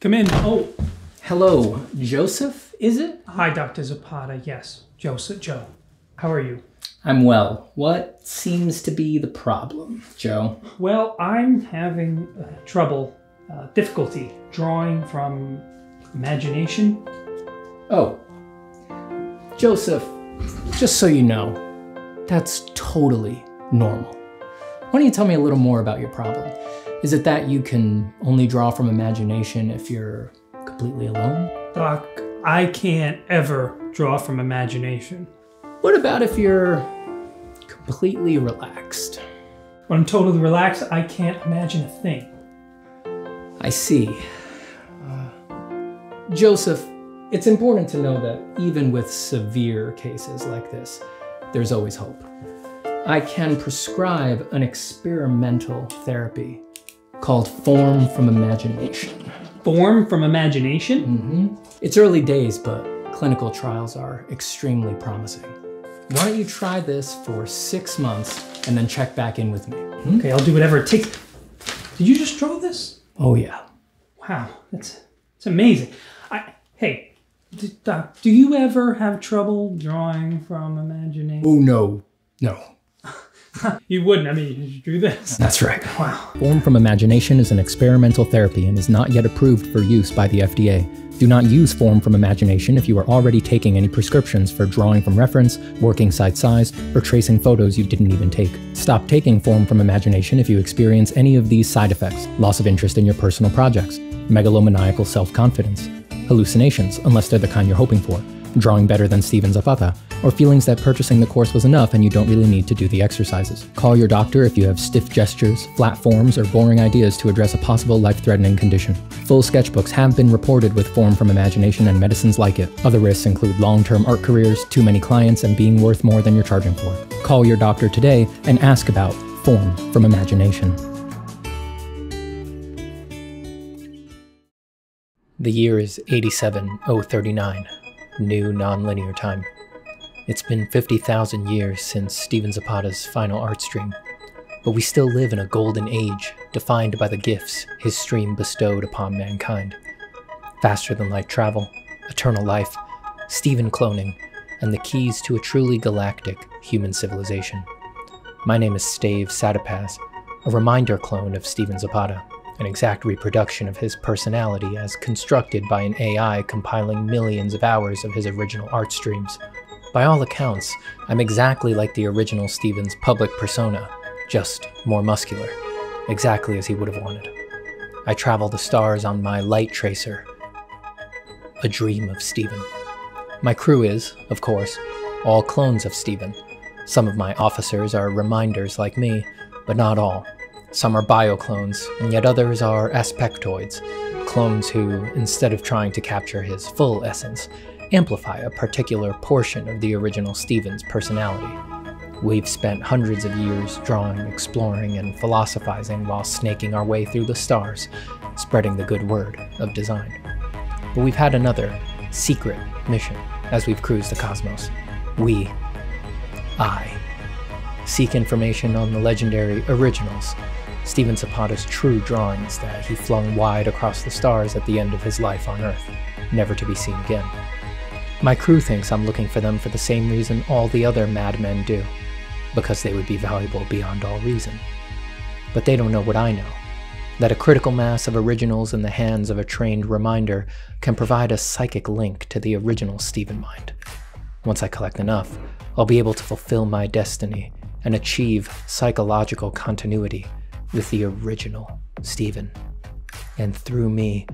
Come in. Oh, Hello, Joseph, is it? hi, Dr. Zapata. Yes, Joseph, Joe. How are you? I'm well. What seems to be the problem, Joe? Well, I'm having uh, trouble, uh, difficulty drawing from imagination. Oh, Joseph, just so you know, that's totally normal. Why don't you tell me a little more about your problem? Is it that you can only draw from imagination if you're completely alone? Doc, I can't ever draw from imagination. What about if you're completely relaxed? When I'm totally relaxed, I can't imagine a thing. I see. Uh, Joseph, it's important to know that even with severe cases like this, there's always hope. I can prescribe an experimental therapy called Form from Imagination. Form from imagination? hmm It's early days, but clinical trials are extremely promising. Why don't you try this for six months and then check back in with me? Hmm? Okay, I'll do whatever it takes. Did you just draw this? Oh, yeah. Wow, that's it's amazing. I hey, Doc, do you ever have trouble drawing from imagination? Oh, no. No. You wouldn't. I mean, you do this. That's right. Wow. Form from Imagination is an experimental therapy and is not yet approved for use by the FDA. Do not use Form from Imagination if you are already taking any prescriptions for drawing from reference, working sight size, or tracing photos you didn't even take. Stop taking Form from Imagination if you experience any of these side effects loss of interest in your personal projects, megalomaniacal self confidence, hallucinations, unless they're the kind you're hoping for, drawing better than Steven Zapata, or feelings that purchasing the course was enough and you don't really need to do the exercises. Call your doctor if you have stiff gestures, flat forms, or boring ideas to address a possible life threatening condition. Full sketchbooks have been reported with Form from Imagination and medicines like it. Other risks include long term art careers, too many clients, and being worth more than you're charging for. Call your doctor today and ask about Form from Imagination. The year is 87039, new nonlinear time. It's been 50,000 years since Steven Zapata's final art stream, but we still live in a golden age defined by the gifts his stream bestowed upon mankind. Faster than light travel, eternal life, Steven cloning, and the keys to a truly galactic human civilization. My name is Stave Satapaz, a reminder clone of Steven Zapata, an exact reproduction of his personality as constructed by an AI compiling millions of hours of his original art streams. By all accounts, I'm exactly like the original Steven's public persona, just more muscular, exactly as he would have wanted. I travel the stars on my light tracer, a dream of Steven. My crew is, of course, all clones of Steven. Some of my officers are reminders like me, but not all. Some are bioclones, and yet others are aspectoids, clones who, instead of trying to capture his full essence, amplify a particular portion of the original Steven's personality. We've spent hundreds of years drawing, exploring, and philosophizing while snaking our way through the stars, spreading the good word of design. But we've had another, secret mission as we've cruised the cosmos. We, I, seek information on the legendary originals, Steven Zapata's true drawings that he flung wide across the stars at the end of his life on Earth, never to be seen again. My crew thinks I'm looking for them for the same reason all the other madmen do, because they would be valuable beyond all reason. But they don't know what I know that a critical mass of originals in the hands of a trained reminder can provide a psychic link to the original Steven mind. Once I collect enough, I'll be able to fulfill my destiny and achieve psychological continuity with the original Steven. And through me,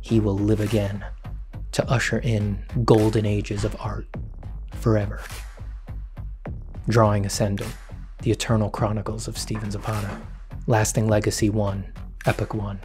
he will live again to usher in golden ages of art forever. Drawing Ascendant, the eternal chronicles of Steven Zapata. Lasting Legacy 1, Epic 1.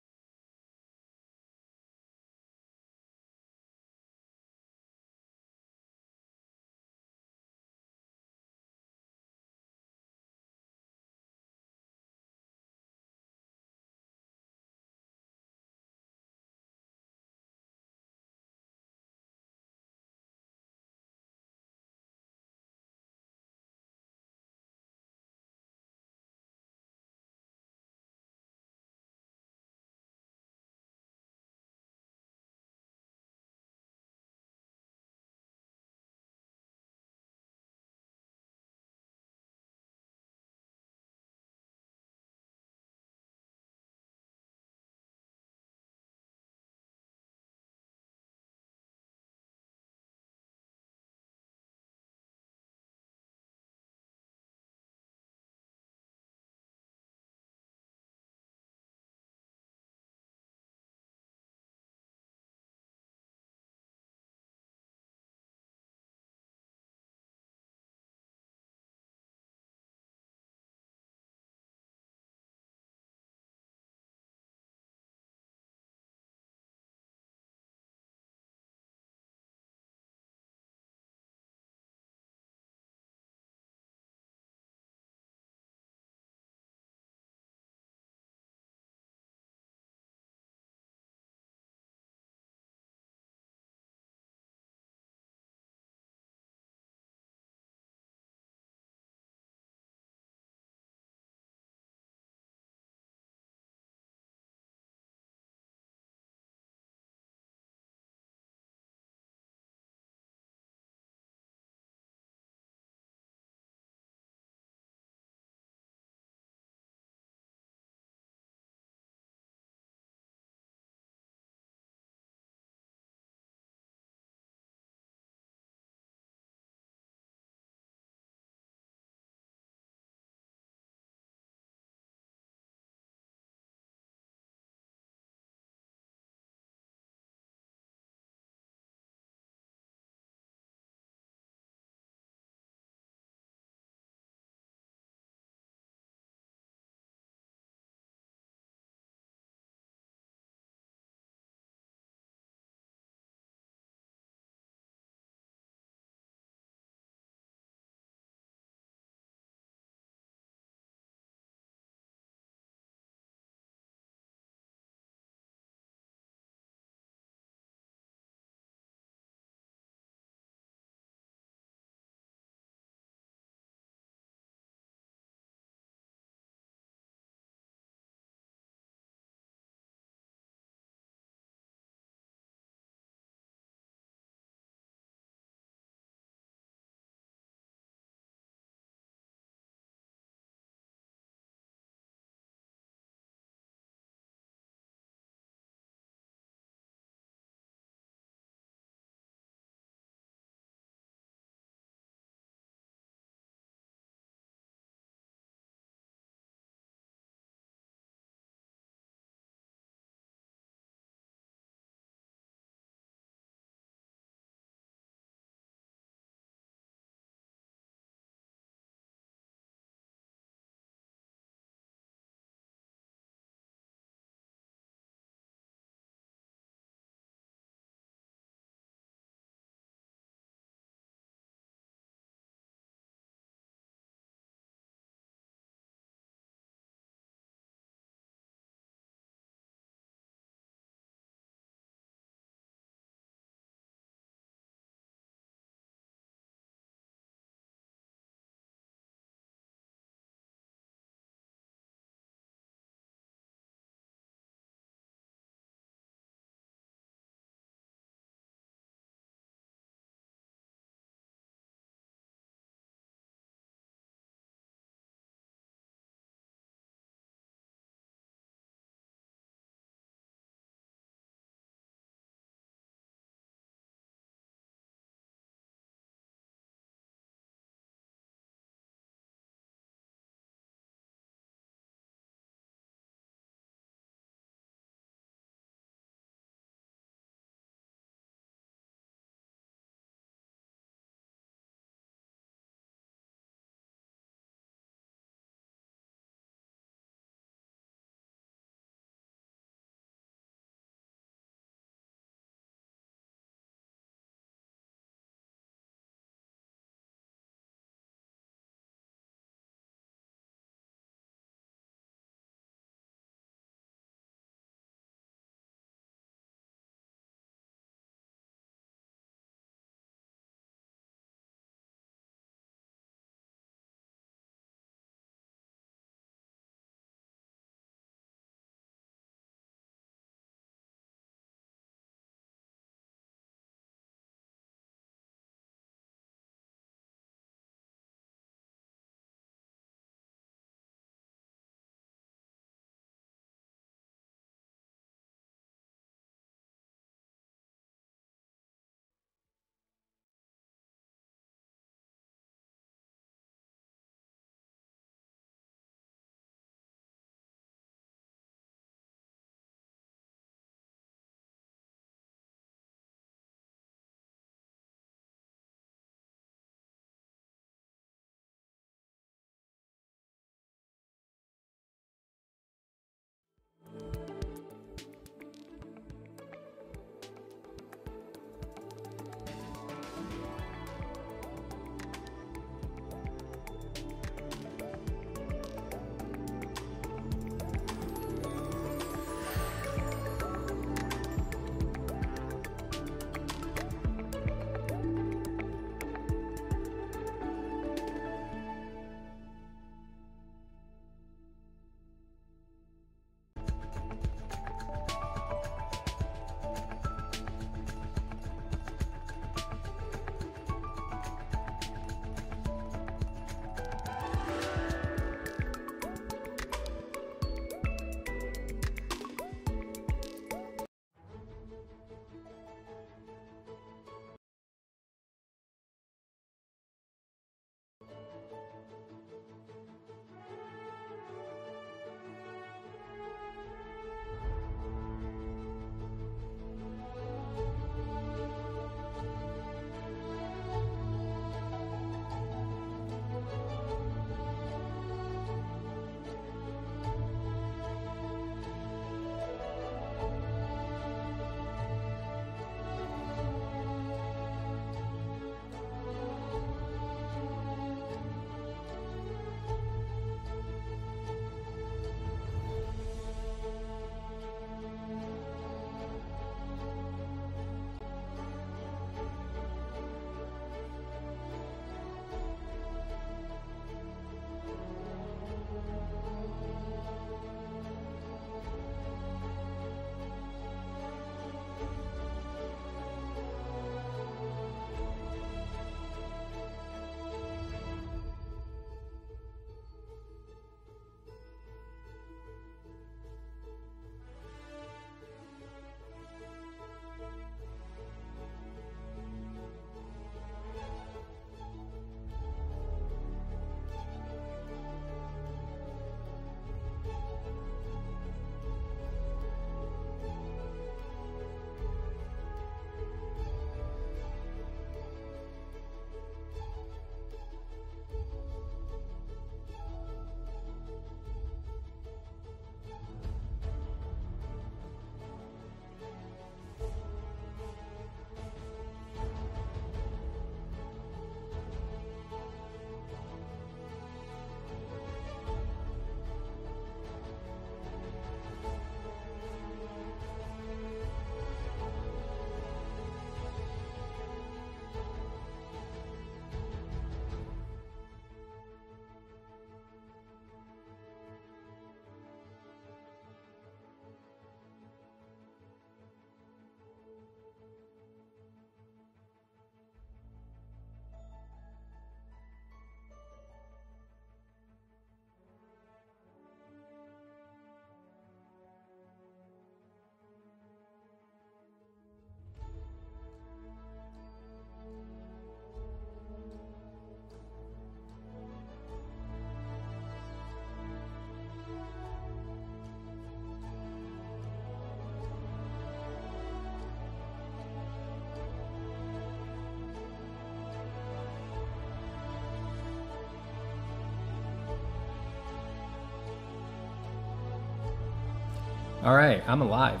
All right, I'm alive.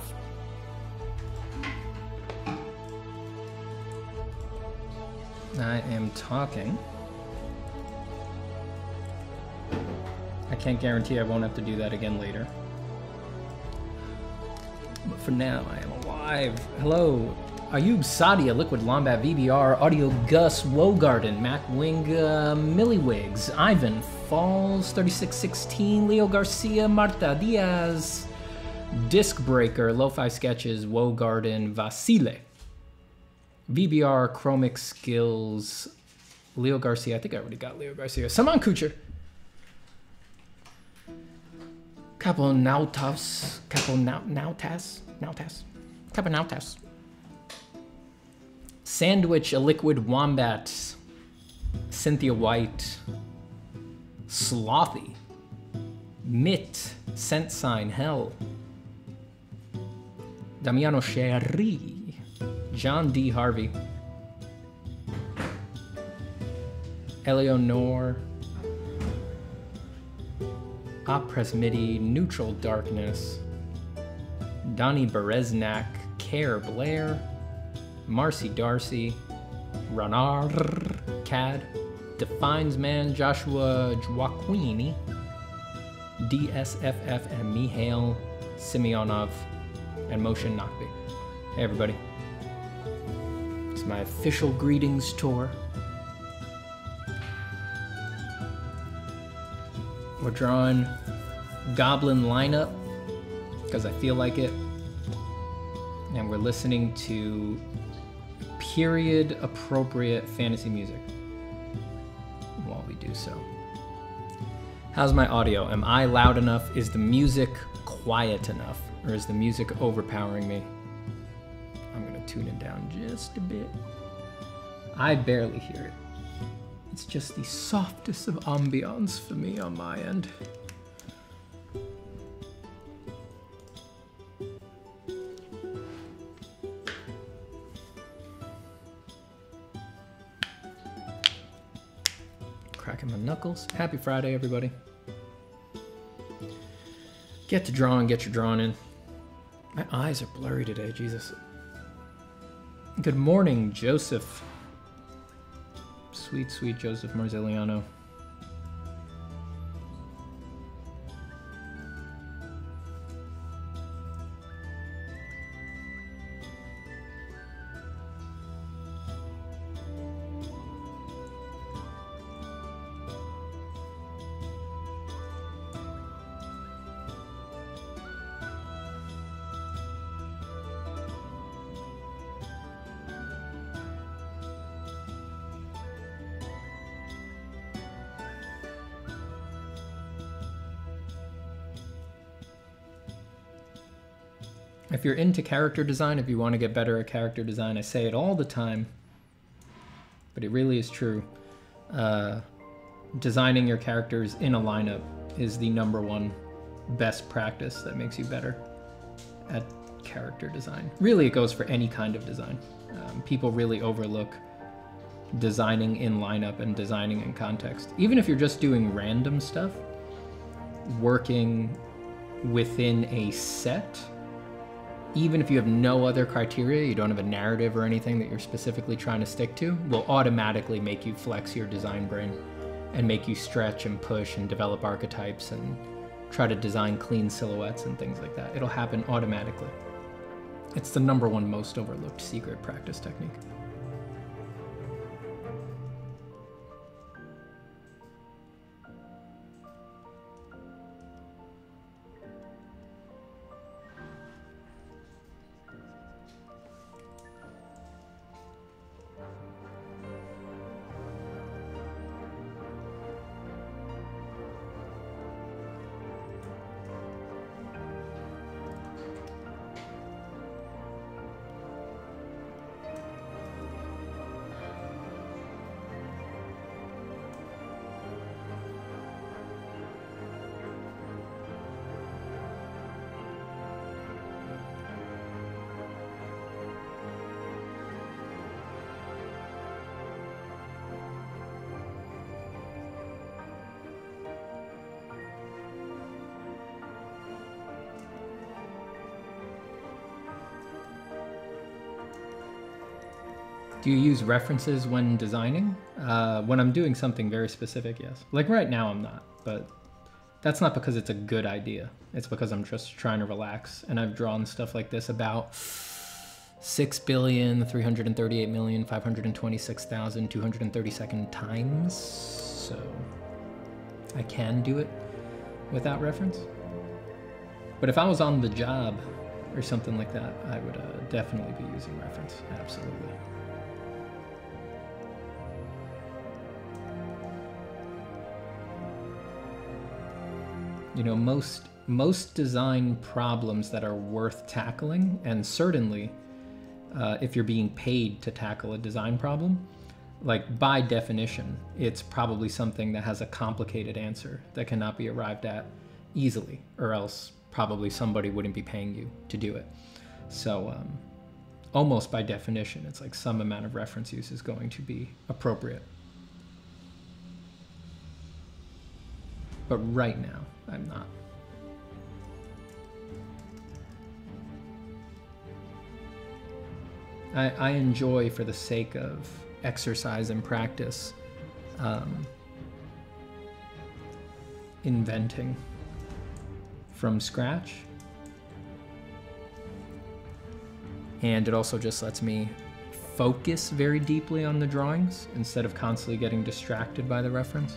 I am talking. I can't guarantee I won't have to do that again later. But for now, I am alive. Hello, Ayub Sadia, Liquid Wombat, VBR, Audio Gus, Wogarden, Mac Wing, uh, Milliwigs, Ivan, Falls, 3616, Leo Garcia, Marta Diaz, Disc Breaker, Lo-Fi Sketches, Wogarden, Vasile, VBR, Chromic Skills, Leo Garcia. I think I already got Leo Garcia. Saman Kucher. Capo Nautas. Capo Nautas. Nautas. Capo Nautas. Sandwich, a liquid wombat. Cynthia White. Slothy. Mitt. Scent sign, hell. Damiano Sherry. John D. Harvey. Eleonore. Opres MIDI, Neutral Darkness. Donnie Bereznak, Care Blair. Marcy Darcy. Ranar Cad. Defines Man, Joshua Joaquini. DSFF and Mihail Simeonov. And Motion Nakbi. Hey everybody. It's my official greetings tour. We're drawing Goblin lineup because I feel like it. And we're listening to period appropriate fantasy music while we do so. How's my audio? Am I loud enough? Is the music quiet enough? Or is the music overpowering me? I'm gonna tune it down just a bit. I barely hear it. It's just the softest of ambiance for me on my end. Cracking my knuckles. Happy Friday, everybody. Get to drawing, get your drawing in. My eyes are blurry today, Jesus. Good morning, Joseph. Sweet, sweet Joseph Marziliano. If you're into character design, if you want to get better at character design, I say it all the time, but it really is true. Uh, designing your characters in a lineup is the number one best practice that makes you better at character design. Really, it goes for any kind of design. Um, people really overlook designing in lineup and designing in context. Even if you're just doing random stuff, working within a set even if you have no other criteria, you don't have a narrative or anything that you're specifically trying to stick to, will automatically make you flex your design brain and make you stretch and push and develop archetypes and try to design clean silhouettes and things like that. It'll happen automatically. It's the number one most overlooked secret practice technique. Do you use references when designing? Uh, when I'm doing something very specific, yes. Like right now, I'm not, but that's not because it's a good idea. It's because I'm just trying to relax, and I've drawn stuff like this about six billion three hundred thirty-eight million five hundred twenty-six thousand two hundred thirty-second times. So I can do it without reference. But if I was on the job or something like that, I would uh, definitely be using reference. Absolutely. You know, most most design problems that are worth tackling, and certainly uh, if you're being paid to tackle a design problem, like by definition, it's probably something that has a complicated answer that cannot be arrived at easily, or else probably somebody wouldn't be paying you to do it. So, um, almost by definition, it's like some amount of reference use is going to be appropriate. But right now, I'm not. I, I enjoy, for the sake of exercise and practice, um, inventing from scratch. And it also just lets me focus very deeply on the drawings instead of constantly getting distracted by the reference.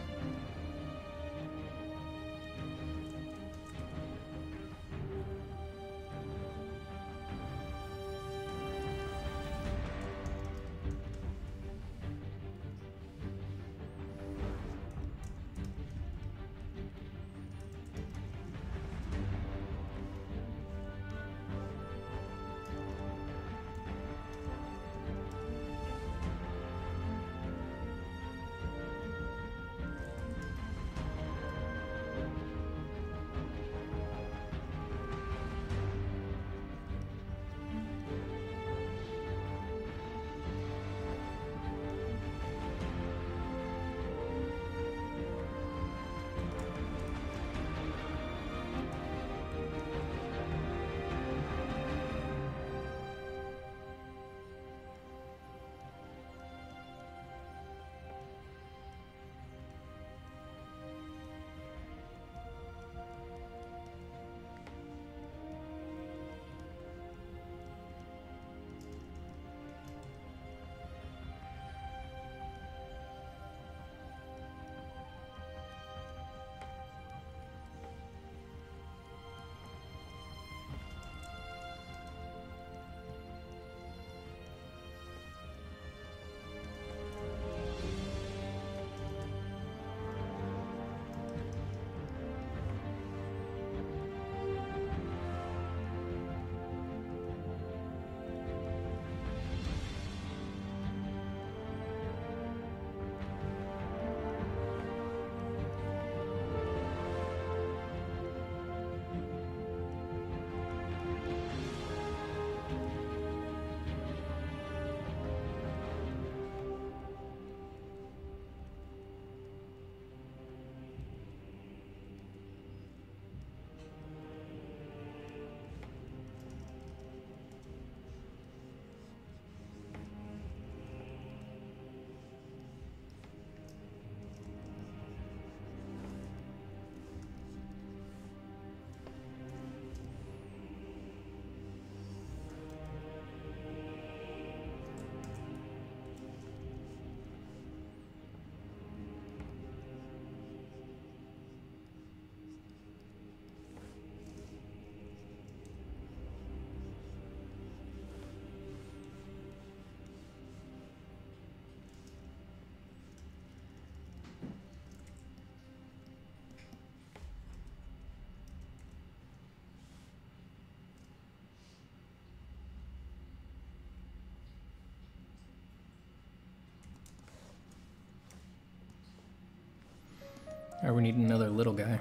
Or we need another little guy.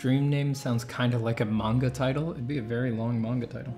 Stream name sounds kind of like a manga title. It'd be a very long manga title.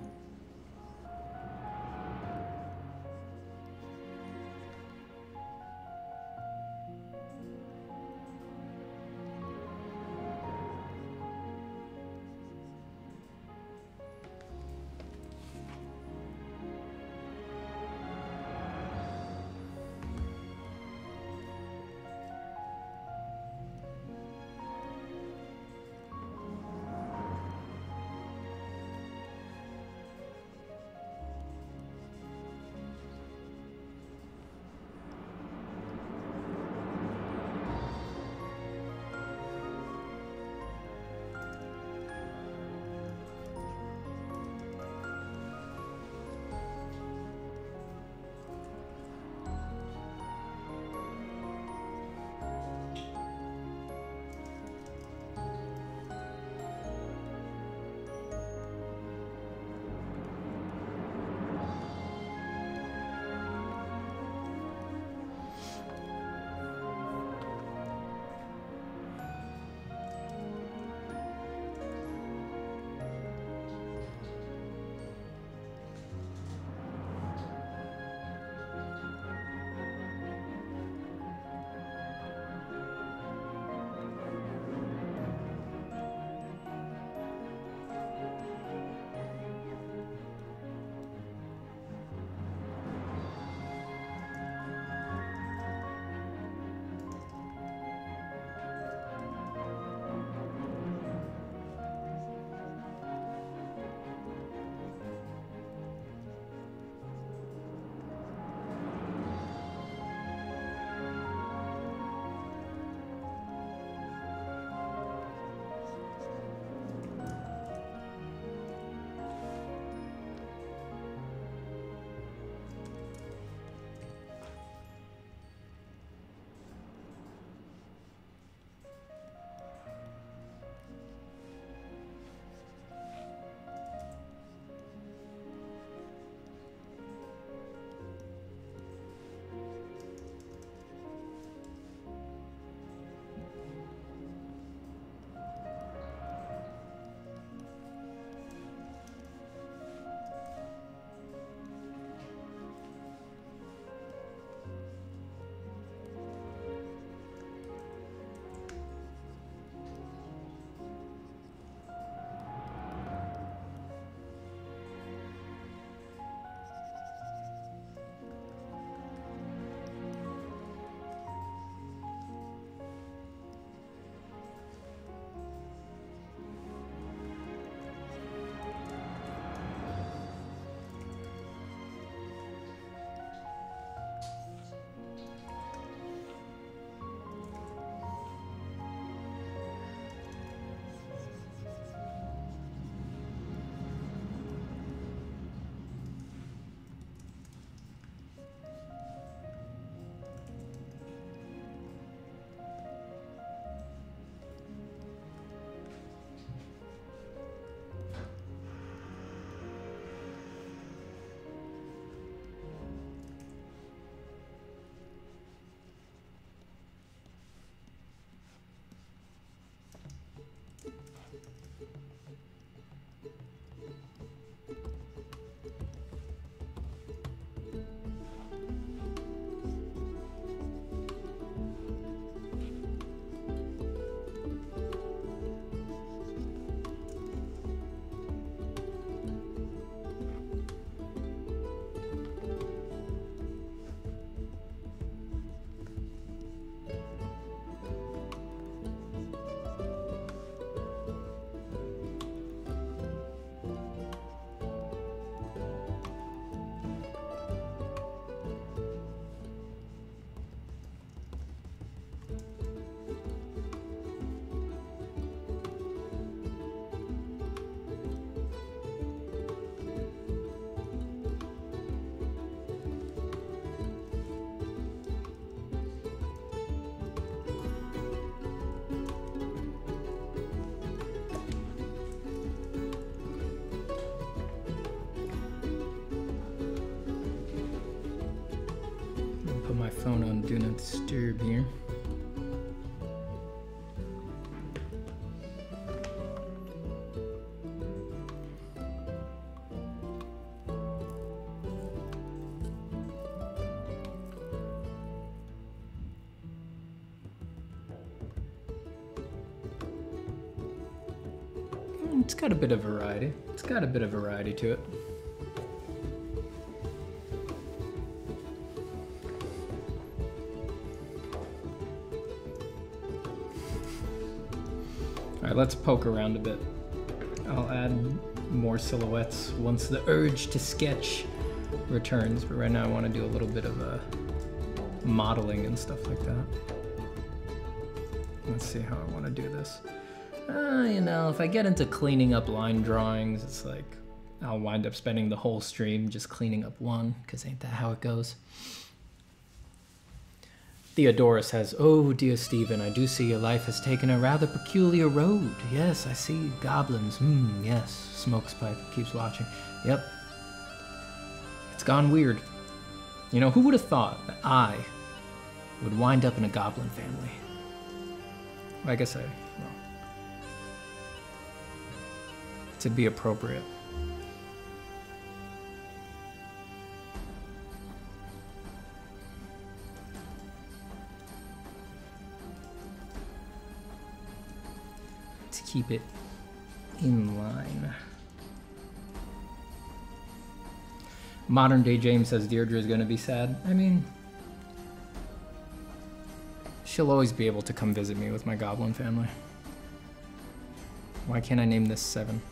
Got a bit of variety. It's got a bit of variety to it. All right, let's poke around a bit. I'll add more silhouettes once the urge to sketch returns, but right now I want to do a little bit of uh, modeling and stuff like that. Let's see how I want to do this. Uh, you know, if I get into cleaning up line drawings, it's like I'll wind up spending the whole stream just cleaning up one, because ain't that how it goes? Theodora says, Oh, dear Steven, I do see your life has taken a rather peculiar road. Yes, I see goblins. Hmm, yes. Smokes pipe keeps watching. Yep. It's gone weird. You know, who would have thought that I would wind up in a goblin family? Like I guess I, to be appropriate. To keep it in line. Modern day James says Deirdre is going to be sad. I mean, she'll always be able to come visit me with my goblin family. Why can't I name this seven?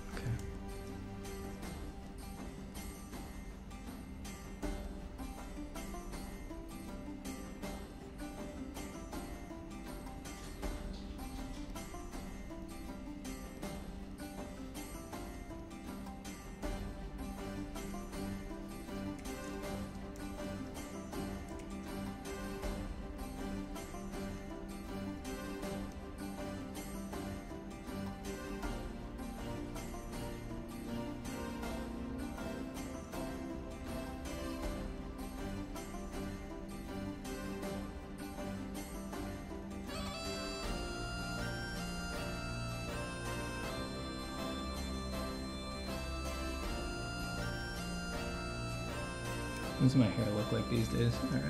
Does my hair look like these days? All right.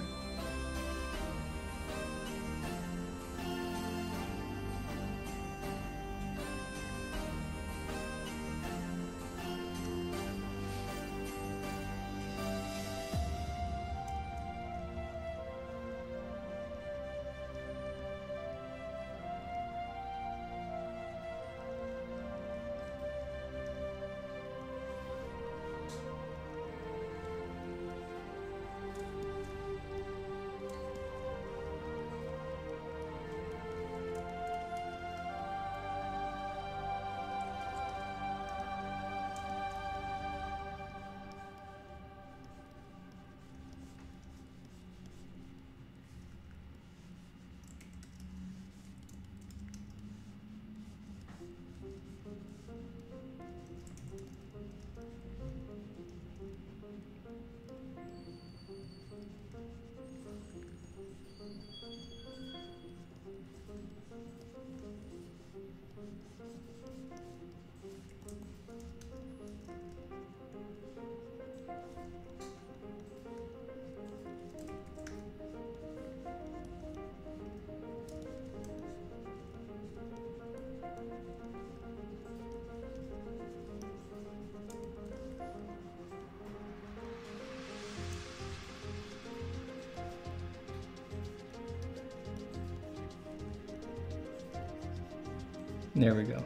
There we go.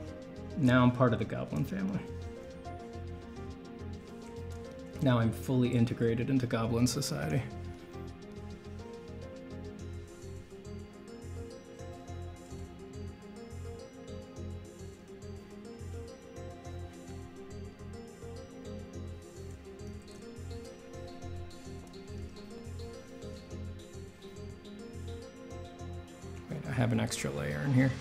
Now I'm part of the goblin family. Now I'm fully integrated into goblin society. Wait, I have an extra layer in here.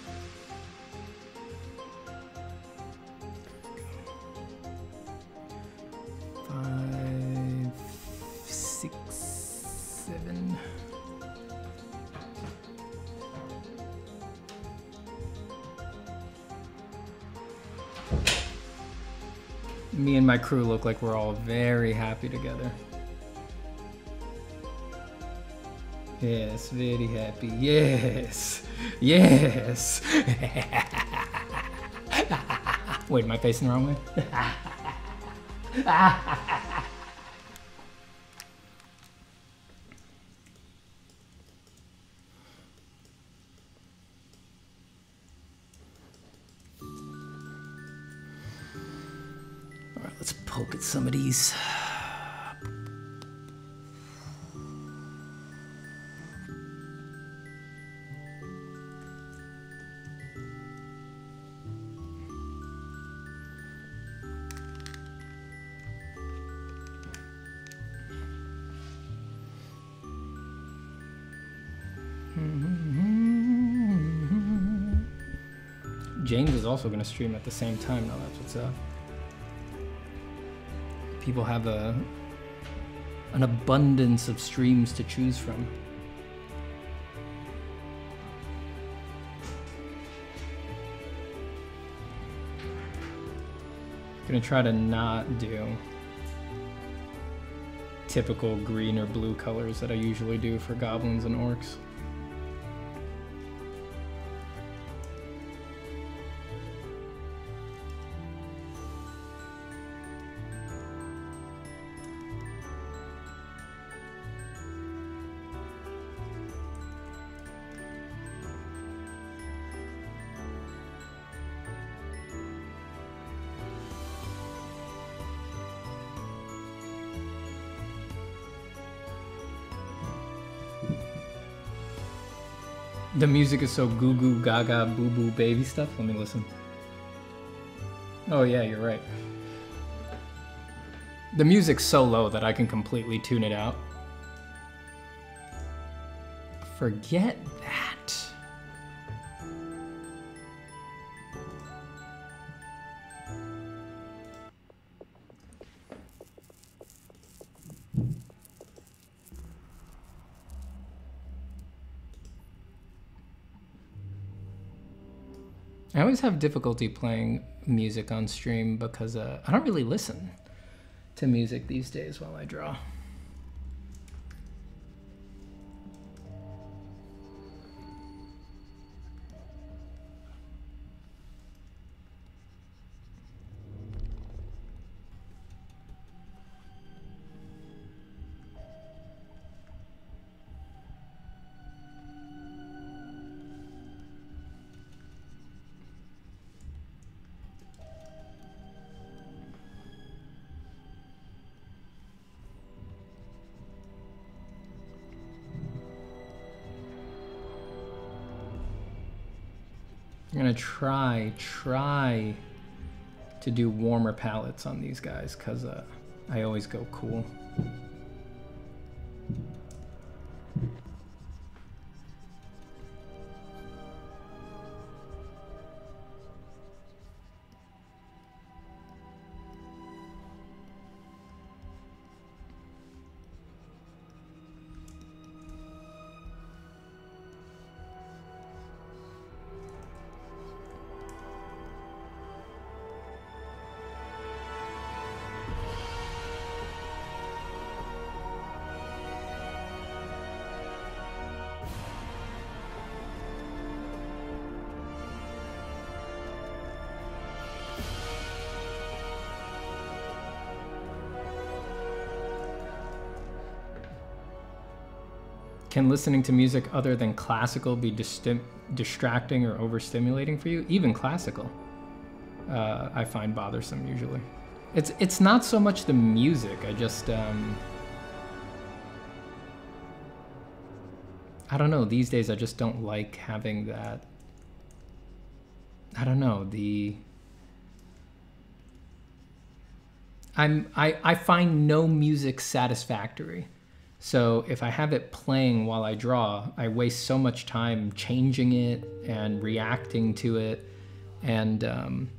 My crew look like we're all very happy together. Yes, very happy. Yes. Yes. Wait, am I facing the wrong way? some of these. James is also going to stream at the same time now. That's what's up. People have a an abundance of streams to choose from. Gonna try to not do typical green or blue colors that I usually do for goblins and orcs. Music is so goo goo gaga boo boo baby stuff. Let me listen. Oh yeah, you're right. The music's so low that I can completely tune it out. Forget that. Have difficulty playing music on stream because uh, I don't really listen to music these days while I draw. Gonna try, try to do warmer palettes on these guys because uh, I always go cool. Can listening to music other than classical be distracting or overstimulating for you? Even classical, uh, I find bothersome usually. It's it's not so much the music. I just um, I don't know. These days, I just don't like having that. I don't know the. I'm I, I find no music satisfactory. So if I have it playing while I draw, I waste so much time changing it and reacting to it and um,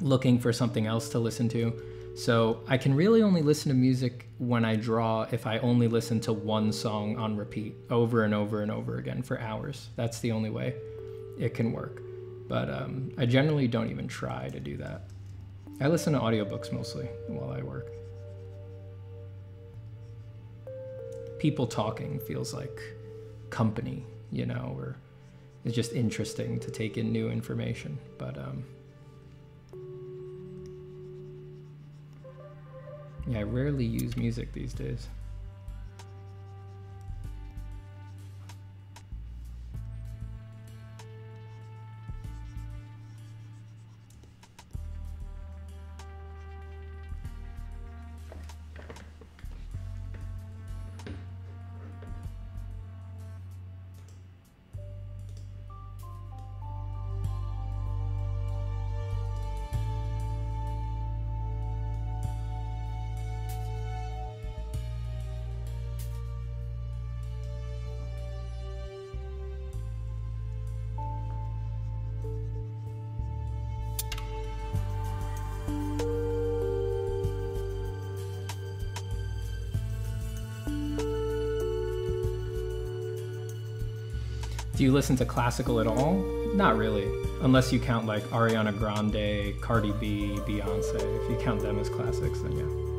looking for something else to listen to. So I can really only listen to music when I draw if I only listen to one song on repeat over and over and over again for hours. That's the only way it can work. But um, I generally don't even try to do that. I listen to audiobooks mostly while I work. people talking feels like company, you know, or it's just interesting to take in new information. But um, yeah, I rarely use music these days. You listen to classical at all? Not really, unless you count like Ariana Grande, Cardi B, Beyonce. If you count them as classics, then yeah.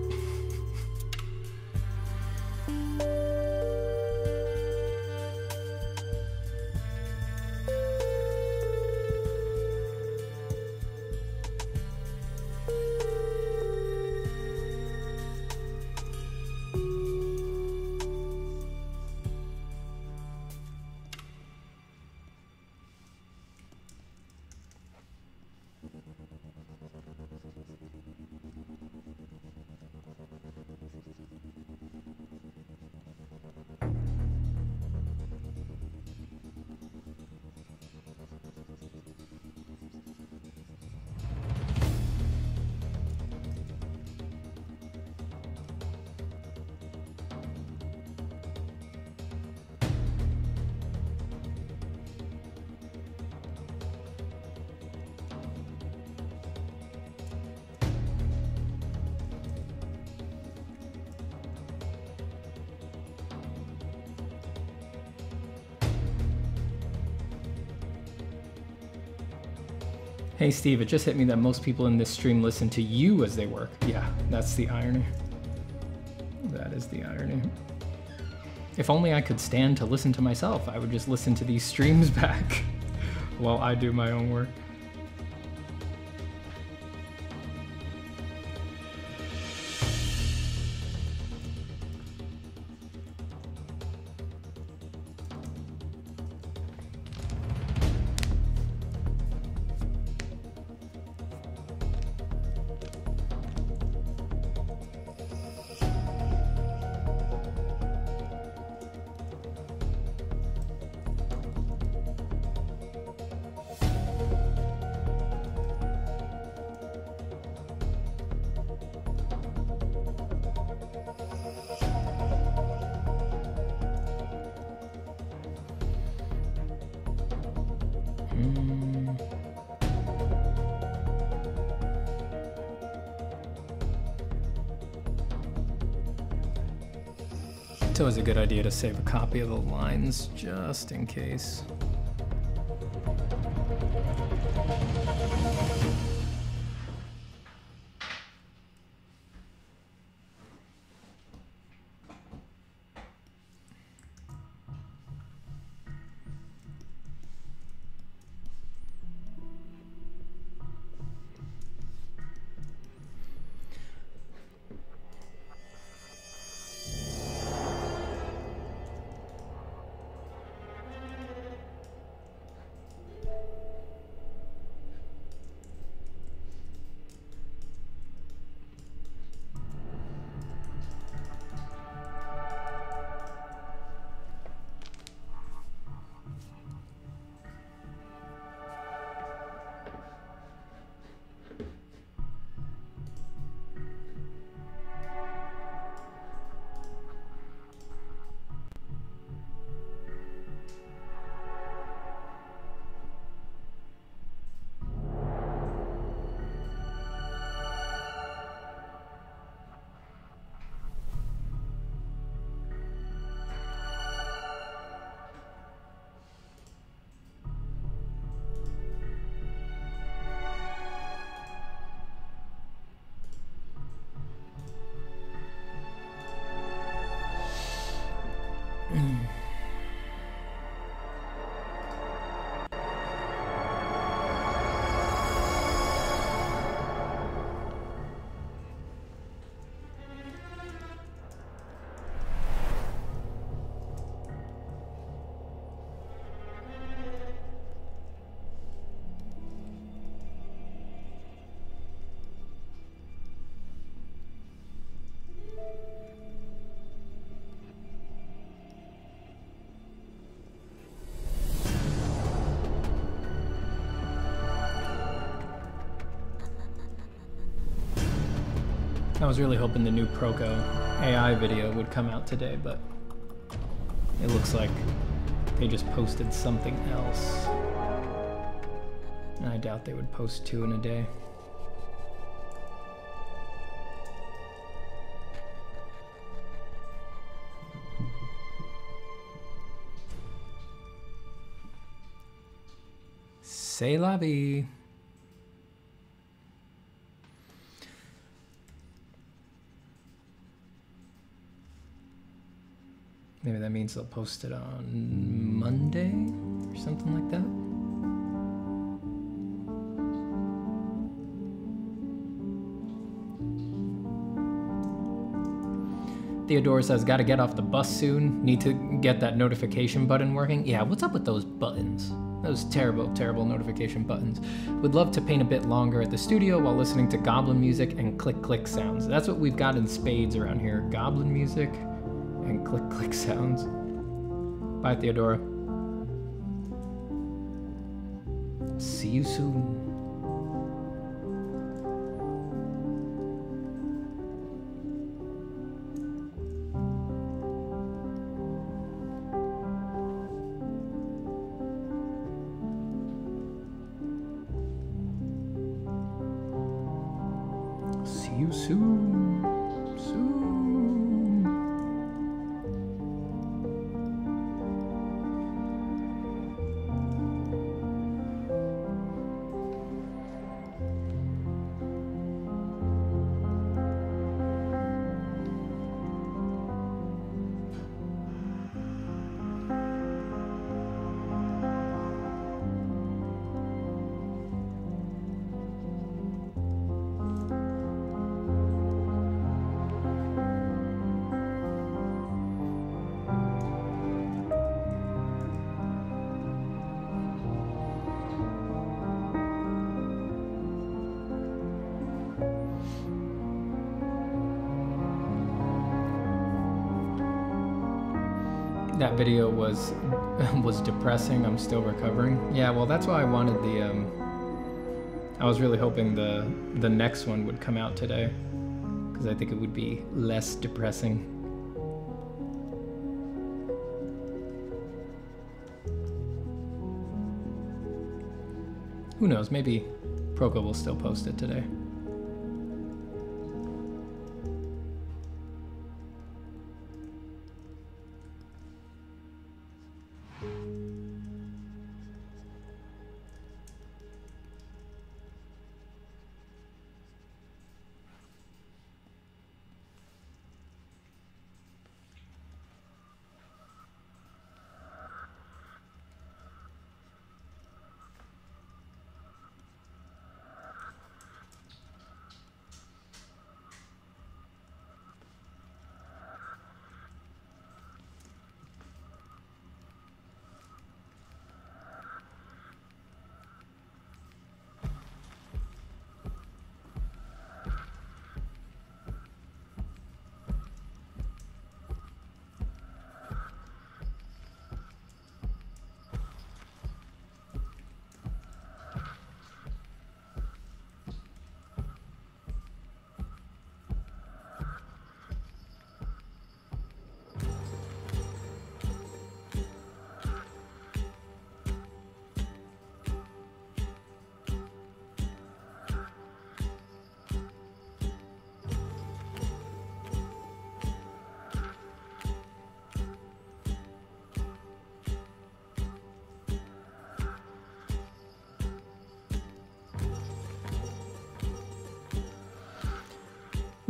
Hey Steve, it just hit me that most people in this stream listen to you as they work. Yeah, that's the irony. That is the irony. If only I could stand to listen to myself, I would just listen to these streams back while I do my own work. A good idea to save a copy of the lines just in case. I was really hoping the new Proko AI video would come out today, but it looks like they just posted something else. And I doubt they would post two in a day. C'est la vie. Maybe that means they'll post it on Monday or something like that. Theodore says, gotta get off the bus soon. Need to get that notification button working. Yeah, what's up with those buttons? Those terrible, terrible notification buttons. Would love to paint a bit longer at the studio while listening to goblin music and click click sounds. That's what we've got in spades around here. Goblin music and click click sounds. Bye, Theodora. See you soon. Video was was depressing. I'm still recovering. Yeah, well, that's why I wanted the. Um, I was really hoping the the next one would come out today, because I think it would be less depressing. Who knows? Maybe Proko will still post it today.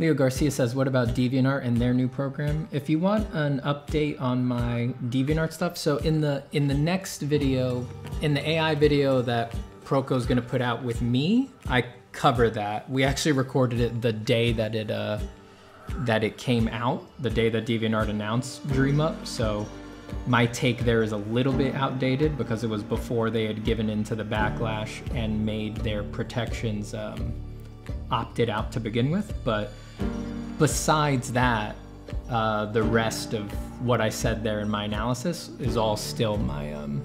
Leo Garcia says, "What about DeviantArt and their new program? If you want an update on my DeviantArt stuff, so in the in the next video, in the AI video that Proko is going to put out with me, I cover that. We actually recorded it the day that it uh that it came out, the day that DeviantArt announced DreamUp. So my take there is a little bit outdated because it was before they had given into the backlash and made their protections um, opted out to begin with. But besides that, uh, the rest of what I said there in my analysis is all still my um,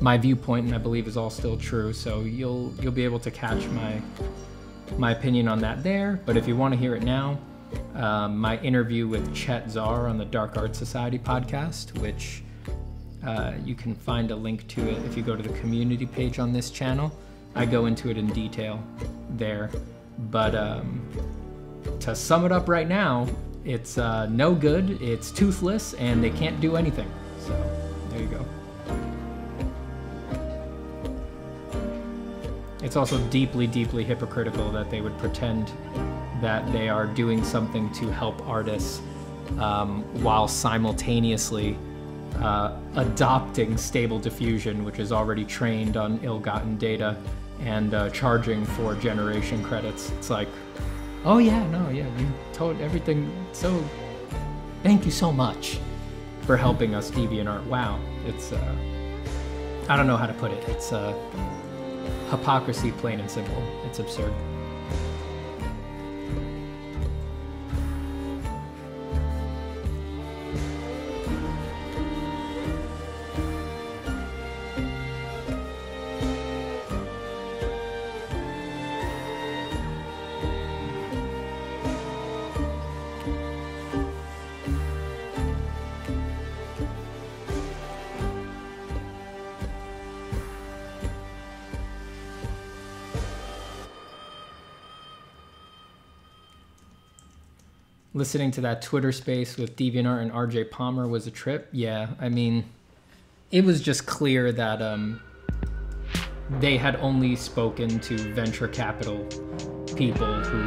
my viewpoint, and I believe is all still true. So you'll you'll be able to catch my my opinion on that there. But if you want to hear it now, um, my interview with Chet Zar on the Dark Art Society podcast, which uh, you can find a link to it if you go to the community page on this channel. I go into it in detail there. But um, to sum it up right now, it's uh, no good, it's toothless, and they can't do anything. So there you go. It's also deeply, deeply hypocritical that they would pretend that they are doing something to help artists um, while simultaneously uh, adopting stable diffusion, which is already trained on ill-gotten data, and uh, charging for generation credits. It's like, oh yeah, no, yeah, you told everything. So, thank you so much for helping us, DeviantArt. Wow, it's uh, I don't know how to put it. It's uh, hypocrisy, plain and simple. It's absurd. Listening to that Twitter space with DeviantArt and RJ Palmer was a trip. Yeah, I mean, it was just clear that um, they had only spoken to venture capital people who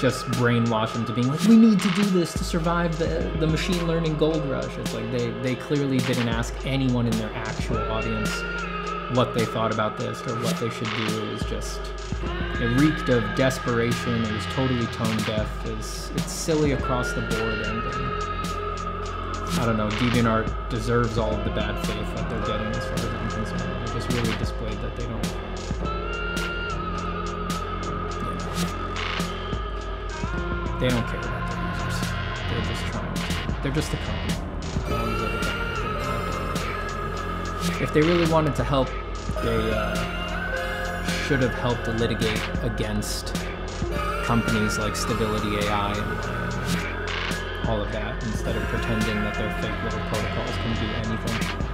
just brainwash them to being like, we need to do this to survive the, the machine learning gold rush. It's like they, they clearly didn't ask anyone in their actual audience what they thought about this or what they should do. It was just it reeked of desperation. It was totally tone deaf. It's it's silly across the board, and um, I don't know. DeviantArt deserves all of the bad faith that they're getting, as far as I'm concerned. It just really displayed that they don't. They don't care about their users. They're just trying. To, they're just a company. If they really wanted to help, they. Uh, should have helped litigate against companies like Stability AI and all of that instead of pretending that their fake little protocols can do anything.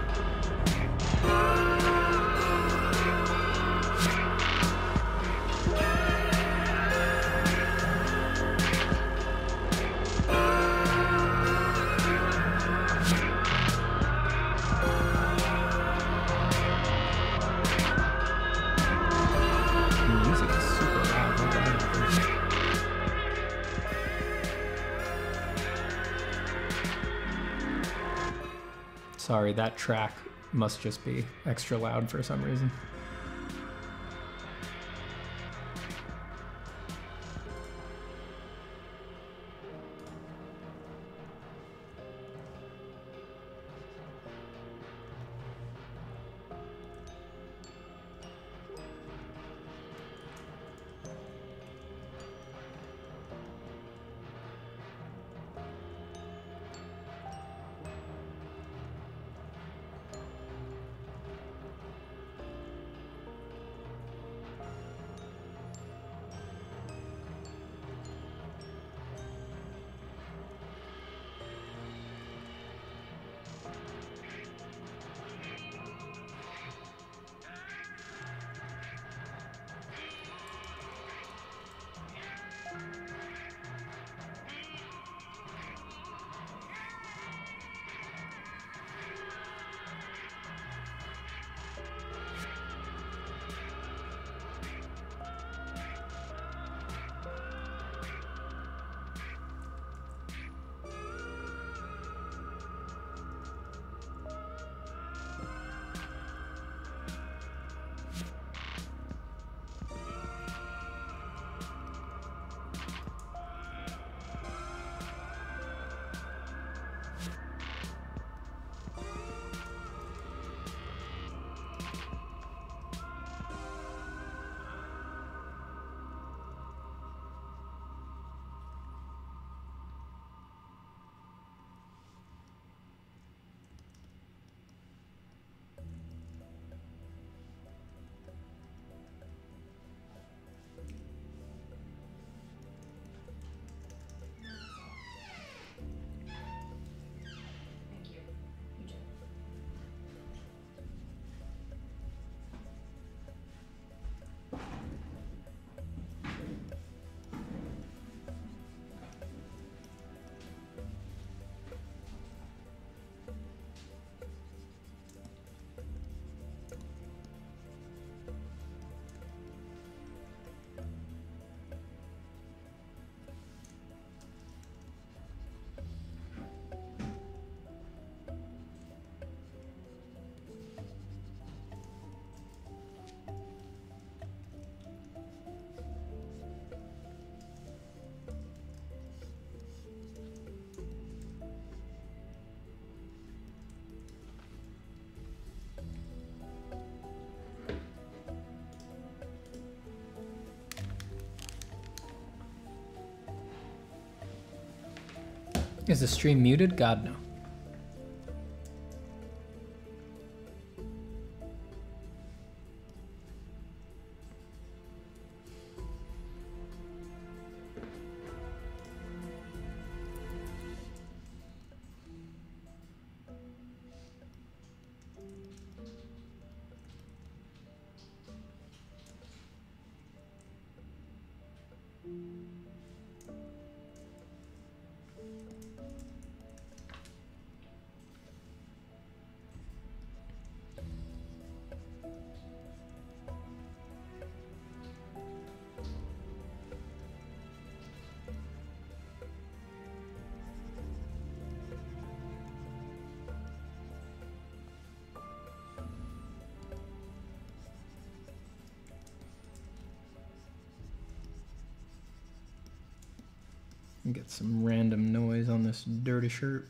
Sorry, that track must just be extra loud for some reason. Is the stream muted? God, no. Get some random noise on this dirty shirt.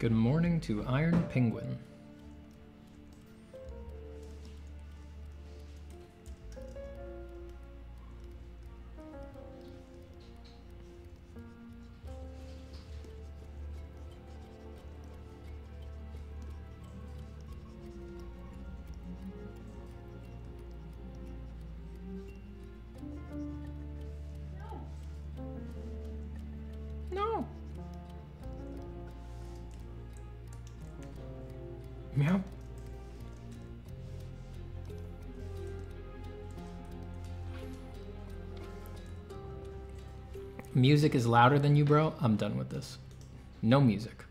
Good morning to Iron Penguin. Music is louder than you, bro. I'm done with this. No music.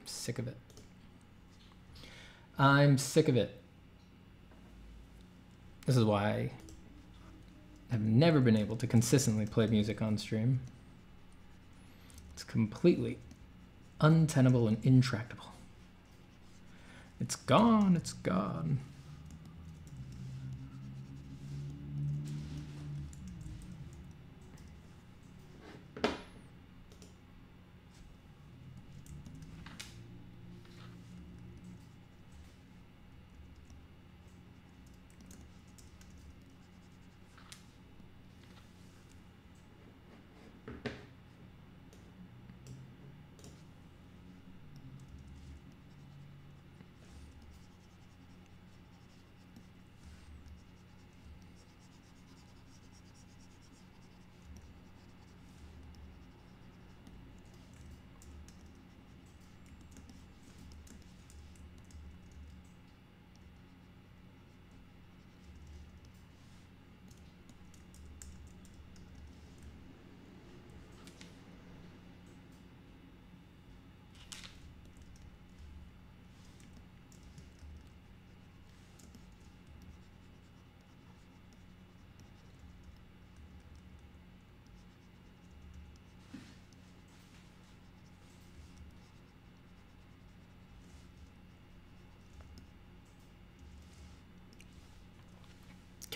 I'm sick of it. I'm sick of it. This is why I have never been able to consistently play music on stream. It's completely untenable and intractable. It's gone, it's gone.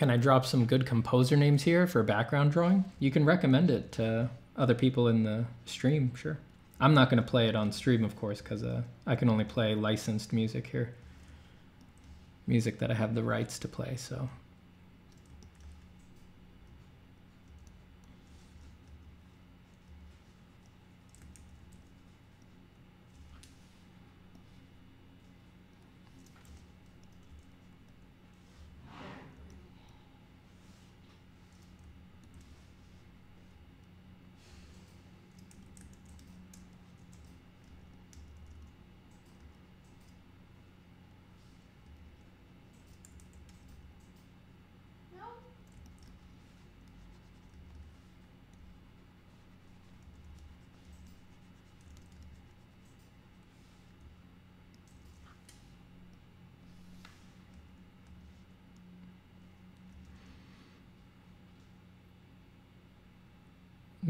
Can I drop some good composer names here for background drawing? You can recommend it to other people in the stream, sure. I'm not going to play it on stream, of course, because uh, I can only play licensed music here. Music that I have the rights to play, so.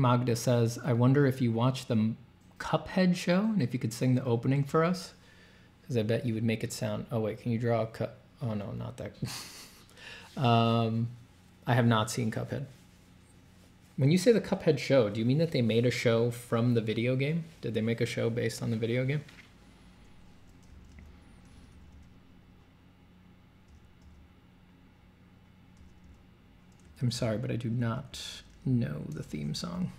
Magda says, I wonder if you watch the Cuphead show and if you could sing the opening for us. Because I bet you would make it sound. Oh, wait, can you draw a cup? Oh, no, not that. um, I have not seen Cuphead. When you say the Cuphead show, do you mean that they made a show from the video game? Did they make a show based on the video game? I'm sorry, but I do not know the theme song.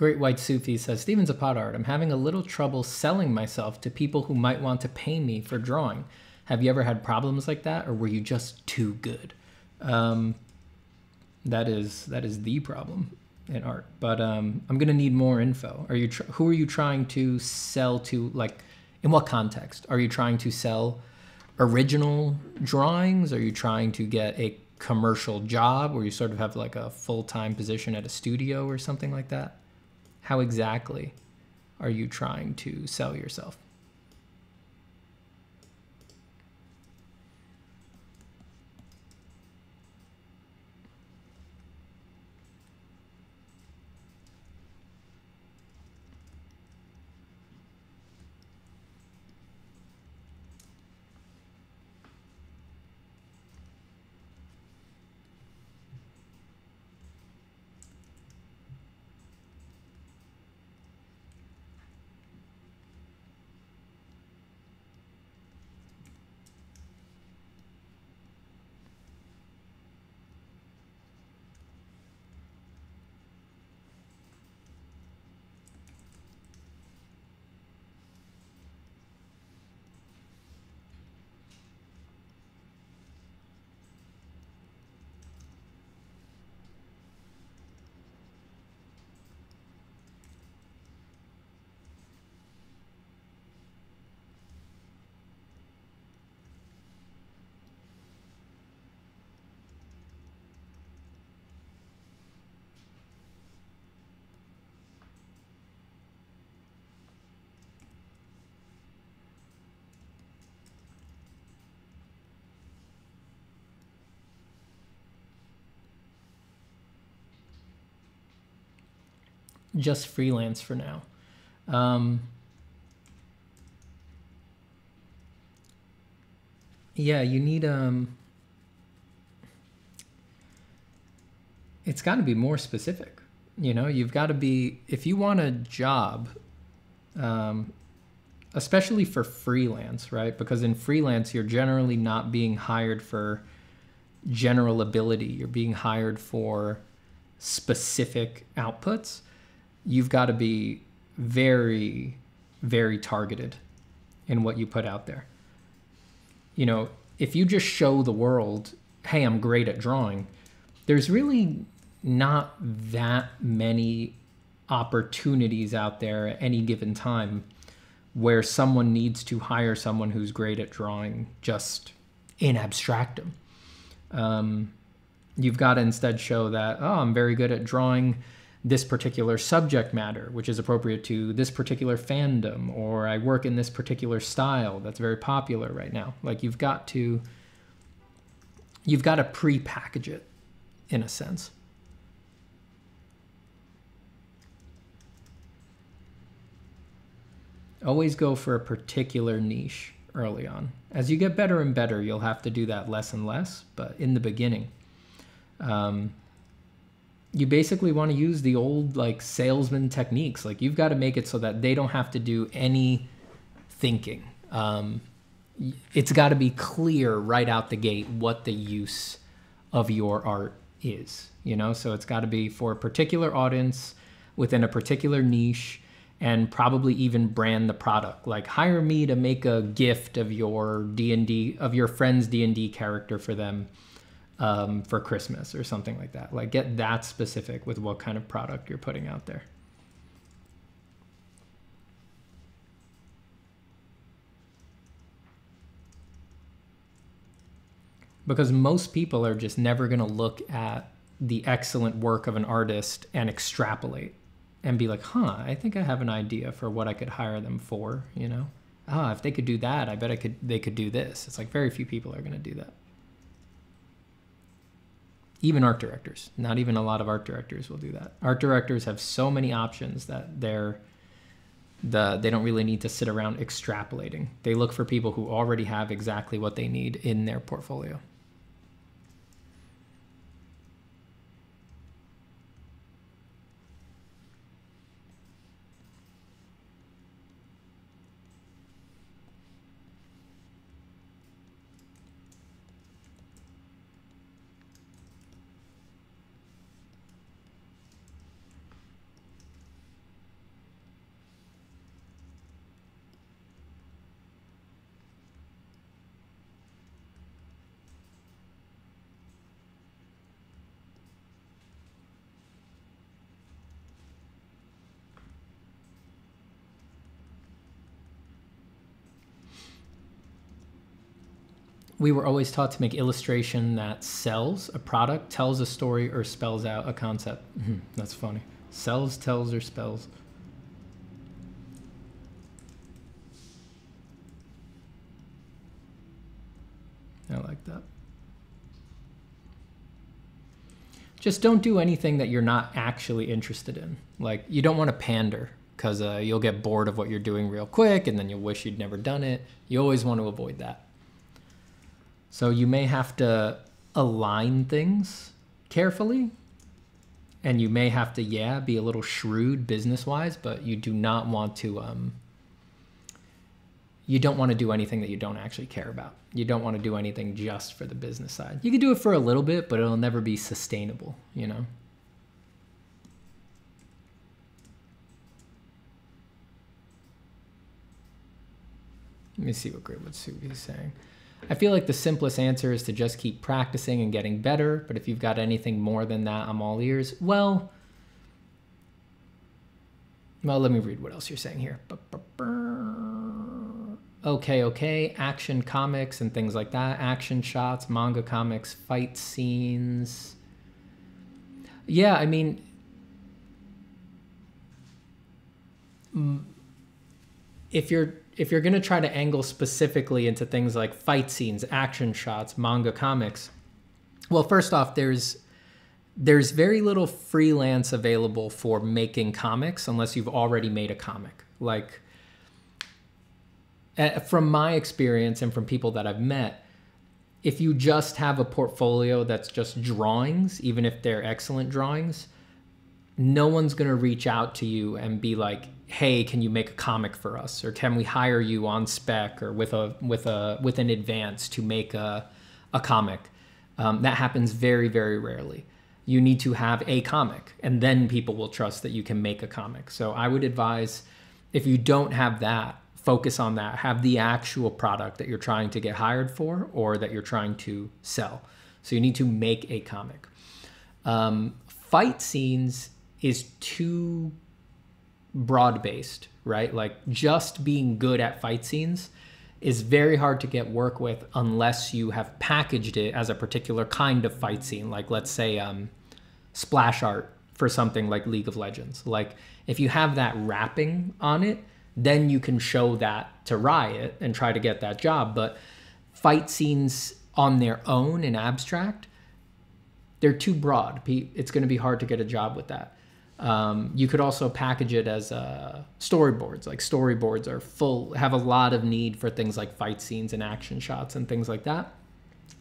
Great White Sufi says, Steven Zapata Art, I'm having a little trouble selling myself to people who might want to pay me for drawing. Have you ever had problems like that, or were you just too good? Um, that is that is the problem in art. But um, I'm gonna need more info. Are you who are you trying to sell to? Like, in what context? Are you trying to sell original drawings? Are you trying to get a commercial job where you sort of have like a full time position at a studio or something like that? How exactly are you trying to sell yourself? Just freelance for now. Um, yeah, you need um. It's got to be more specific. You know, you've got to be if you want a job, um, especially for freelance, right? Because in freelance, you're generally not being hired for general ability. You're being hired for specific outputs you've got to be very, very targeted in what you put out there. You know, if you just show the world, hey, I'm great at drawing, there's really not that many opportunities out there at any given time where someone needs to hire someone who's great at drawing just in abstractum. Um, you've got to instead show that, oh, I'm very good at drawing this particular subject matter, which is appropriate to this particular fandom, or I work in this particular style that's very popular right now. Like you've got to you've got to pre-package it in a sense. Always go for a particular niche early on. As you get better and better, you'll have to do that less and less. But in the beginning, um, you basically want to use the old like salesman techniques. Like you've got to make it so that they don't have to do any thinking. Um, it's got to be clear right out the gate what the use of your art is. You know, so it's got to be for a particular audience within a particular niche and probably even brand the product like hire me to make a gift of your d&d of your friend's d&d character for them um, for christmas or something like that like get that specific with what kind of product you're putting out there because most people are just never going to look at the excellent work of an artist and extrapolate and be like, huh, I think I have an idea for what I could hire them for, you know? Ah, if they could do that, I bet I could they could do this. It's like very few people are going to do that. Even art directors, not even a lot of art directors will do that. Art directors have so many options that they're the they don't really need to sit around extrapolating. They look for people who already have exactly what they need in their portfolio. We were always taught to make illustration that sells a product, tells a story, or spells out a concept. Mm-hmm. That's funny. Sells, tells, or spells. I like that. Just don't do anything that you're not actually interested in. Like, you don't want to pander because uh, you'll get bored of what you're doing real quick and then you'll wish you'd never done it. You always want to avoid that. So you may have to align things carefully. And you may have to, yeah, be a little shrewd business wise, but you do not want to, um, you don't want to do anything that you don't actually care about. You don't want to do anything just for the business side. You can do it for a little bit, but it'll never be sustainable, you know? Let me see what Greatwood Suvi is saying. I feel like the simplest answer is to just keep practicing and getting better, but if you've got anything more than that, I'm all ears. Well, well, let me read what else you're saying here. Okay, okay, action comics and things like that, action shots, manga comics, fight scenes. Yeah, I mean, if you're if you're going to try to angle specifically into things like fight scenes, action shots, manga comics, well, first off, there's there's very little freelance available for making comics unless you've already made a comic. Like eh, from my experience and from people that I've met, if you just have a portfolio that's just drawings, even if they're excellent drawings, no one's going to reach out to you and be like, hey can you make a comic for us? Or can we hire you on spec or with a with a with an advance to make a, a comic? Um, that happens very very rarely. You need to have a comic and then people will trust that you can make a comic. So i would advise if you don't have that focus on that. Have the actual product that you're trying to get hired for or that you're trying to sell. So you need to make a comic. Um, fight scenes is too broad based, right? Like just being good at fight scenes is very hard to get work with unless you have packaged it as a particular kind of fight scene. Like let's say um, splash art for something like League of Legends. Like if you have that wrapping on it, then you can show that to Riot and try to get that job. But fight scenes on their own in abstract, they're too broad. It's going to be hard to get a job with that. Um, you could also package it as uh, storyboards. Like storyboards are full, have a lot of need for things like fight scenes and action shots and things like that.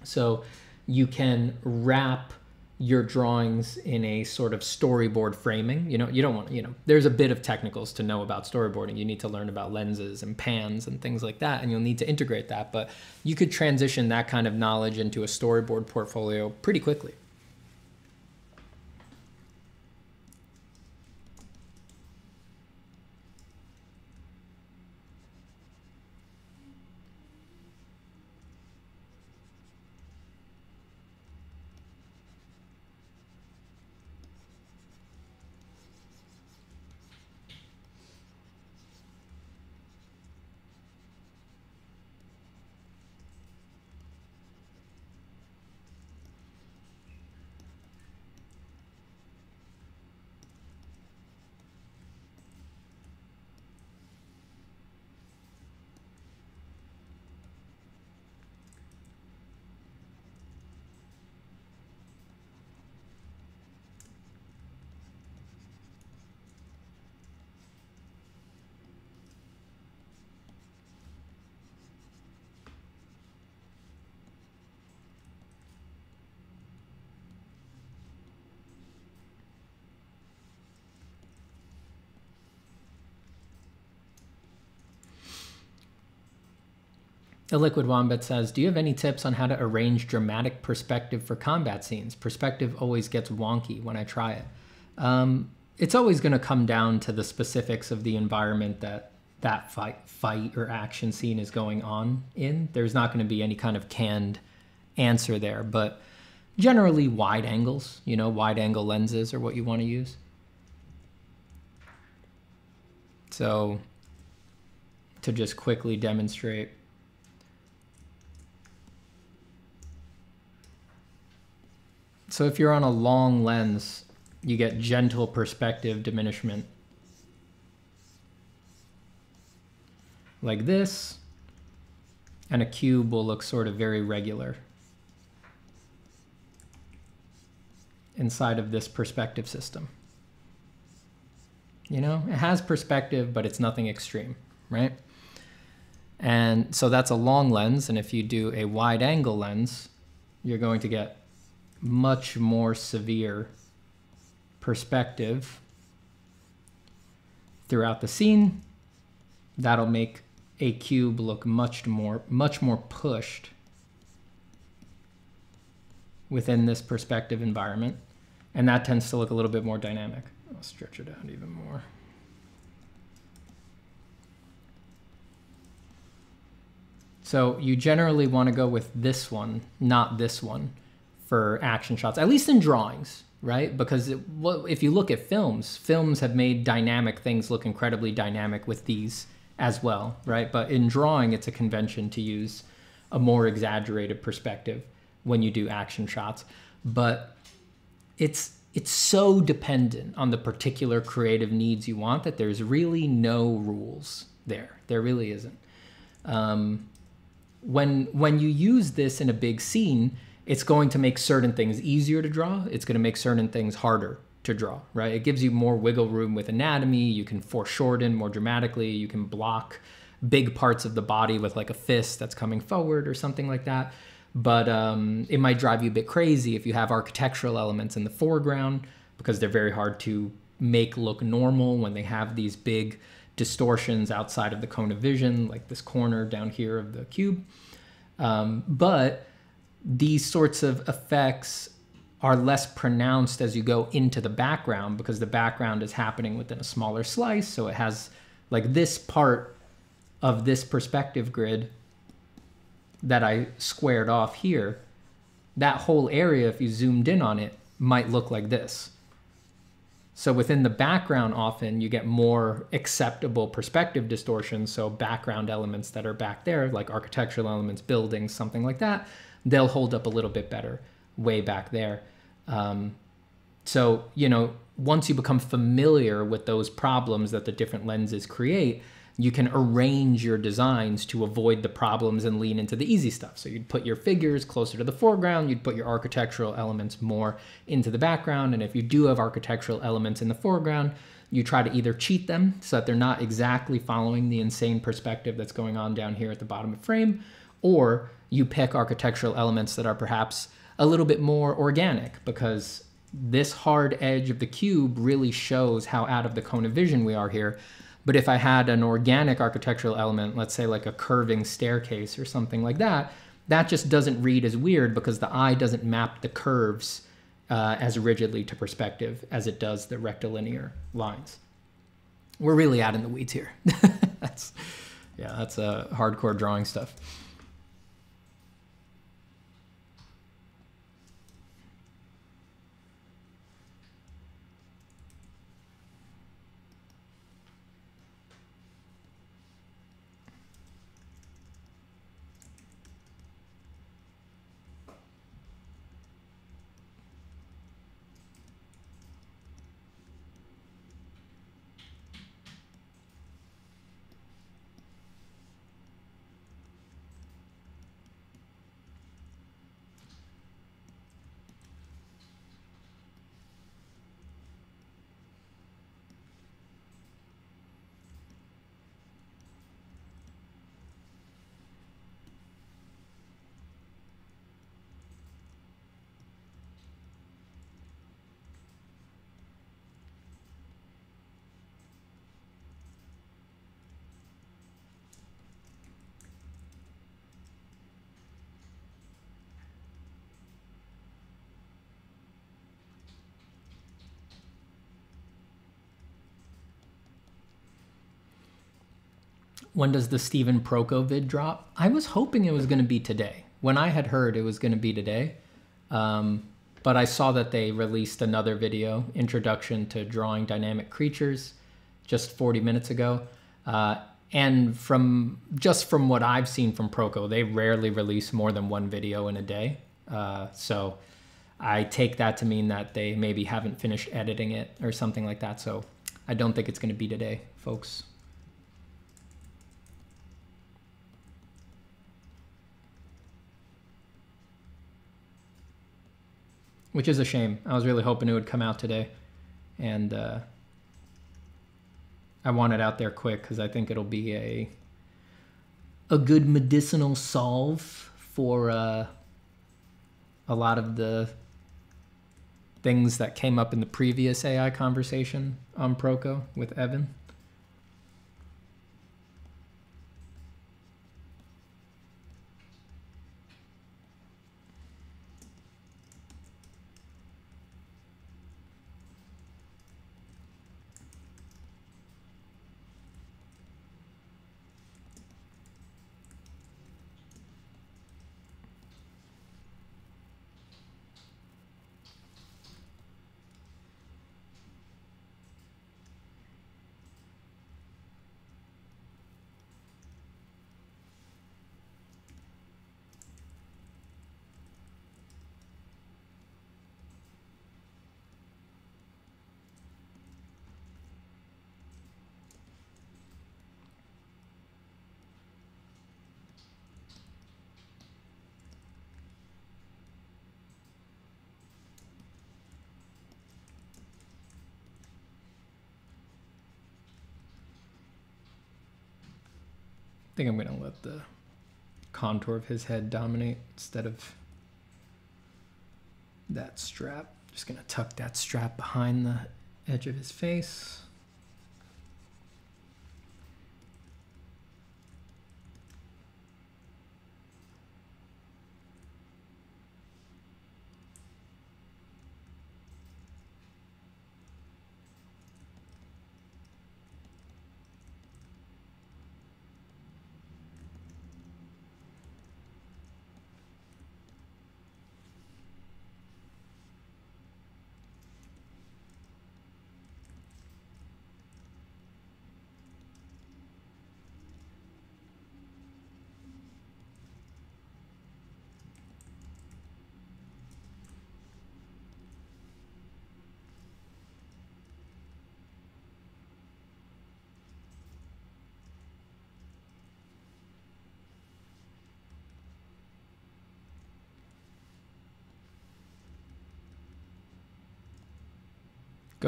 So you can wrap your drawings in a sort of storyboard framing. You know, you don't want, you know, there's a bit of technicals to know about storyboarding. You need to learn about lenses and pans and things like that, and you'll need to integrate that. But you could transition that kind of knowledge into a storyboard portfolio pretty quickly. The Liquid Wombat says, Do you have any tips on how to arrange dramatic perspective for combat scenes? Perspective always gets wonky when I try it. Um, it's always going to come down to the specifics of the environment that that fight, fight or action scene is going on in. There's not going to be any kind of canned answer there, but generally wide angles, you know, wide angle lenses are what you want to use. So to just quickly demonstrate So if you're on a long lens, you get gentle perspective diminishment. Like this, and a cube will look sort of very regular inside of this perspective system. You know, it has perspective, but it's nothing extreme, right? And so that's a long lens, and if you do a wide angle lens, you're going to get much more severe perspective throughout the scene. That'll make a cube look much more much more pushed within this perspective environment. And that tends to look a little bit more dynamic. I'll stretch it out even more. So you generally want to go with this one, not this one for action shots, at least in drawings, right? Because it, if you look at films, films have made dynamic things look incredibly dynamic with these as well, right? But in drawing, it's a convention to use a more exaggerated perspective when you do action shots. But it's it's so dependent on the particular creative needs you want that there's really no rules there. There really isn't. Um, when when you use this in a big scene, it's going to make certain things easier to draw. It's going to make certain things harder to draw, right? It gives you more wiggle room with anatomy. You can foreshorten more dramatically. You can block big parts of the body with like a fist that's coming forward or something like that. But um, it might drive you a bit crazy if you have architectural elements in the foreground because they're very hard to make look normal when they have these big distortions outside of the cone of vision, like this corner down here of the cube. Um, but these sorts of effects are less pronounced as you go into the background because the background is happening within a smaller slice. So it has like this part of this perspective grid that I squared off here. That whole area, if you zoomed in on it, might look like this. So within the background, often you get more acceptable perspective distortions. So background elements that are back there, like architectural elements, buildings, something like that, they'll hold up a little bit better way back there. Um, so, you know, once you become familiar with those problems that the different lenses create, you can arrange your designs to avoid the problems and lean into the easy stuff. So you'd put your figures closer to the foreground, you'd put your architectural elements more into the background, and if you do have architectural elements in the foreground, you try to either cheat them so that they're not exactly following the insane perspective that's going on down here at the bottom of frame, or you pick architectural elements that are perhaps a little bit more organic because this hard edge of the cube really shows how out of the cone of vision we are here but if I had an organic architectural element, let's say like a curving staircase or something like that, that just doesn't read as weird because the eye doesn't map the curves uh, as rigidly to perspective as it does the rectilinear lines. We're really out in the weeds here. that's yeah, that's uh, hardcore drawing stuff. When does the Steven Proko vid drop? I was hoping it was going to be today. When I had heard it was going to be today, um, but I saw that they released another video, Introduction to Drawing Dynamic Creatures, just 40 minutes ago. Uh, and from just from what I've seen from Proko, they rarely release more than one video in a day. Uh, so I take that to mean that they maybe haven't finished editing it or something like that. So I don't think it's going to be today, folks. Which is a shame. I was really hoping it would come out today, and uh, I want it out there quick because I think it'll be a a good medicinal solve for uh, a lot of the things that came up in the previous AI conversation on Proko with Evan. Think I'm going to let the contour of his head dominate instead of that strap. Just going to tuck that strap behind the edge of his face.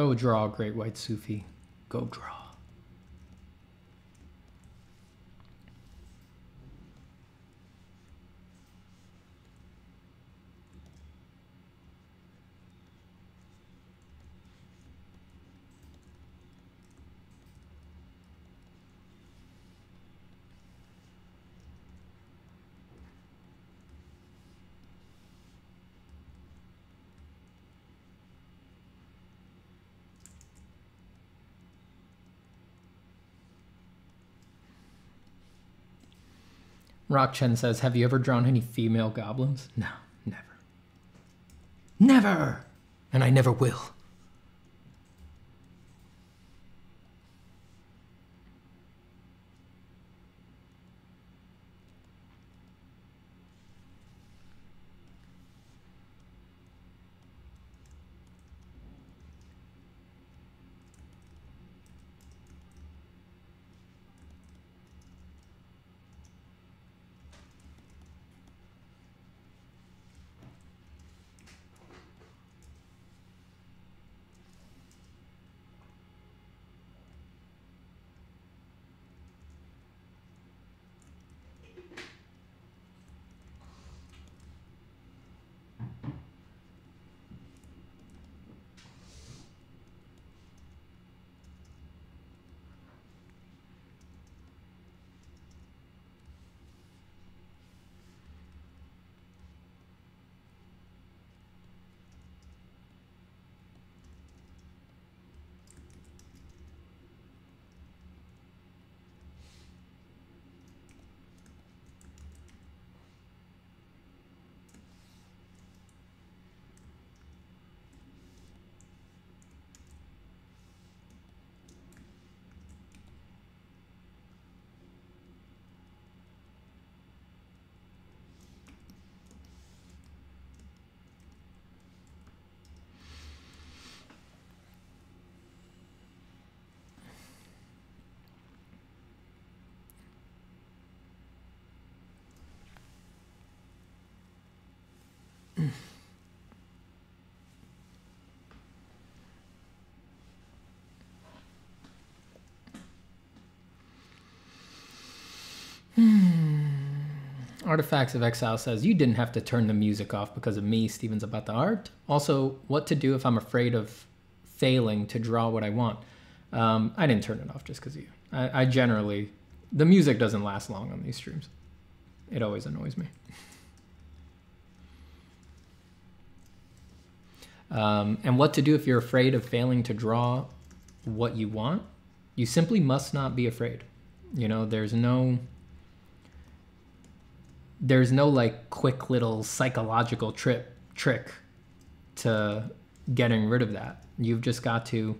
Go draw, great white Sufi. Go draw. Rock Chen says, Have you ever drawn any female goblins? No, never. Never! And I never will. Artifacts of Exile says, You didn't have to turn the music off because of me, Stevens, about the art. Also, what to do if I'm afraid of failing to draw what I want. Um, I didn't turn it off just because you. I, I generally, the music doesn't last long on these streams. It always annoys me. Um, and what to do if you're afraid of failing to draw what you want? You simply must not be afraid. You know, there's no there's no like quick little psychological trip trick to getting rid of that. You've just got to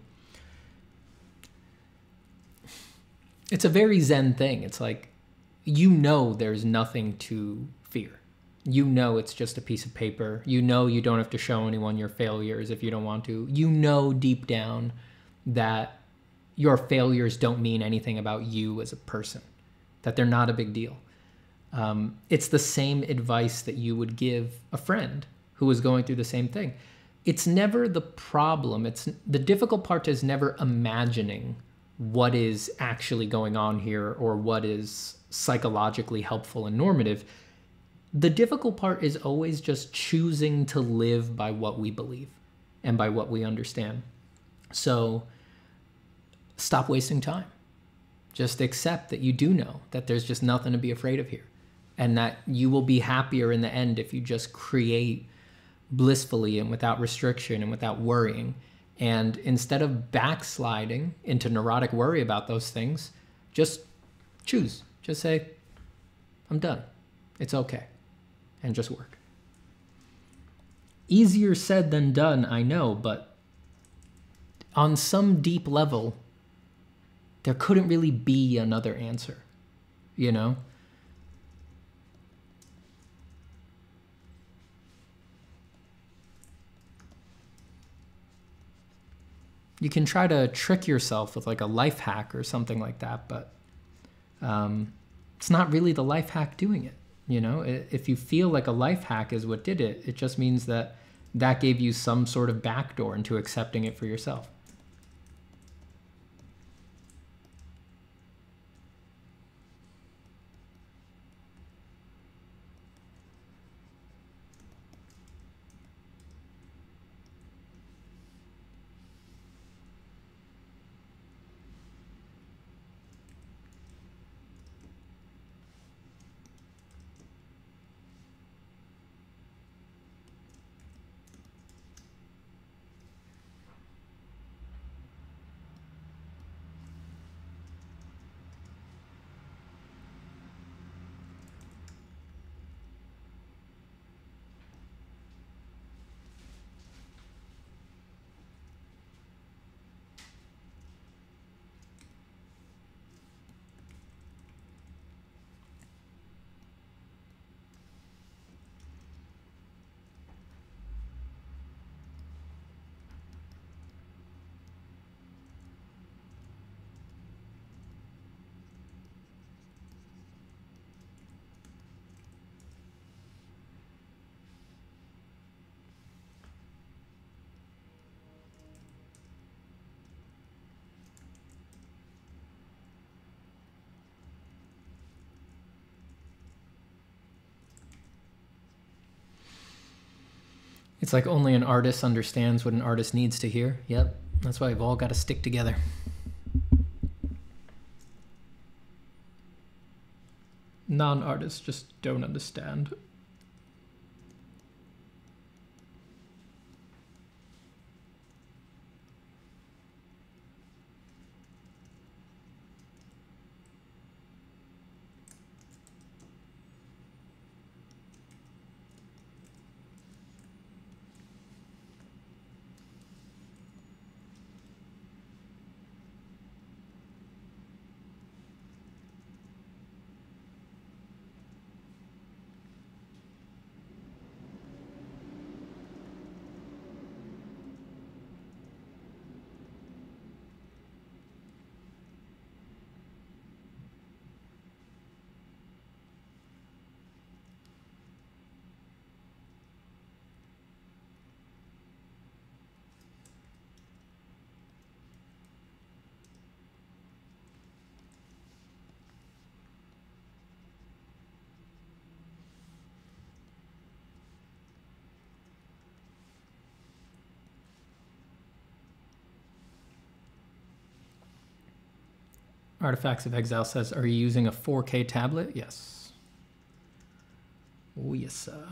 It's a very zen thing. It's like you know there's nothing to fear. You know it's just a piece of paper. You know you don't have to show anyone your failures if you don't want to. You know deep down that your failures don't mean anything about you as a person, that they're not a big deal. Um, it's the same advice that you would give a friend who is going through the same thing. It's never the problem. It's the difficult part is never imagining what is actually going on here or what is psychologically helpful and normative. The difficult part is always just choosing to live by what we believe and by what we understand. So stop wasting time. Just accept that you do know that there's just nothing to be afraid of here and that you will be happier in the end if you just create blissfully and without restriction and without worrying. And instead of backsliding into neurotic worry about those things, just choose. Just say, I'm done. It's okay. And just work. Easier said than done, I know, but on some deep level, there couldn't really be another answer, you know? You can try to trick yourself with like a life hack or something like that, but um, it's not really the life hack doing it. You know, if you feel like a life hack is what did it, it just means that that gave you some sort of backdoor into accepting it for yourself. It's like only an artist understands what an artist needs to hear. Yep. That's why we've all got to stick together. Non artists just don't understand. Artifacts of Exile says, Are you using a 4K tablet? Yes. Oh, yes, sir.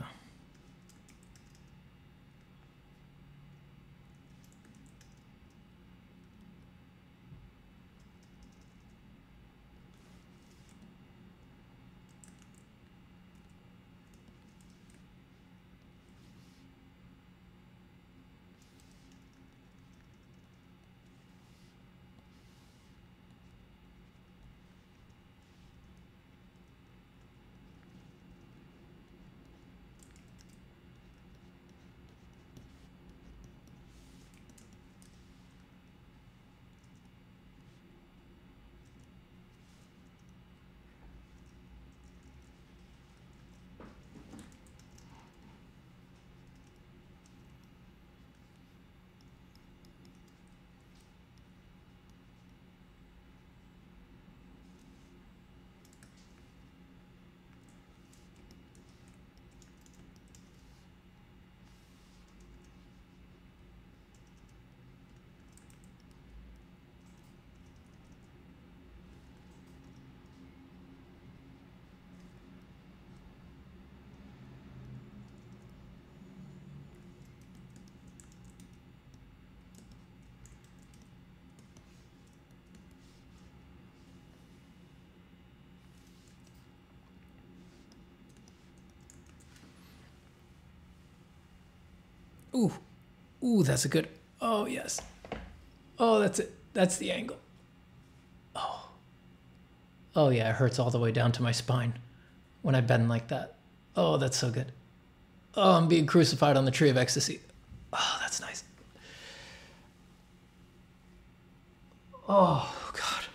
Ooh, ooh, that's a good. Oh yes. Oh, that's it. That's the angle. Oh. Oh yeah, it hurts all the way down to my spine when I bend like that. Oh, that's so good. Oh, I'm being crucified on the tree of ecstasy. Oh, that's nice. Oh God.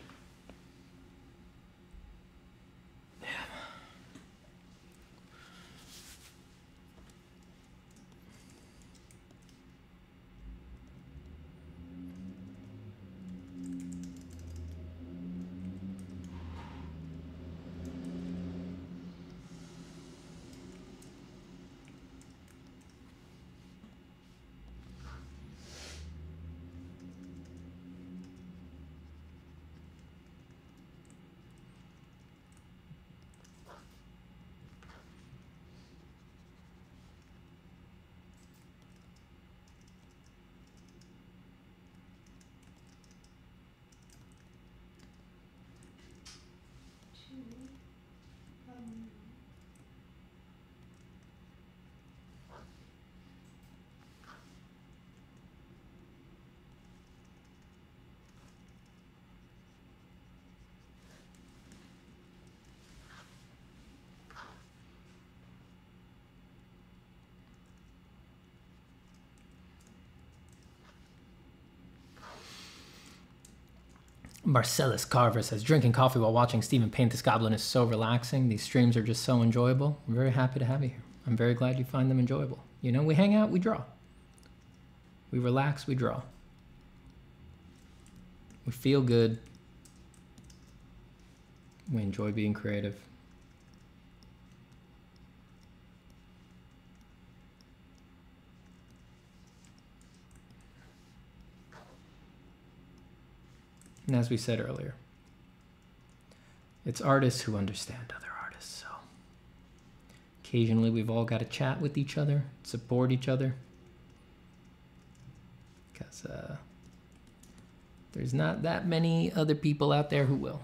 Marcellus Carver says, drinking coffee while watching Steven paint this goblin is so relaxing. These streams are just so enjoyable. I'm very happy to have you here. I'm very glad you find them enjoyable. You know, we hang out, we draw. We relax, we draw. We feel good. We enjoy being creative. And as we said earlier, it's artists who understand other artists. So occasionally we've all got to chat with each other, support each other. Because uh, there's not that many other people out there who will.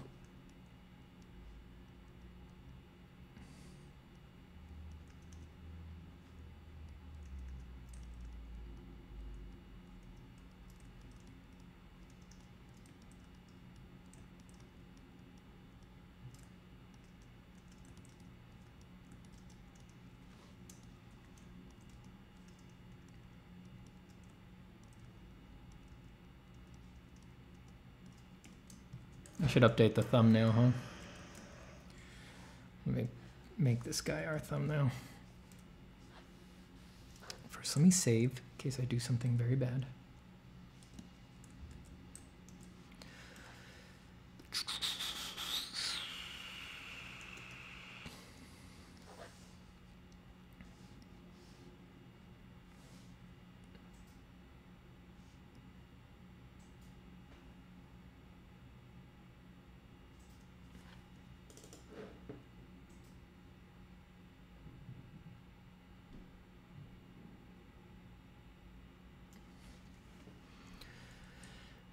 Should update the thumbnail, huh? Let me make this guy our thumbnail. First, let me save in case I do something very bad.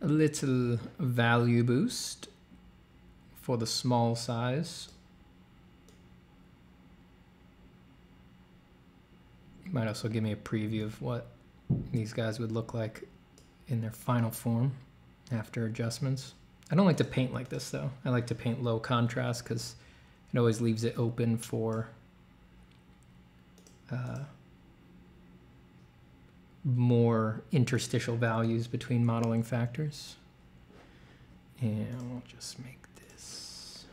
A little value boost for the small size. Might also give me a preview of what these guys would look like in their final form after adjustments. I don't like to paint like this though. I like to paint low contrast because it always leaves it open for uh, more interstitial values between modeling factors. And we'll just make this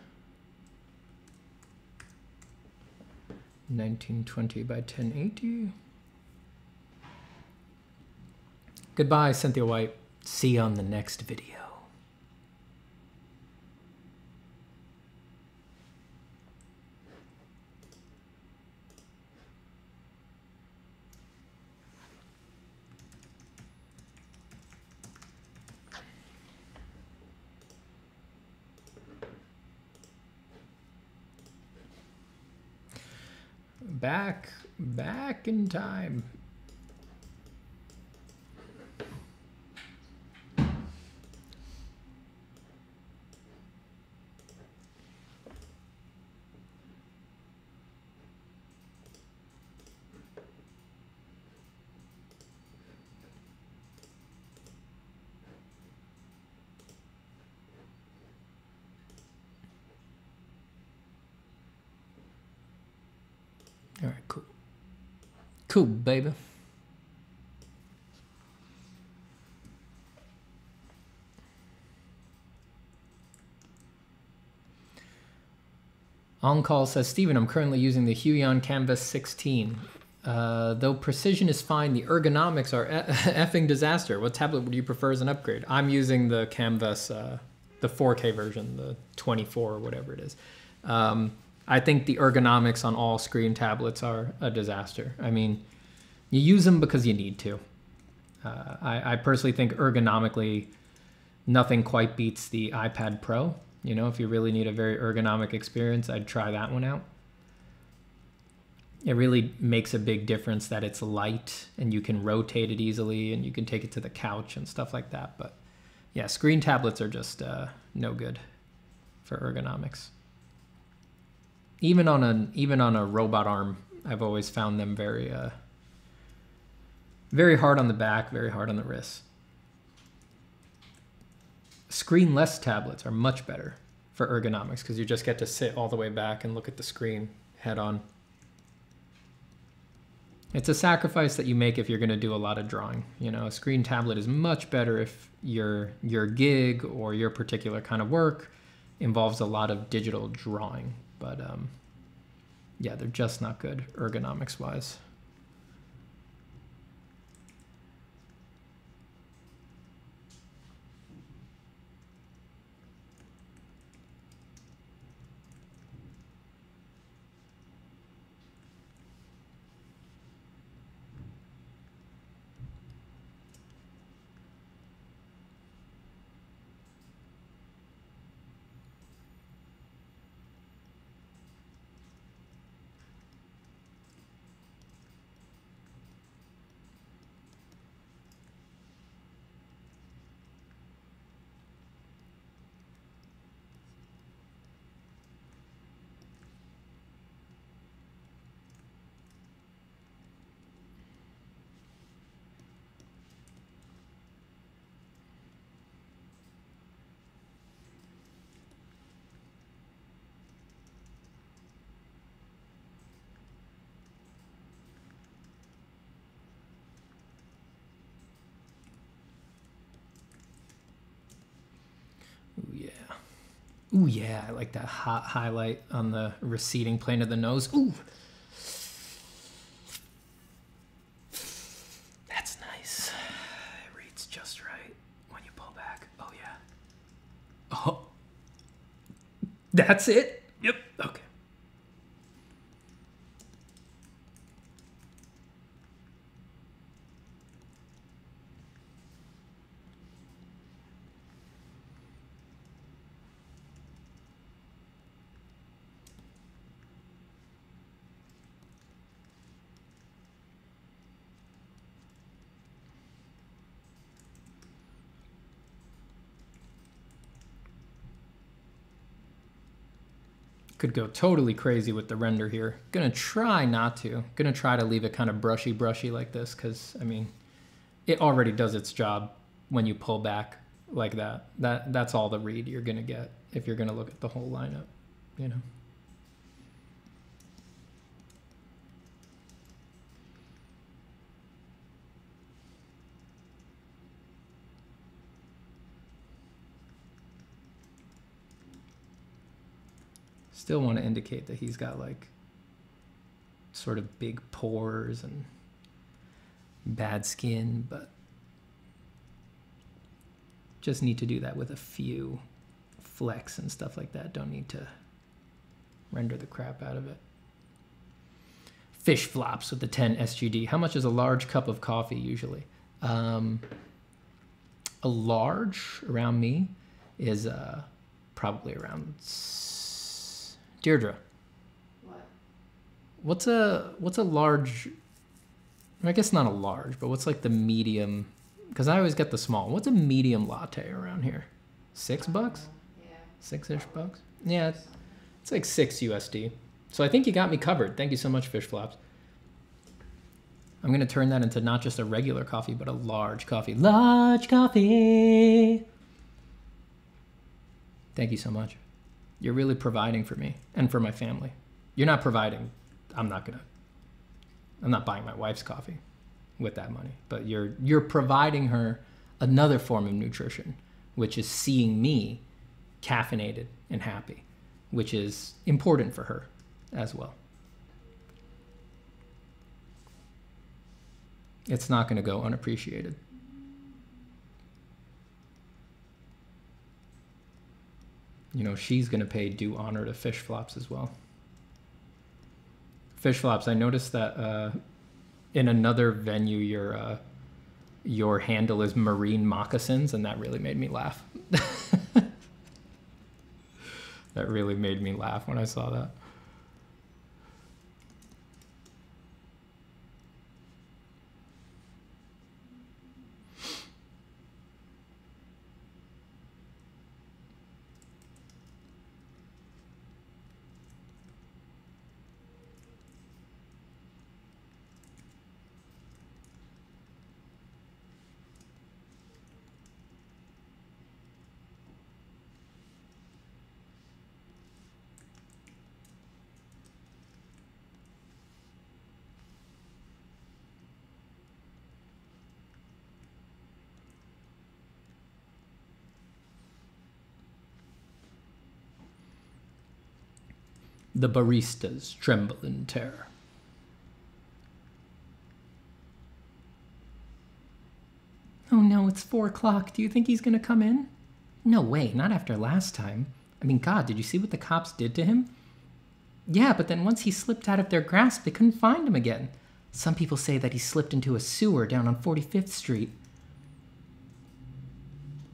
1920 by 1080. Goodbye, Cynthia White. See you on the next video. Back, back in time. All right, cool. Cool, baby. On call says Steven, I'm currently using the Huion Kamvas 16. Uh, though precision is fine, the ergonomics are e- effing disaster. What tablet would you prefer as an upgrade? I'm using the Kamvas, uh, the 4K version, the 24 or whatever it is. Um, I think the ergonomics on all screen tablets are a disaster. I mean, you use them because you need to. Uh, I, I personally think ergonomically, nothing quite beats the iPad Pro. You know, if you really need a very ergonomic experience, I'd try that one out. It really makes a big difference that it's light and you can rotate it easily and you can take it to the couch and stuff like that. But yeah, screen tablets are just uh, no good for ergonomics even on an even on a robot arm, I've always found them very uh, very hard on the back, very hard on the wrists. Screenless tablets are much better for ergonomics because you just get to sit all the way back and look at the screen head on. It's a sacrifice that you make if you're going to do a lot of drawing. You know, a screen tablet is much better if your your gig or your particular kind of work involves a lot of digital drawing but um, yeah, they're just not good ergonomics wise. Ooh, yeah, I like that hot highlight on the receding plane of the nose. Ooh. That's nice. It reads just right when you pull back. Oh, yeah. Oh. That's it? Yep. Okay. Could go totally crazy with the render here. Gonna try not to. Gonna try to leave it kind of brushy brushy like this because I mean, it already does its job when you pull back like that. That That's all the read you're gonna get if you're gonna look at the whole lineup, you know. Still want to indicate that he's got like sort of big pores and bad skin, but just need to do that with a few flecks and stuff like that. Don't need to render the crap out of it. Fish flops with the 10 SGD. How much is a large cup of coffee usually? Um, a large around me is uh, probably around Deirdre. What? What's a what's a large? I guess not a large, but what's like the medium? Because I always get the small. What's a medium latte around here? Six uh, bucks? Yeah. Six ish bucks? Yeah, it's, it's like six USD. So I think you got me covered. Thank you so much, Fish Flops. I'm gonna turn that into not just a regular coffee, but a large coffee. Large coffee. Thank you so much. You're really providing for me and for my family. You're not providing. I'm not gonna. I'm not buying my wife's coffee with that money, but you're you're providing her another form of nutrition, which is seeing me caffeinated and happy, which is important for her as well. It's not going to go unappreciated. You know, she's going to pay due honor to Fish Flops as well. Fish Flops, I noticed that uh, in another venue, your uh, your handle is Marine Moccasins, and that really made me laugh. that really made me laugh when I saw that. The baristas tremble in terror. Oh no, it's four o'clock. Do you think he's gonna come in? No way, not after last time. I mean, God, did you see what the cops did to him? Yeah, but then once he slipped out of their grasp, they couldn't find him again. Some people say that he slipped into a sewer down on 45th Street.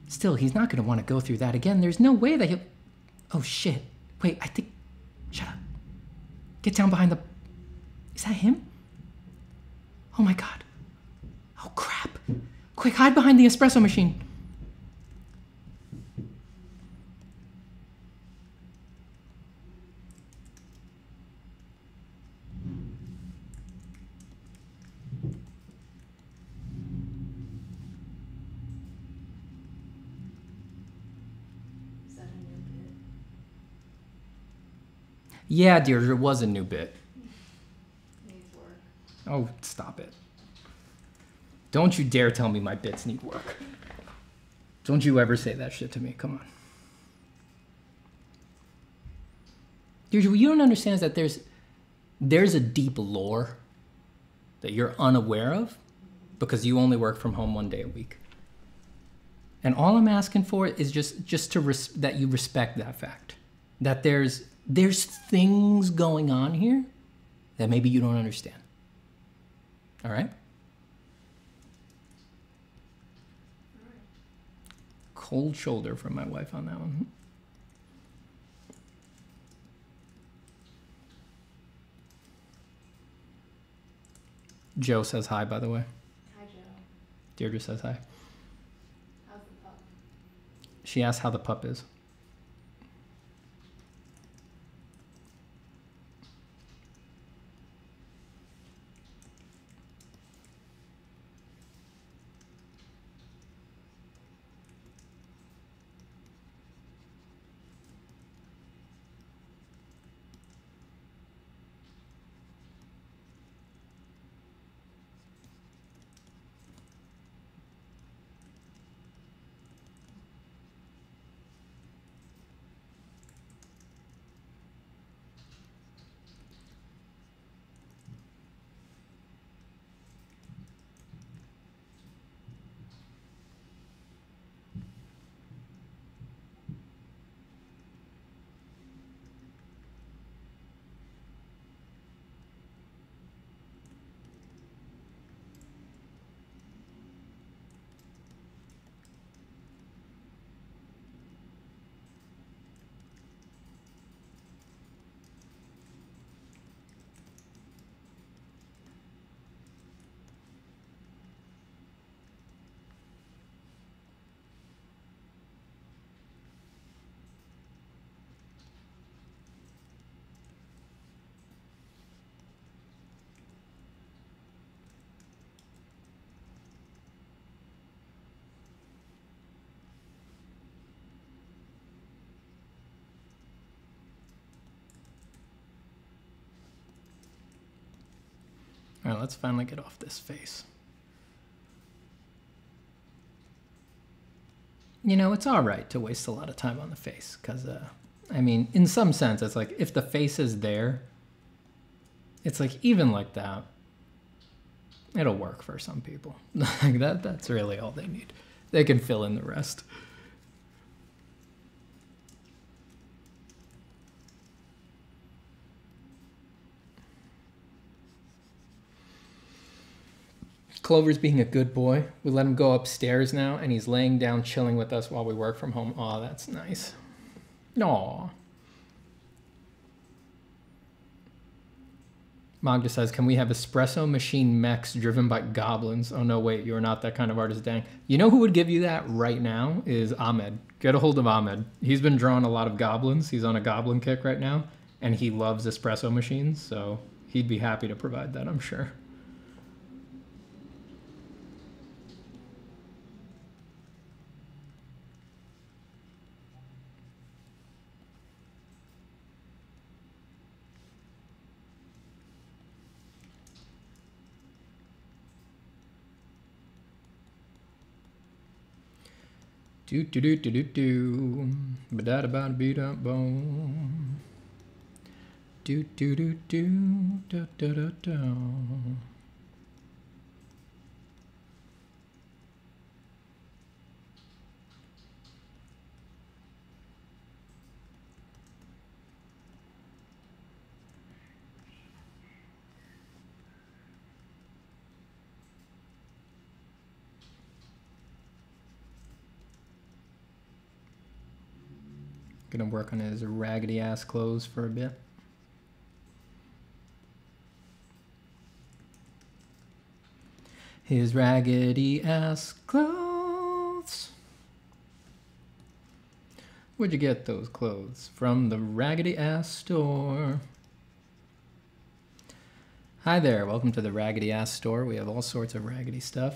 Still, he's not gonna want to go through that again. There's no way that he'll. Oh shit. Wait, I think. Shut up. Get down behind the. Is that him? Oh my god. Oh crap. Quick, hide behind the espresso machine. Yeah, Deirdre, it was a new bit. Oh, stop it. Don't you dare tell me my bits need work. Don't you ever say that shit to me. Come on. Deirdre, what you don't understand is that there's there's a deep lore that you're unaware of because you only work from home one day a week. And all I'm asking for is just just to res- that you respect that fact. That there's there's things going on here that maybe you don't understand. All right? Cold shoulder from my wife on that one. Joe says hi, by the way. Hi, Joe. Deirdre says hi. How's the pup? She asks how the pup is. All right, let's finally get off this face. You know, it's all right to waste a lot of time on the face because, uh, I mean, in some sense, it's like if the face is there, it's like even like that, it'll work for some people. like that, that's really all they need. They can fill in the rest. Clover's being a good boy. We let him go upstairs now, and he's laying down chilling with us while we work from home. Aw, that's nice. Aw. Magda says, "Can we have espresso machine mechs driven by goblins?" Oh no, wait, you're not that kind of artist, dang. You know who would give you that right now is Ahmed. Get a hold of Ahmed. He's been drawing a lot of goblins. He's on a goblin kick right now, and he loves espresso machines, so he'd be happy to provide that, I'm sure. Do do do do do do. Ba da da ba da up boom. Do do do do da da da da. Gonna work on his raggedy ass clothes for a bit. His raggedy ass clothes. Where'd you get those clothes? From the Raggedy Ass store. Hi there, welcome to the Raggedy Ass store. We have all sorts of raggedy stuff.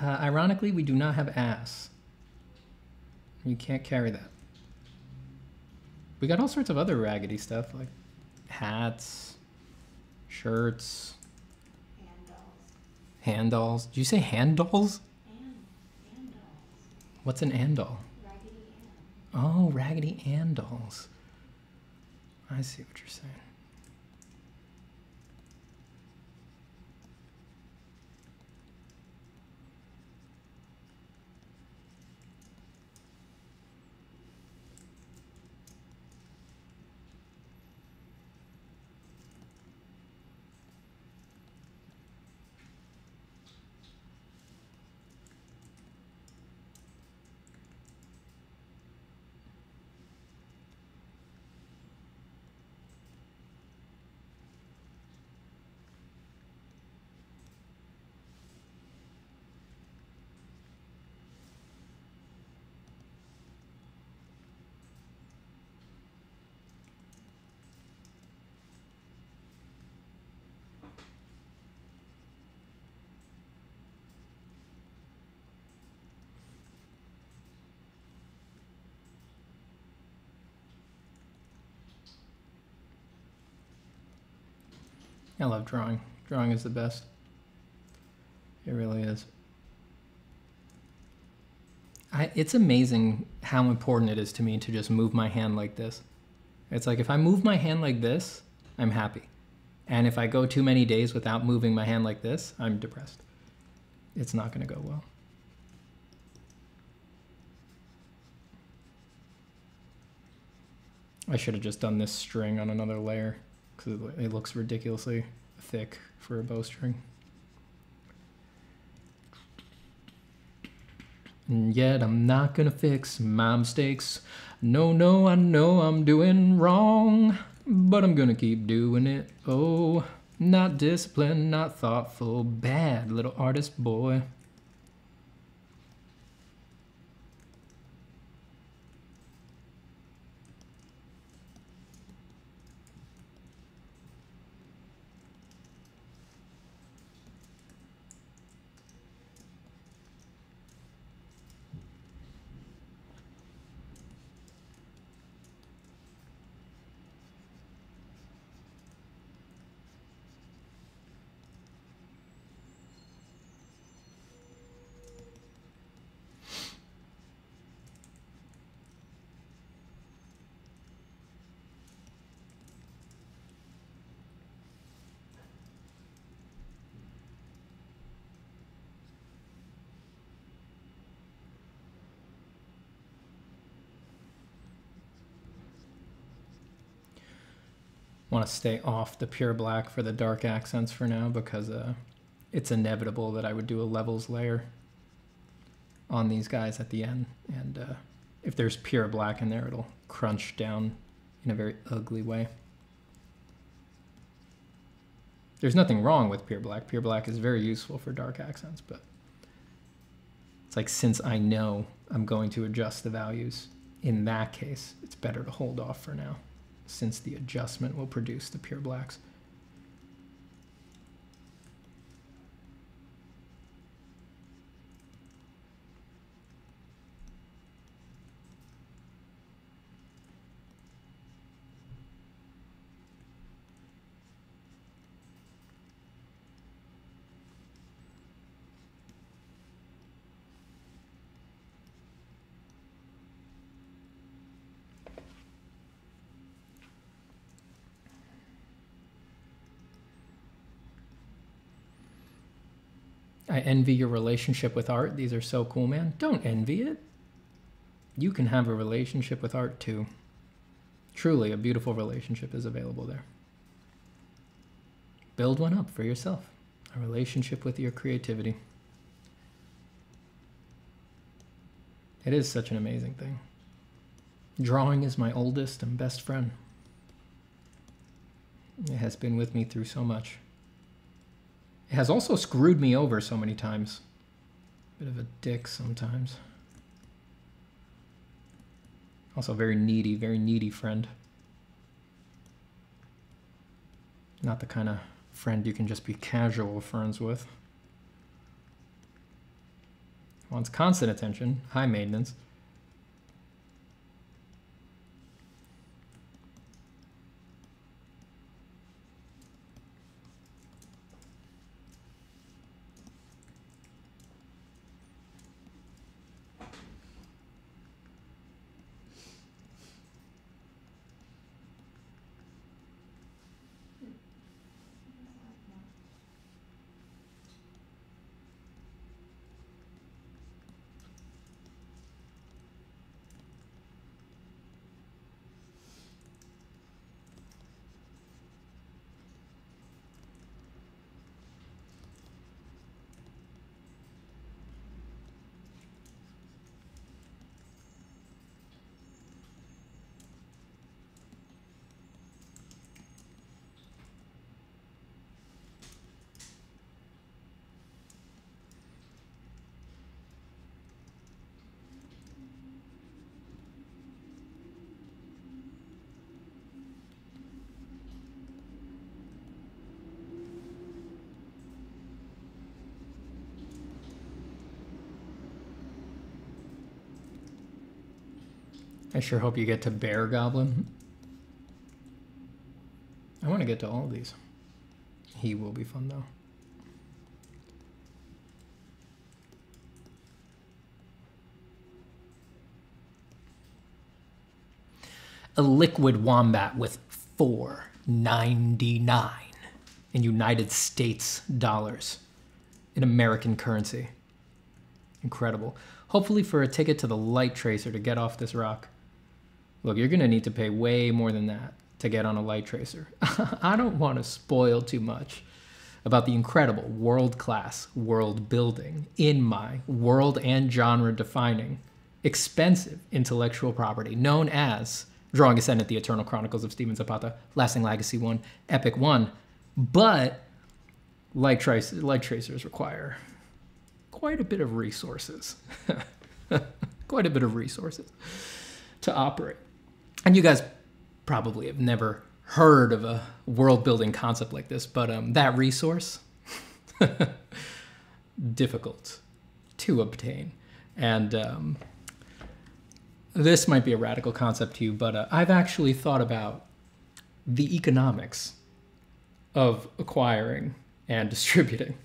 Uh, ironically, we do not have ass. You can't carry that. We got all sorts of other raggedy stuff like hats, shirts, Hand dolls. hand dolls. Did you say hand dolls? Hand dolls. What's an and doll? Raggedy Ann. Oh, Raggedy Ann dolls. I see what you're saying. I love drawing. Drawing is the best. It really is. I, it's amazing how important it is to me to just move my hand like this. It's like if I move my hand like this, I'm happy. And if I go too many days without moving my hand like this, I'm depressed. It's not going to go well. I should have just done this string on another layer because it looks ridiculously thick for a bowstring. And yet I'm not gonna fix my mistakes. No, no, I know I'm doing wrong, but I'm gonna keep doing it. Oh, not disciplined, not thoughtful, bad little artist boy. To stay off the pure black for the dark accents for now because uh, it's inevitable that I would do a levels layer on these guys at the end. And uh, if there's pure black in there, it'll crunch down in a very ugly way. There's nothing wrong with pure black. Pure black is very useful for dark accents, but it's like since I know I'm going to adjust the values, in that case, it's better to hold off for now since the adjustment will produce the pure blacks. I envy your relationship with art. These are so cool, man. Don't envy it. You can have a relationship with art too. Truly, a beautiful relationship is available there. Build one up for yourself a relationship with your creativity. It is such an amazing thing. Drawing is my oldest and best friend. It has been with me through so much. It has also screwed me over so many times. Bit of a dick sometimes. Also very needy, very needy friend. Not the kind of friend you can just be casual friends with. Wants constant attention, high maintenance. I sure hope you get to Bear Goblin. I want to get to all these. He will be fun though. A liquid wombat with 4.99 in United States dollars in American currency. Incredible. Hopefully for a ticket to the light tracer to get off this rock. Look, you're going to need to pay way more than that to get on a light tracer. I don't want to spoil too much about the incredible world class world building in my world and genre defining expensive intellectual property known as Drawing Ascendant, The Eternal Chronicles of Steven Zapata, Lasting Legacy 1, Epic 1. But light, light tracers require quite a bit of resources. quite a bit of resources to operate. And you guys probably have never heard of a world building concept like this, but um, that resource, difficult to obtain. And um, this might be a radical concept to you, but uh, I've actually thought about the economics of acquiring and distributing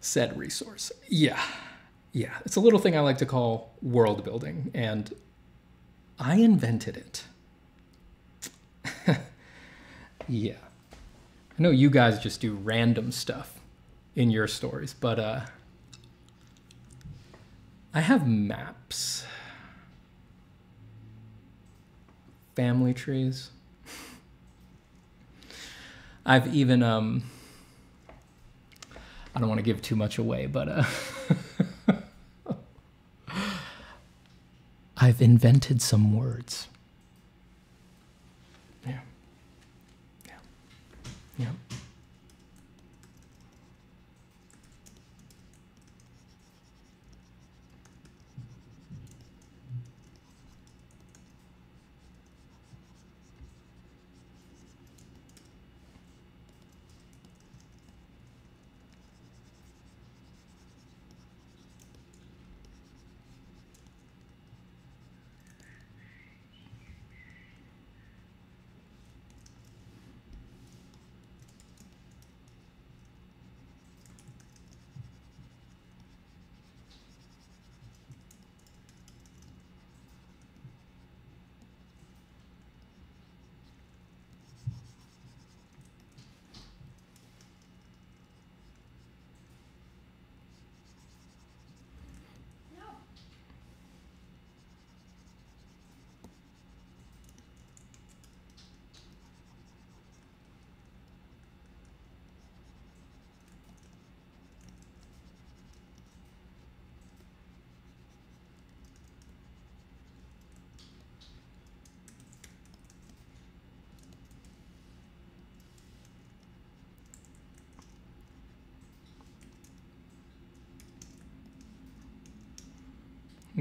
said resource. Yeah, yeah. It's a little thing I like to call world building, and I invented it. yeah. I know you guys just do random stuff in your stories, but uh, I have maps, family trees. I've even um I don't want to give too much away, but uh I've invented some words. Yeah. Yeah. Yeah.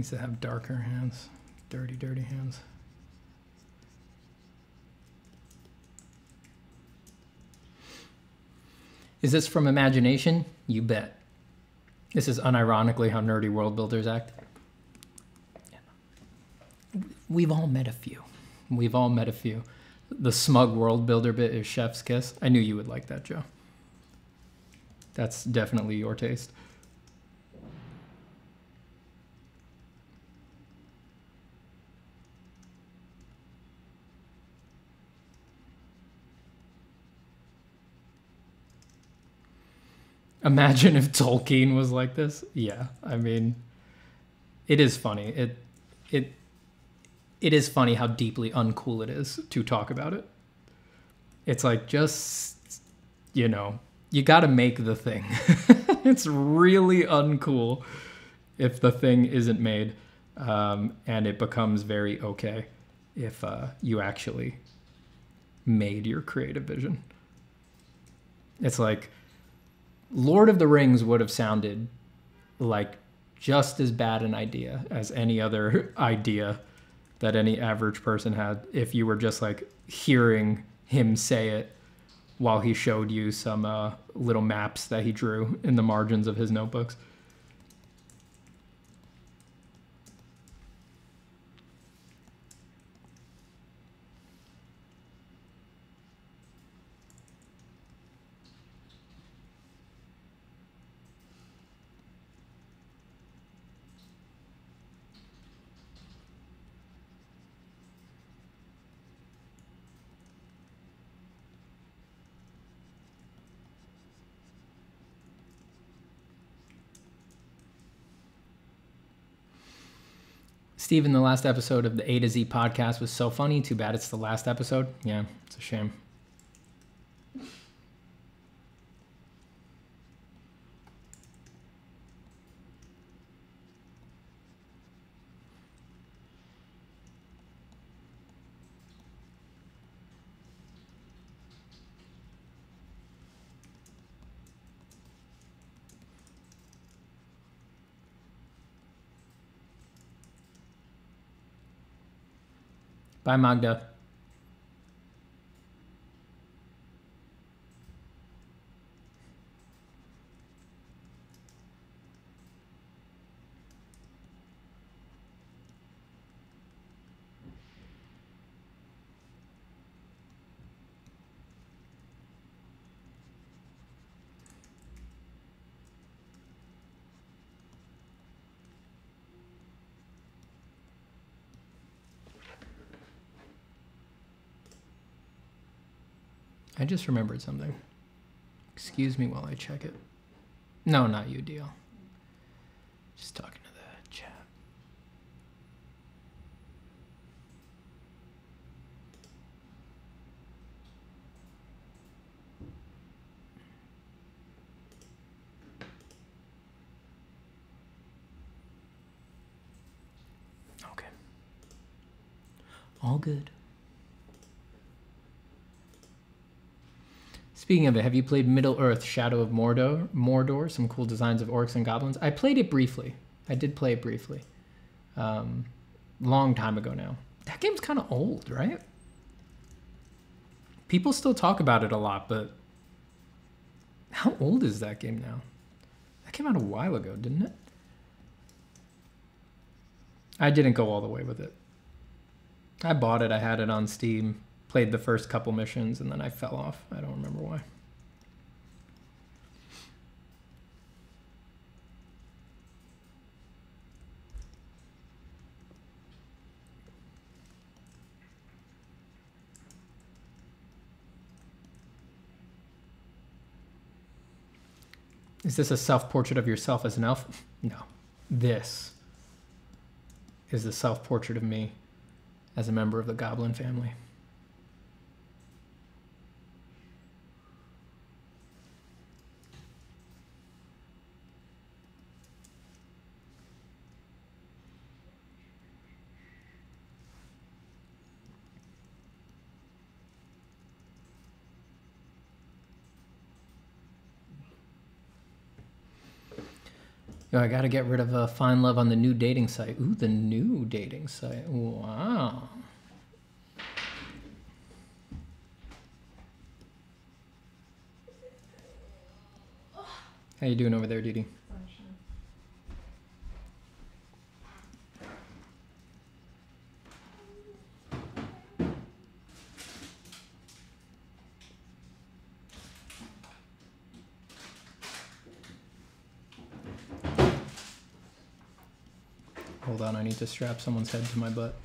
Needs to have darker hands. Dirty, dirty hands. Is this from imagination? You bet. This is unironically how nerdy world builders act. We've all met a few. We've all met a few. The smug world builder bit is chef's kiss. I knew you would like that, Joe. That's definitely your taste. Imagine if Tolkien was like this. Yeah, I mean, it is funny. It, it, it is funny how deeply uncool it is to talk about it. It's like just, you know, you got to make the thing. it's really uncool if the thing isn't made, um, and it becomes very okay if uh, you actually made your creative vision. It's like Lord of the Rings would have sounded like just as bad an idea as any other idea that any average person had if you were just like hearing him say it while he showed you some uh, little maps that he drew in the margins of his notebooks. Steven, the last episode of the A to Z podcast was so funny. Too bad it's the last episode. Yeah, it's a shame. Bye, Magda. I just remembered something. Excuse me while I check it. No, not you, deal. Just talking to the chat. Okay. All good. Speaking of it, have you played Middle Earth: Shadow of Mordor? Mordor, some cool designs of orcs and goblins. I played it briefly. I did play it briefly, um, long time ago now. That game's kind of old, right? People still talk about it a lot, but how old is that game now? That came out a while ago, didn't it? I didn't go all the way with it. I bought it. I had it on Steam played the first couple missions and then I fell off. I don't remember why. Is this a self portrait of yourself as an elf? No. This is the self portrait of me as a member of the goblin family. Yo, I gotta get rid of uh, Find Love on the new dating site. Ooh, the new dating site. Wow. How you doing over there, Didi? Sunshine. Hold on, I need to strap someone's head to my butt.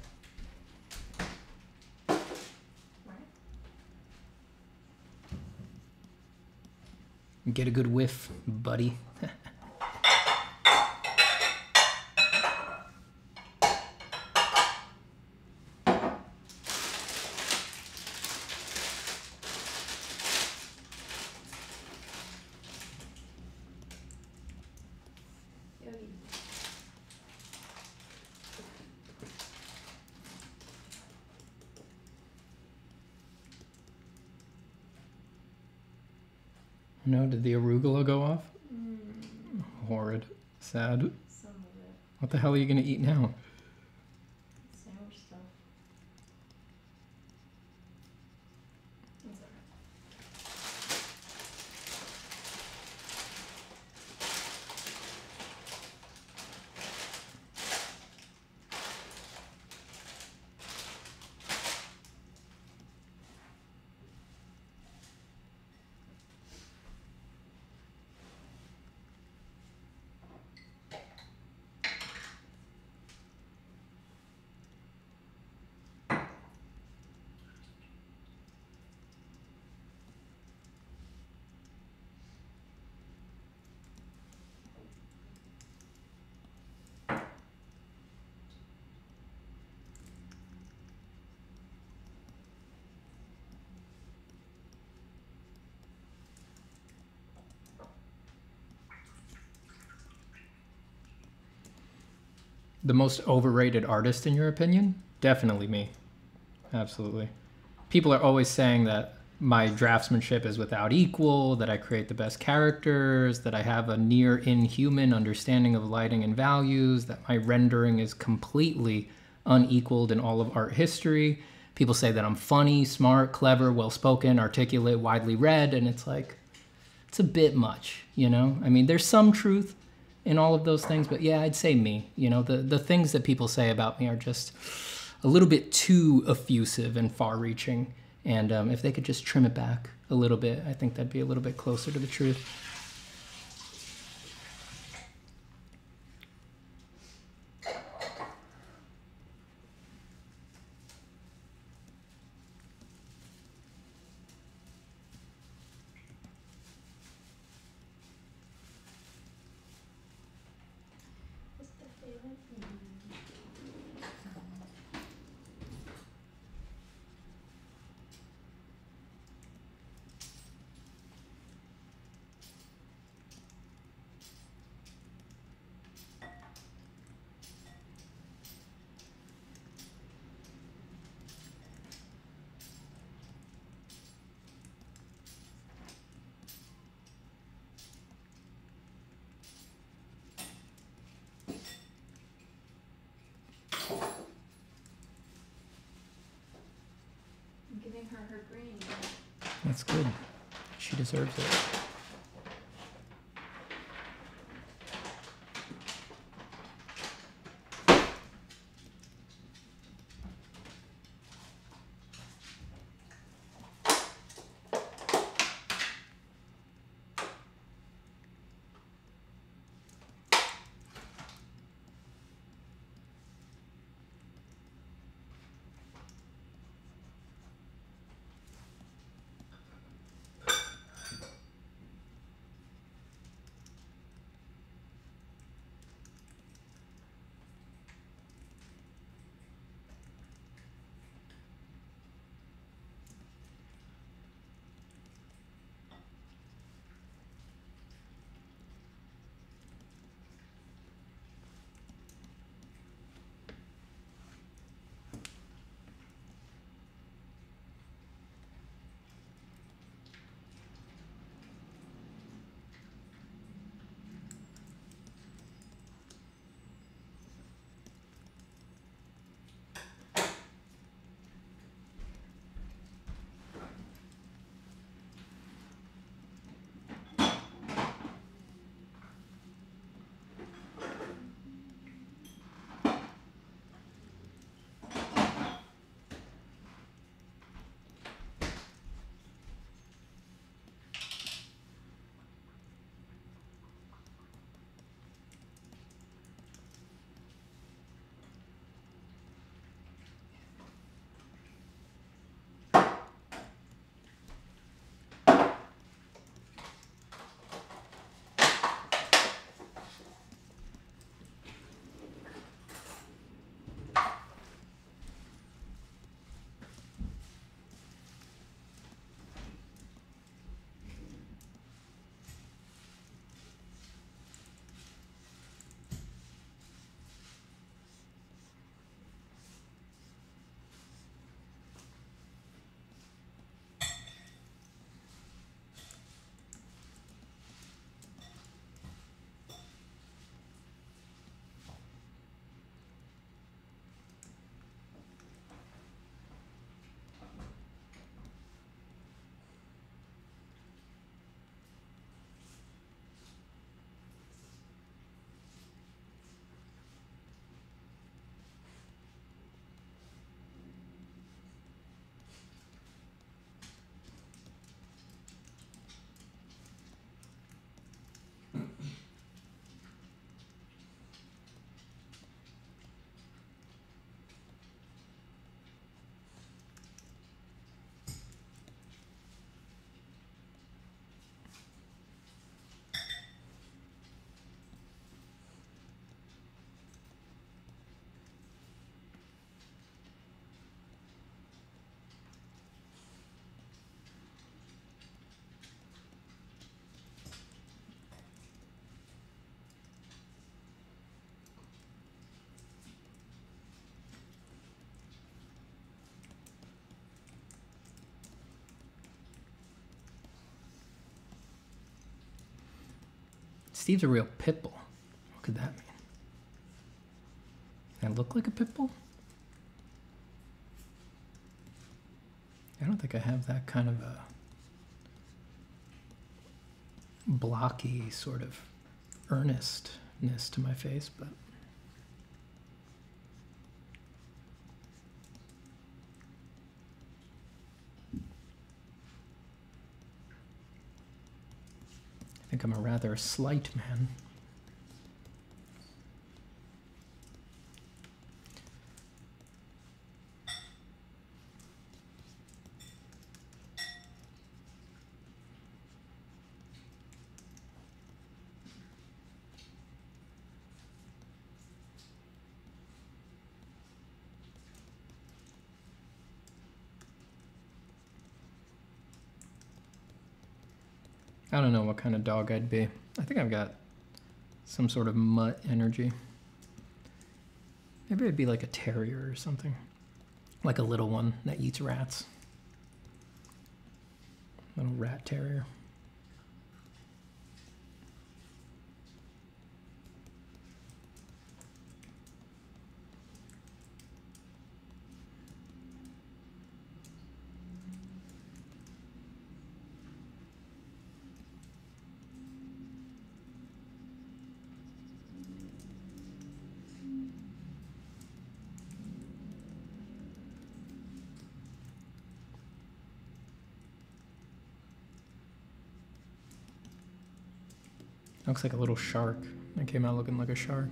Get a good whiff, buddy. Yogi. No, did the arugula go off? Mm, Horrid. Sad. some of it. What the hell are you gonna eat now? The most overrated artist in your opinion? Definitely me. Absolutely. People are always saying that my draftsmanship is without equal, that I create the best characters, that I have a near inhuman understanding of lighting and values, that my rendering is completely unequaled in all of art history. People say that I'm funny, smart, clever, well spoken, articulate, widely read, and it's like, it's a bit much, you know? I mean, there's some truth in all of those things, but yeah, I'd say me. You know, the, the things that people say about me are just a little bit too effusive and far reaching. And um, if they could just trim it back a little bit, I think that'd be a little bit closer to the truth. Steve's a real pit bull. What could that mean? I look like a pit bull? I don't think I have that kind of a blocky sort of earnestness to my face, but I'm a rather slight man. Don't know what kind of dog I'd be. I think I've got some sort of mutt energy. Maybe I'd be like a terrier or something. Like a little one that eats rats. Little rat terrier. Looks like a little shark. I came out looking like a shark.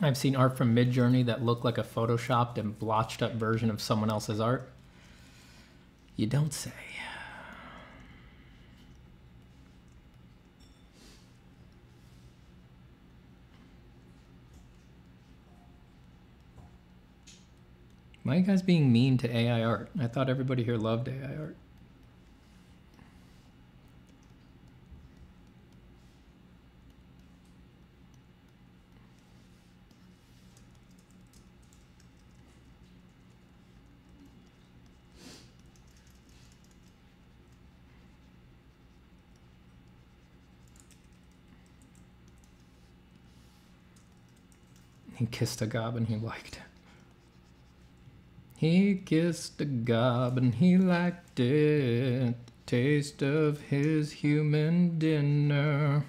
I've seen art from Midjourney that looked like a photoshopped and blotched up version of someone else's art. You don't say. Why are you guys being mean to AI art? I thought everybody here loved AI art. Kissed a goblin he liked. It. He kissed a goblin he liked it. Taste of his human dinner.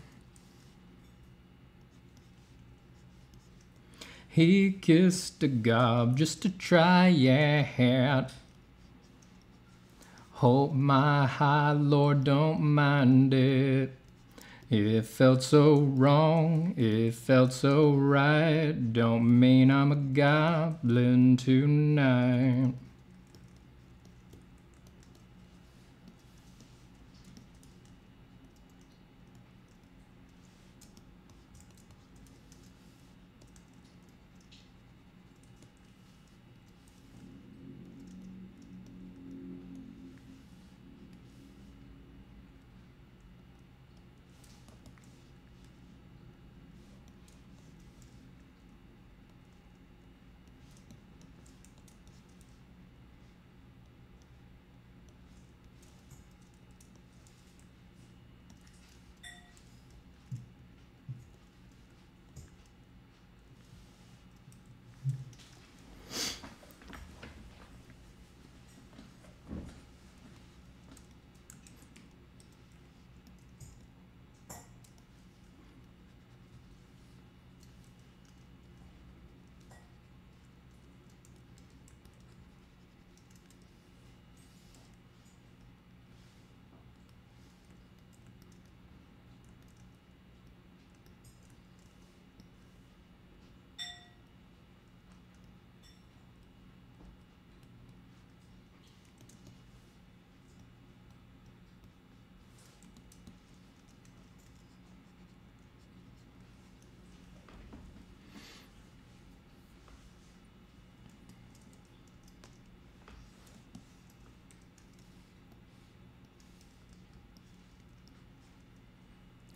He kissed a gob just to try it. Hope my high lord don't mind it. It felt so wrong, it felt so right. Don't mean I'm a goblin tonight.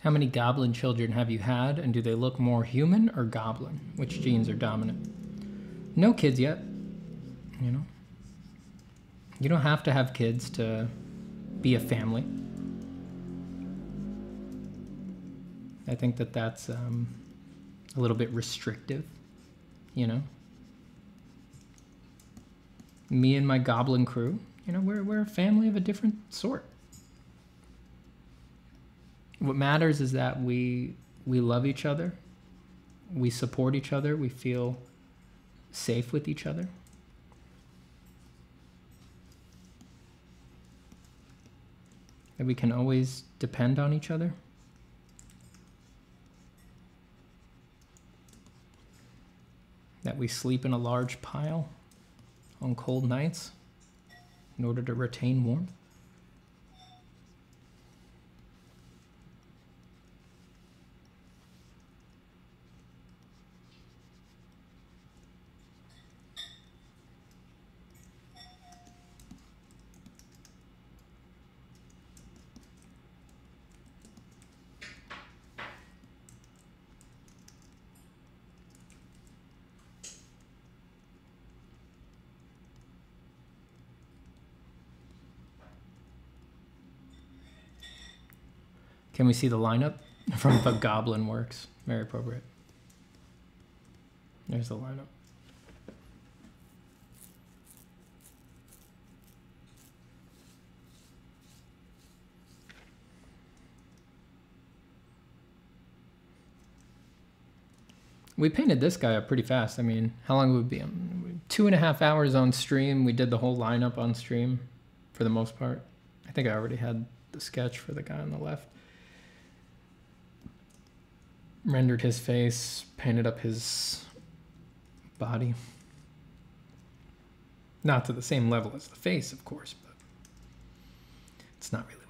How many goblin children have you had, and do they look more human or goblin? Which genes are dominant? No kids yet. You know? You don't have to have kids to be a family. I think that that's um, a little bit restrictive, you know? Me and my goblin crew, you know, we're, we're a family of a different sort what matters is that we we love each other. We support each other. We feel safe with each other. That we can always depend on each other. That we sleep in a large pile on cold nights in order to retain warmth Can we see the lineup from the Goblin Works? Very appropriate. There's the lineup. We painted this guy up pretty fast. I mean, how long would it be? Um, two and a half hours on stream. We did the whole lineup on stream for the most part. I think I already had the sketch for the guy on the left rendered his face, painted up his body. Not to the same level as the face, of course, but it's not really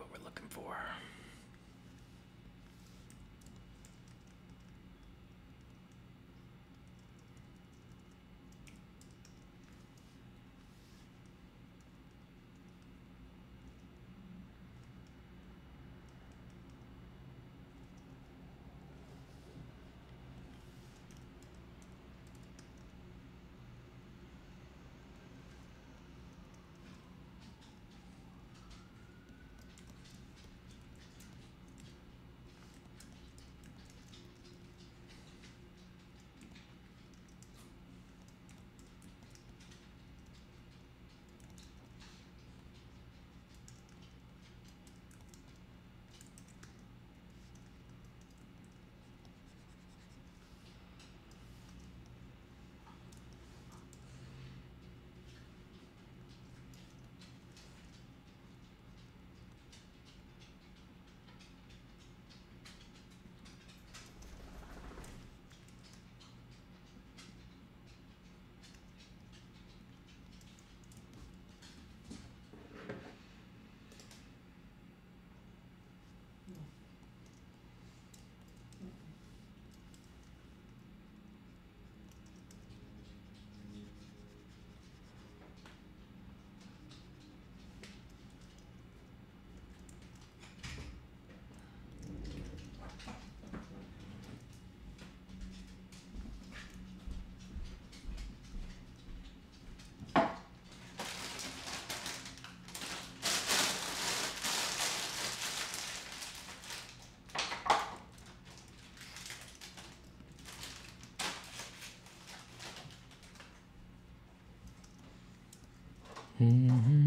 Mm-hmm.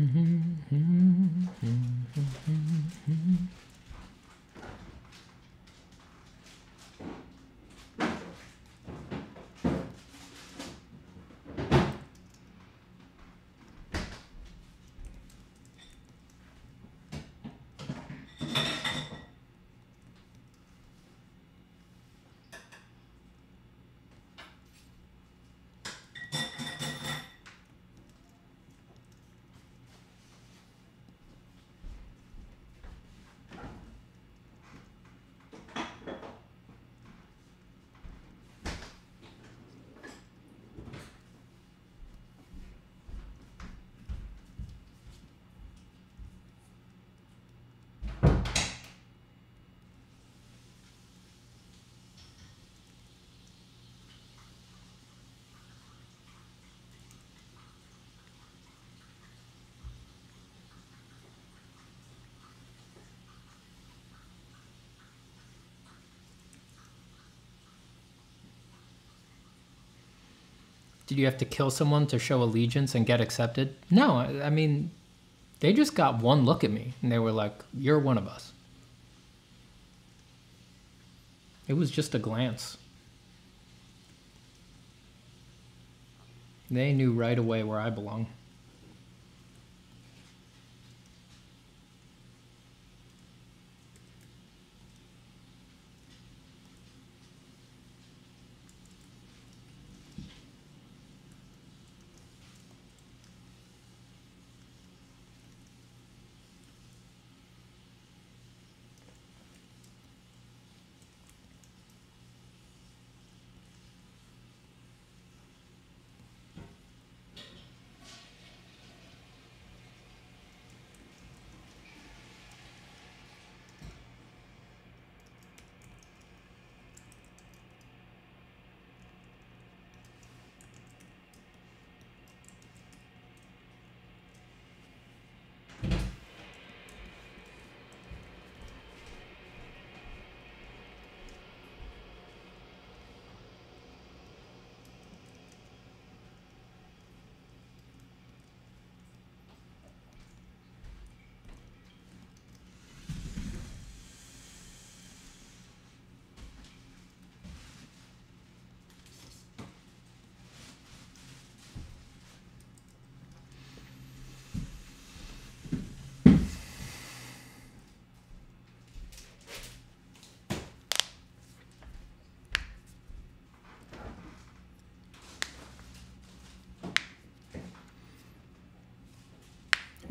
Did you have to kill someone to show allegiance and get accepted? No, I, mean, they just got one look at me and they were like, You're one of us. It was just a glance. They knew right away where I belong.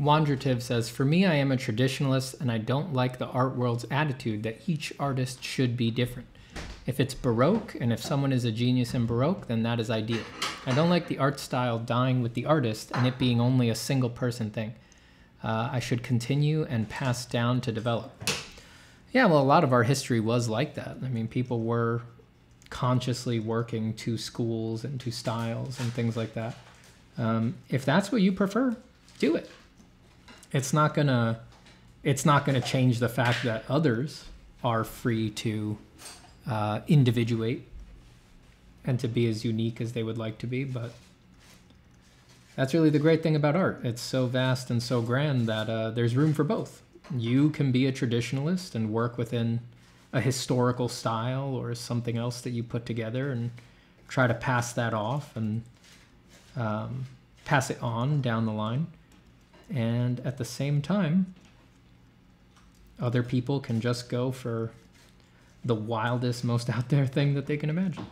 Wandrativ says, For me, I am a traditionalist and I don't like the art world's attitude that each artist should be different. If it's Baroque and if someone is a genius in Baroque, then that is ideal. I don't like the art style dying with the artist and it being only a single person thing. Uh, I should continue and pass down to develop. Yeah, well, a lot of our history was like that. I mean, people were consciously working to schools and to styles and things like that. Um, if that's what you prefer, do it it's not gonna it's not gonna change the fact that others are free to uh, individuate and to be as unique as they would like to be but that's really the great thing about art. It's so vast and so grand that uh, there's room for both. You can be a traditionalist and work within a historical style or something else that you put together and try to pass that off and um, pass it on down the line and at the same time, other people can just go for the wildest, most out there thing that they can imagine.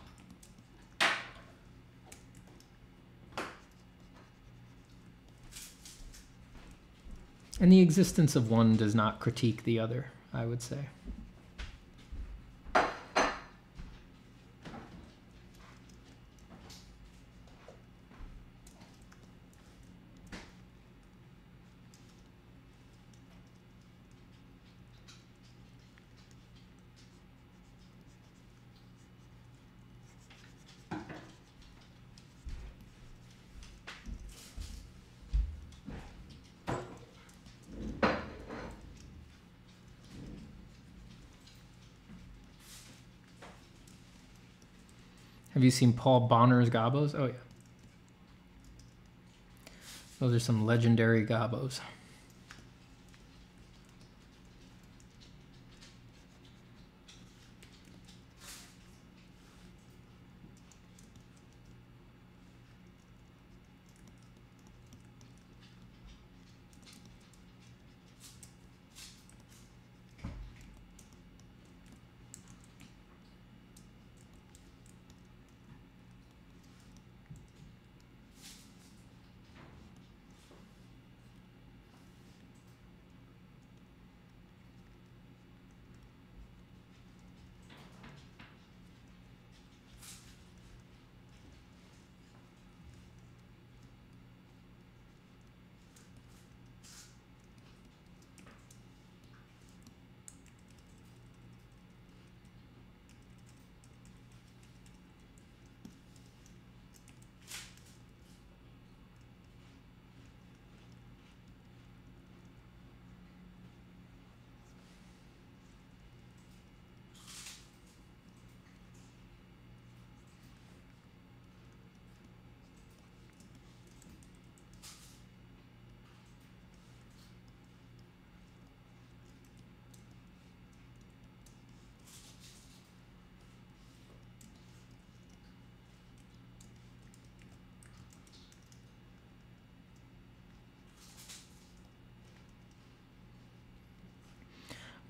And the existence of one does not critique the other, I would say. Have you seen Paul Bonner's Gobos? Oh, yeah. Those are some legendary gobos.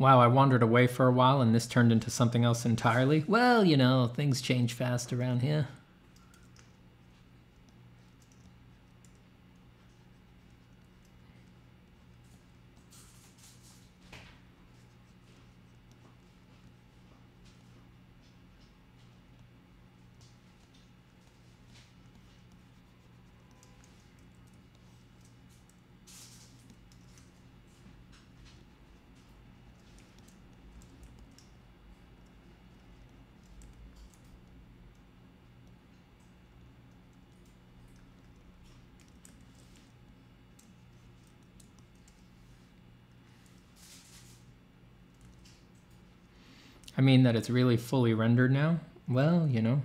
Wow, I wandered away for a while and this turned into something else entirely. Well, you know, things change fast around here. Mean that it's really fully rendered now. Well, you know.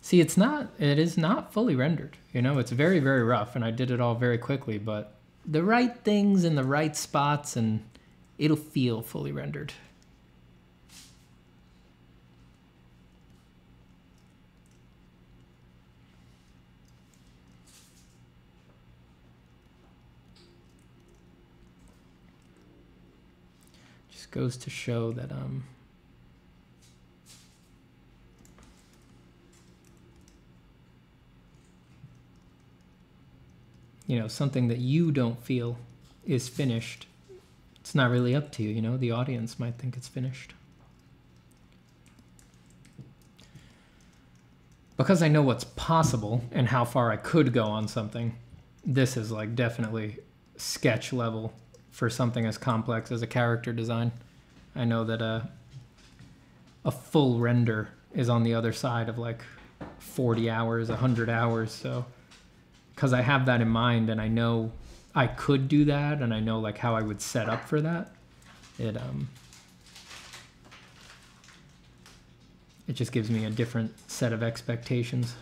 See, it's not it is not fully rendered. You know, it's very very rough and I did it all very quickly, but the right things in the right spots and it'll feel fully rendered. Just goes to show that um you know something that you don't feel is finished it's not really up to you you know the audience might think it's finished. Because i know what's possible and how far i could go on something this is like definitely sketch level for something as complex as a character design. I know that a a full render is on the other side of like 40 hours 100 hours so because I have that in mind and I know I could do that and I know like how I would set up for that. It um it just gives me a different set of expectations.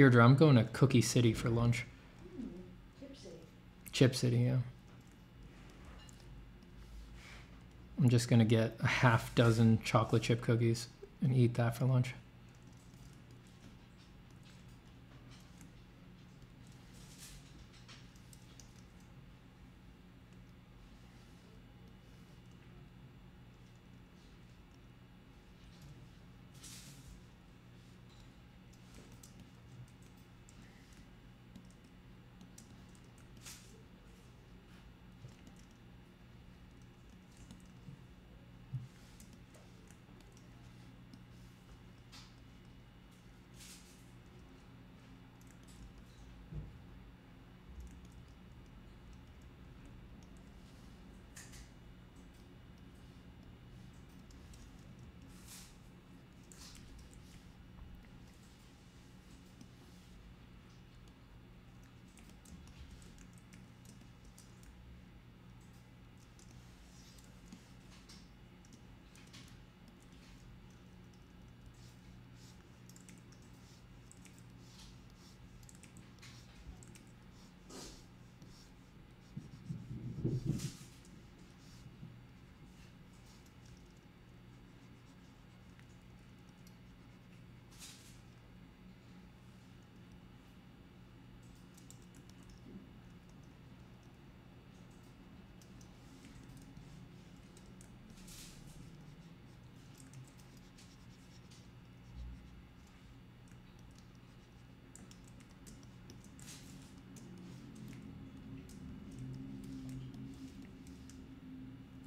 Deirdre, I'm going to Cookie City for lunch. Chip City. Chip City, yeah. I'm just gonna get a half dozen chocolate chip cookies and eat that for lunch.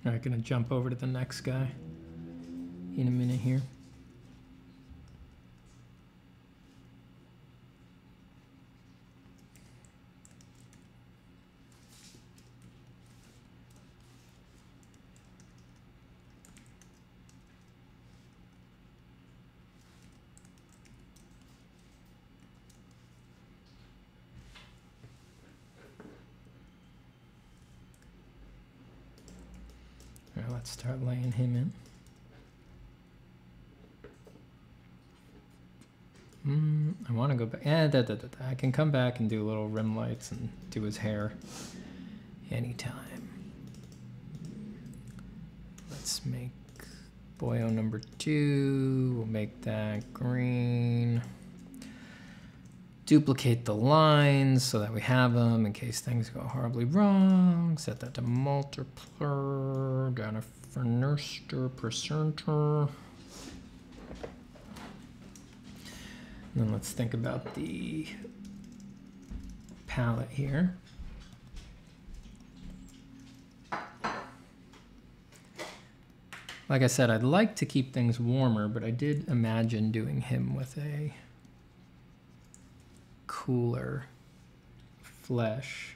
All right, gonna jump over to the next guy in a minute here. All right, let's start laying him in. Mm, I want to go back. Yeah, da, da, da. I can come back and do little rim lights and do his hair anytime. Let's make boyo number two. We'll make that green. Duplicate the lines so that we have them in case things go horribly wrong. Set that to multiplier, Down to Fernerster percenter. And then let's think about the palette here. Like I said, I'd like to keep things warmer, but I did imagine doing him with a cooler flesh.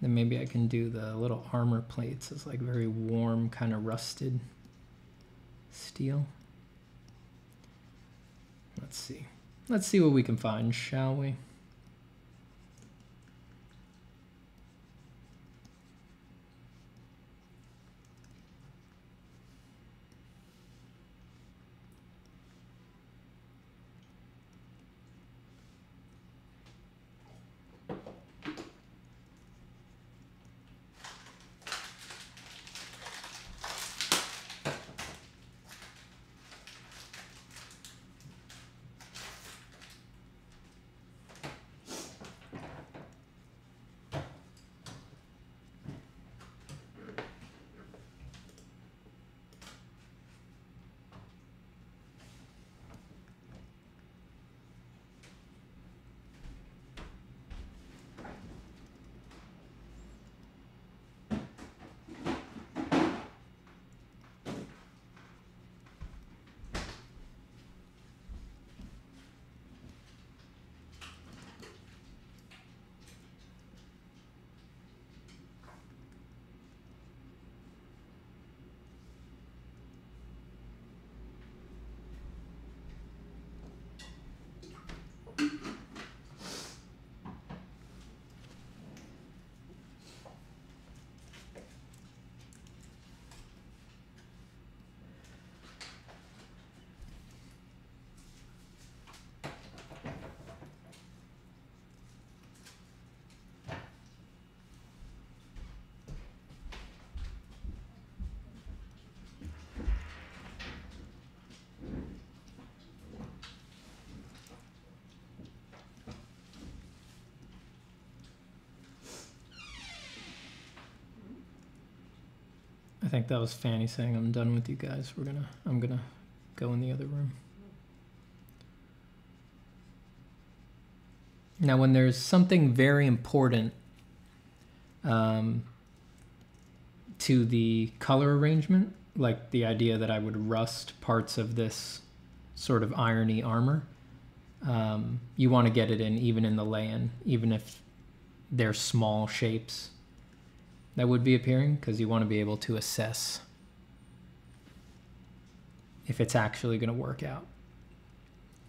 Then maybe I can do the little armor plates as like very warm, kind of rusted steel. Let's see. Let's see what we can find, shall we? I think that was Fanny saying I'm done with you guys. We're gonna I'm gonna go in the other room. Now when there's something very important um, to the color arrangement, like the idea that I would rust parts of this sort of irony armor, um, you want to get it in even in the lay-in, even if they're small shapes that would be appearing because you want to be able to assess if it's actually going to work out.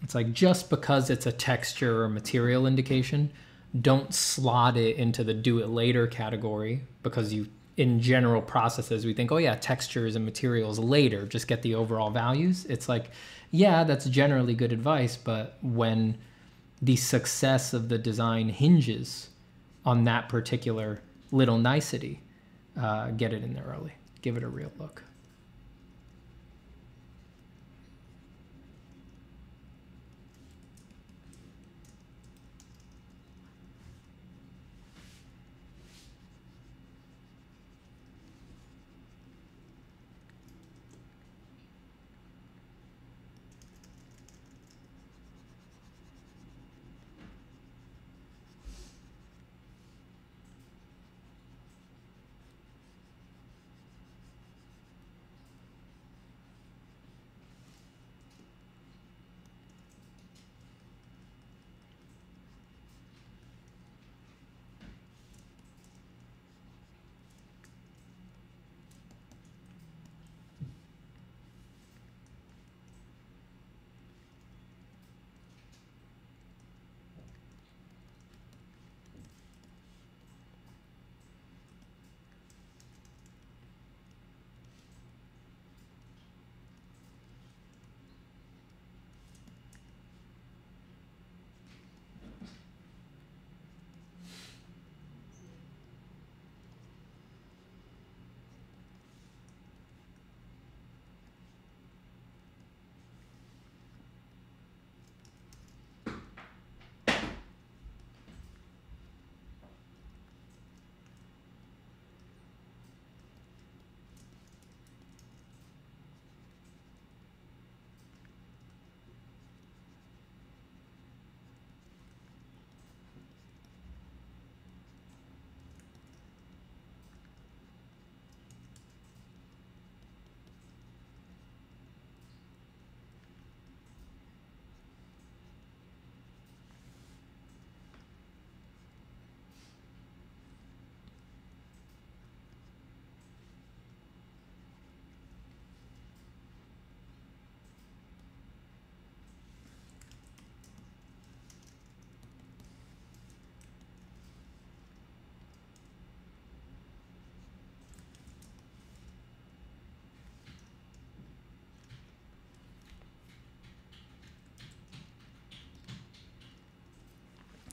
It's like just because it's a texture or material indication, don't slot it into the do it later category because you, in general processes, we think, oh yeah, textures and materials later, just get the overall values. It's like, yeah, that's generally good advice, but when the success of the design hinges on that particular little nicety, uh, get it in there early. Give it a real look.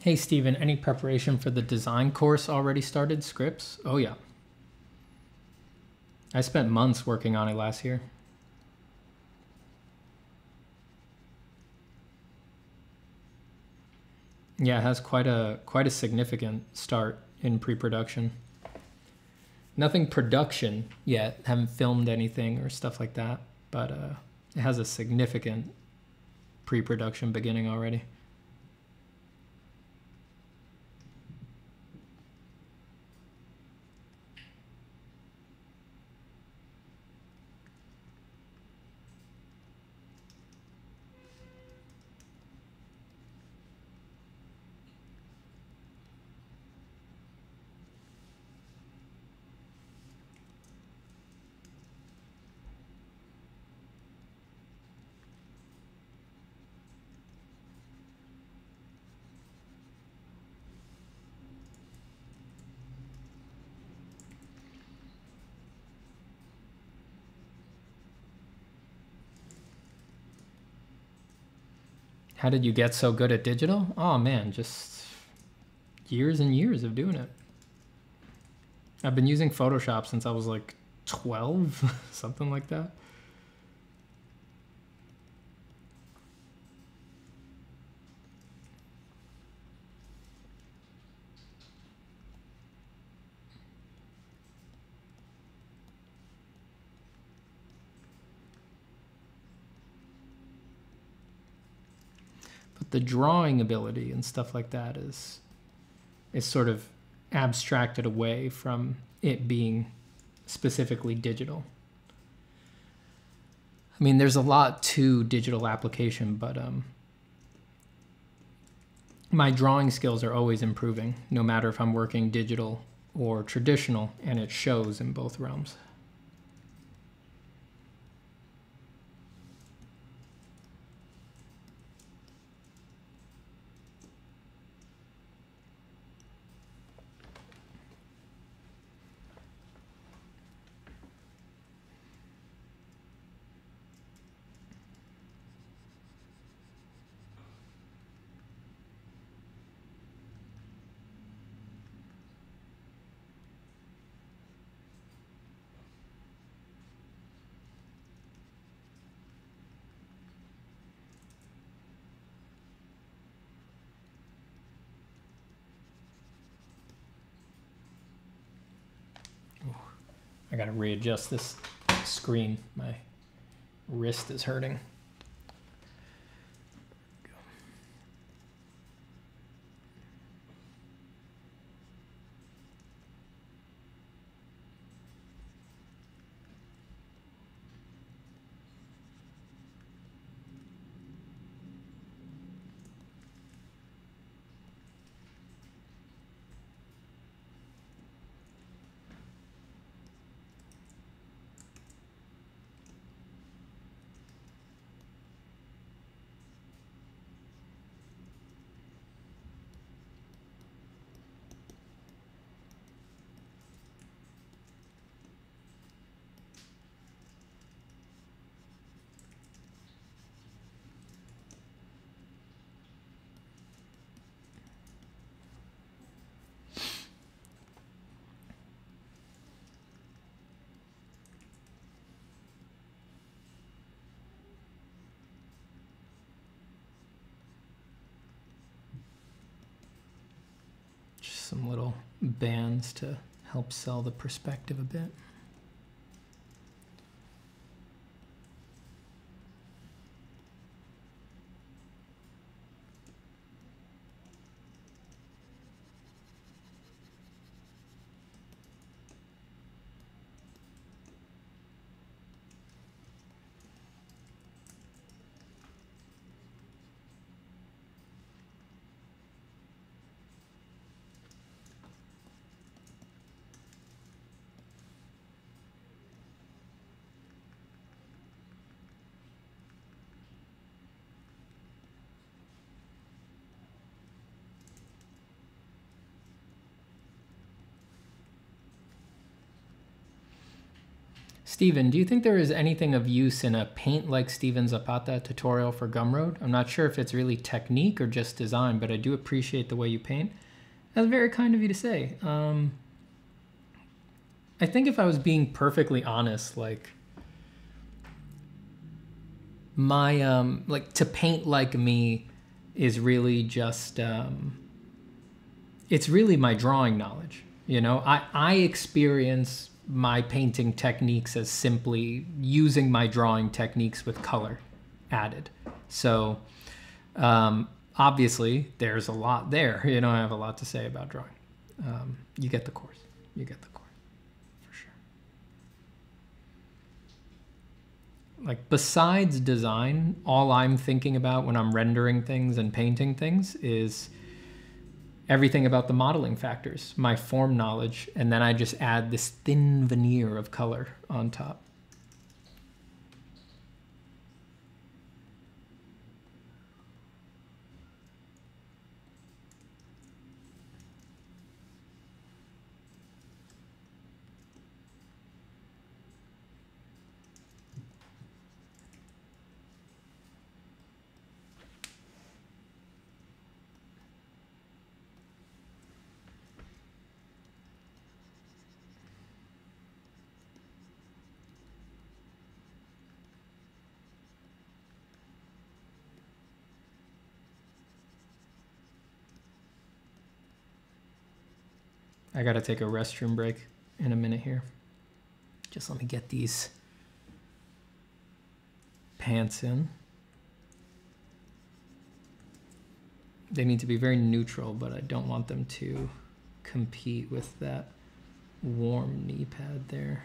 Hey, Steven, any preparation for the design course already started? Scripts? Oh, yeah. I spent months working on it last year. Yeah, it has quite a quite a significant start in pre-production. Nothing production yet. Haven't filmed anything or stuff like that, but uh, it has a significant pre-production beginning already. How did you get so good at digital? Oh man, just years and years of doing it. I've been using Photoshop since I was like 12, something like that. The drawing ability and stuff like that is is sort of abstracted away from it being specifically digital. I mean, there's a lot to digital application, but um, my drawing skills are always improving, no matter if I'm working digital or traditional, and it shows in both realms. I gotta readjust this screen. My wrist is hurting. Just some little bands to help sell the perspective a bit. Steven, do you think there is anything of use in a paint like Steven Zapata tutorial for Gumroad? I'm not sure if it's really technique or just design, but I do appreciate the way you paint. That's very kind of you to say. Um, I think if I was being perfectly honest, like my um like to paint like me is really just um it's really my drawing knowledge. You know, I I experience my painting techniques as simply using my drawing techniques with color added. So um, obviously there's a lot there. You know, I have a lot to say about drawing. Um, you get the course. You get the course for sure. Like besides design, all I'm thinking about when I'm rendering things and painting things is everything about the modeling factors, my form knowledge, and then I just add this thin veneer of color on top. I gotta take a restroom break in a minute here. Just let me get these pants in. They need to be very neutral, but I don't want them to compete with that warm knee pad there.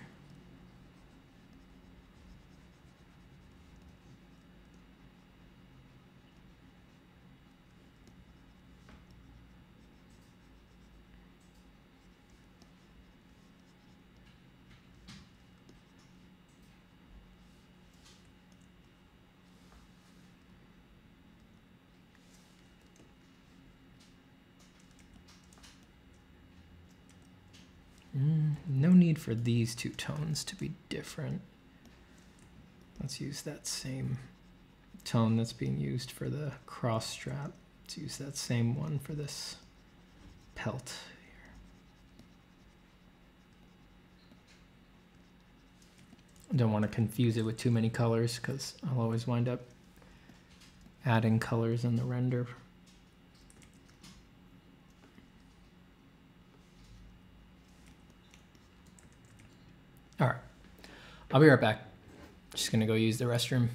Mm, no need for these two tones to be different. Let's use that same tone that's being used for the cross strap. Let's use that same one for this pelt here. Don't want to confuse it with too many colors because I'll always wind up adding colors in the render. I'll be right back. Just gonna go use the restroom.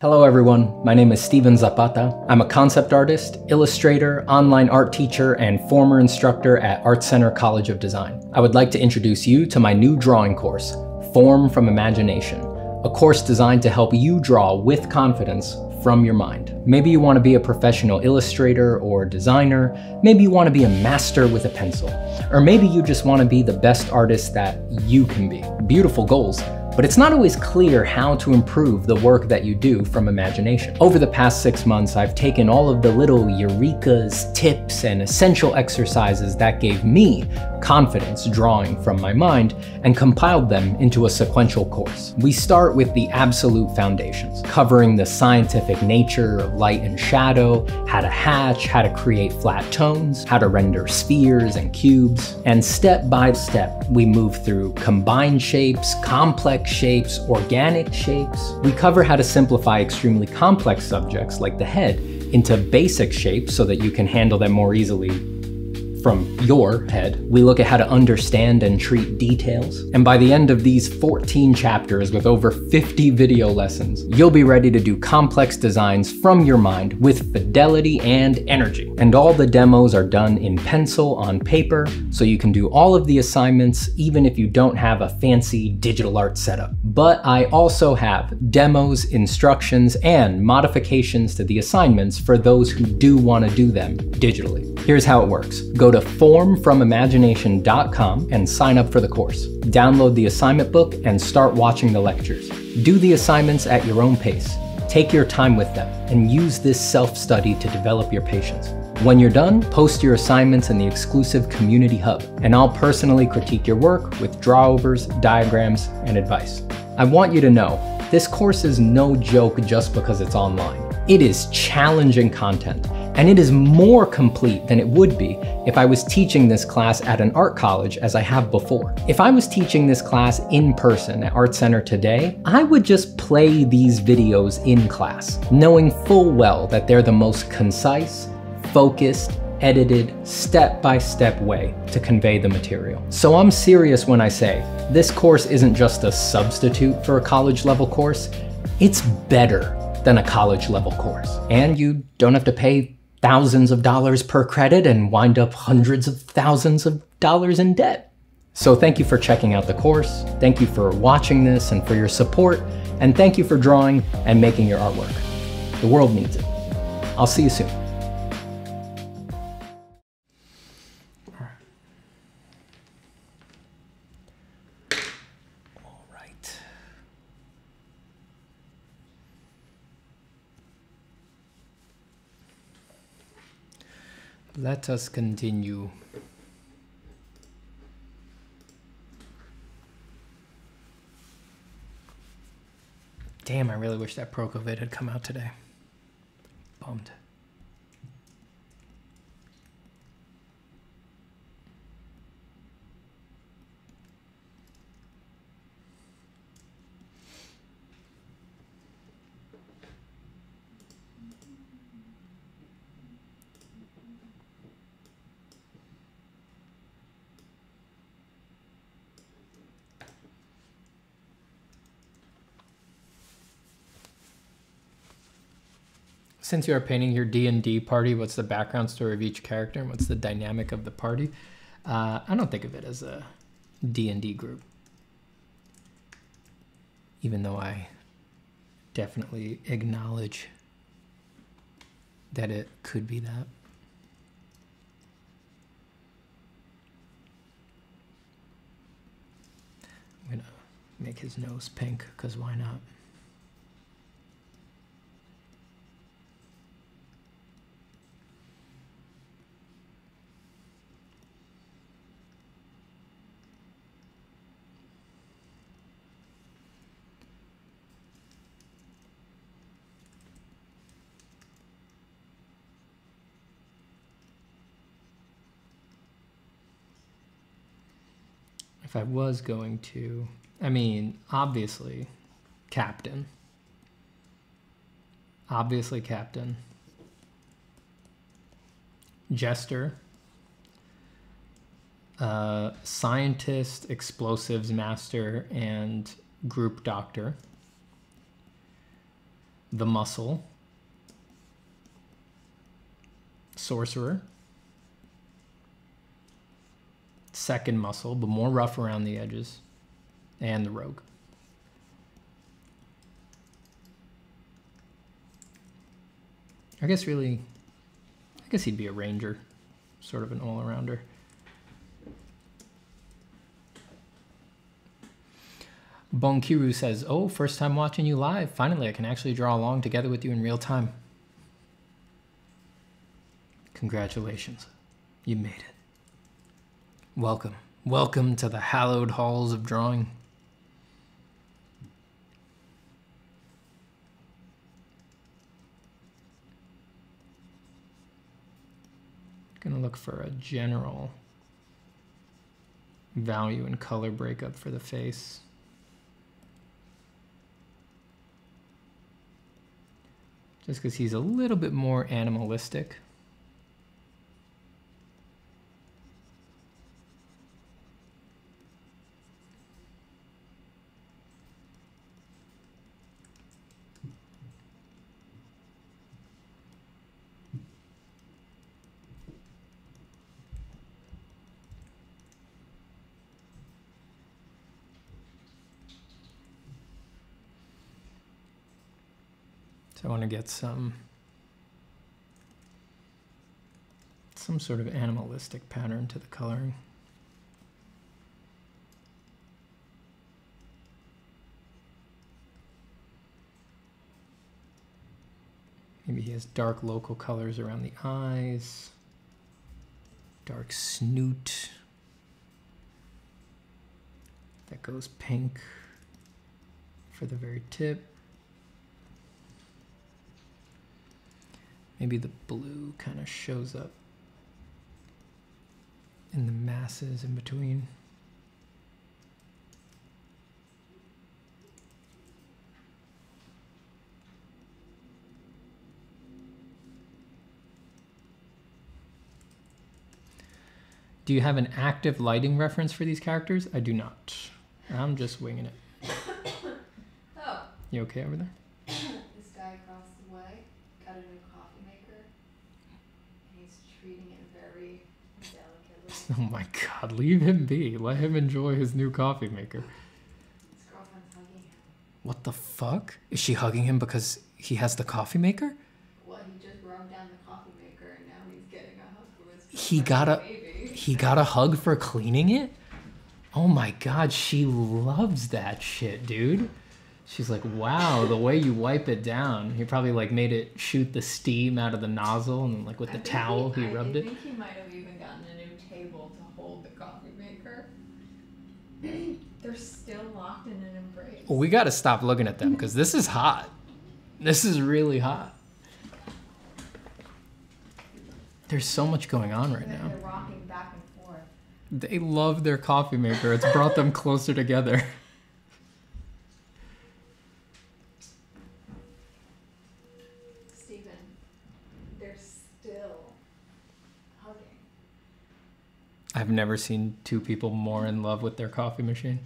Hello everyone, my name is Steven Zapata. I'm a concept artist, illustrator, online art teacher, and former instructor at Art Center College of Design. I would like to introduce you to my new drawing course, Form from Imagination, a course designed to help you draw with confidence from your mind. Maybe you want to be a professional illustrator or designer, maybe you want to be a master with a pencil, or maybe you just want to be the best artist that you can be. Beautiful goals, but it's not always clear how to improve the work that you do from imagination. Over the past six months, I've taken all of the little eurekas, tips, and essential exercises that gave me confidence drawing from my mind and compiled them into a sequential course. We start with the absolute foundations, covering the scientific nature of light and shadow, how to hatch, how to create flat tones, how to render spheres and cubes, and step by step, we move through combined shapes, complex shapes, organic shapes. We cover how to simplify extremely complex subjects like the head into basic shapes so that you can handle them more easily from your head. We look at how to understand and treat details. And by the end of these 14 chapters with over 50 video lessons, you'll be ready to do complex designs from your mind with fidelity and energy. And all the demos are done in pencil on paper, so you can do all of the assignments even if you don't have a fancy digital art setup. But I also have demos, instructions, and modifications to the assignments for those who do want to do them digitally. Here's how it works. Go to formfromimagination.com and sign up for the course. Download the assignment book and start watching the lectures. Do the assignments at your own pace. Take your time with them and use this self-study to develop your patience. When you're done, post your assignments in the exclusive Community Hub, and I'll personally critique your work with drawovers, diagrams, and advice. I want you to know, this course is no joke just because it's online. It is challenging content, and it is more complete than it would be if I was teaching this class at an art college as I have before. If I was teaching this class in person at Art Center today, I would just play these videos in class, knowing full well that they're the most concise, focused, edited, step-by-step way to convey the material. So I'm serious when I say, this course isn't just a substitute for a college level course, it's better than a college level course. And you don't have to pay thousands of dollars per credit and wind up hundreds of thousands of dollars in debt. So thank you for checking out the course, thank you for watching this and for your support, and thank you for drawing and making your artwork. The world needs it. I'll see you soon. Let us continue. Damn, I really wish that Proko vid had come out today. Bummed. Since you are painting your D and D party, what's the background story of each character and what's the dynamic of the party? Uh, I don't think of it as a D and D group, even though I definitely acknowledge that it could be that. I'm gonna make his nose pink because why not? If I was going to, I mean, obviously, captain. Obviously, captain. Jester. Uh, scientist, explosives master, and group doctor. The muscle. Sorcerer second muscle, but more rough around the edges, and the rogue. I guess really, I guess he'd be a ranger, sort of an all-arounder. Bonkiru says, "Oh, first time watching you live. Finally, I can actually draw along together with you in real time." Congratulations, you made it. Welcome. Welcome to the hallowed halls of drawing. Gonna look for a general value and color breakup for the face. Just because he's a little bit more animalistic. Want to get some some sort of animalistic pattern to the coloring. Maybe he has dark local colors around the eyes, dark snoot that goes pink for the very tip. Maybe the blue kind of shows up in the masses in between. Do you have an active lighting reference for these characters? I do not. I'm just winging it. Oh, You okay over there? this guy across the way got a new coffee maker. And he's treating it very delicately. Oh my god, leave him be. Let him enjoy his new coffee maker. His girlfriend's hugging him. What the fuck? Is she hugging him because he has the coffee maker? Well, he just rubbed down the coffee maker and now he's getting a hug from his He got a- baby. He got a hug for cleaning it? Oh my god, she loves that shit, dude. She's like, wow, the way you wipe it down. He probably like made it shoot the steam out of the nozzle and like with I the towel he I, rubbed I it. think he might have even gotten a new table to hold the coffee maker. They're still locked in an embrace. We gotta stop looking at them because this is hot. This is really hot. There's so much going on right now. they're rocking back and forth. They love their coffee maker. It's brought them closer together. Steven, they're still hugging. I've never seen two people more in love with their coffee machine.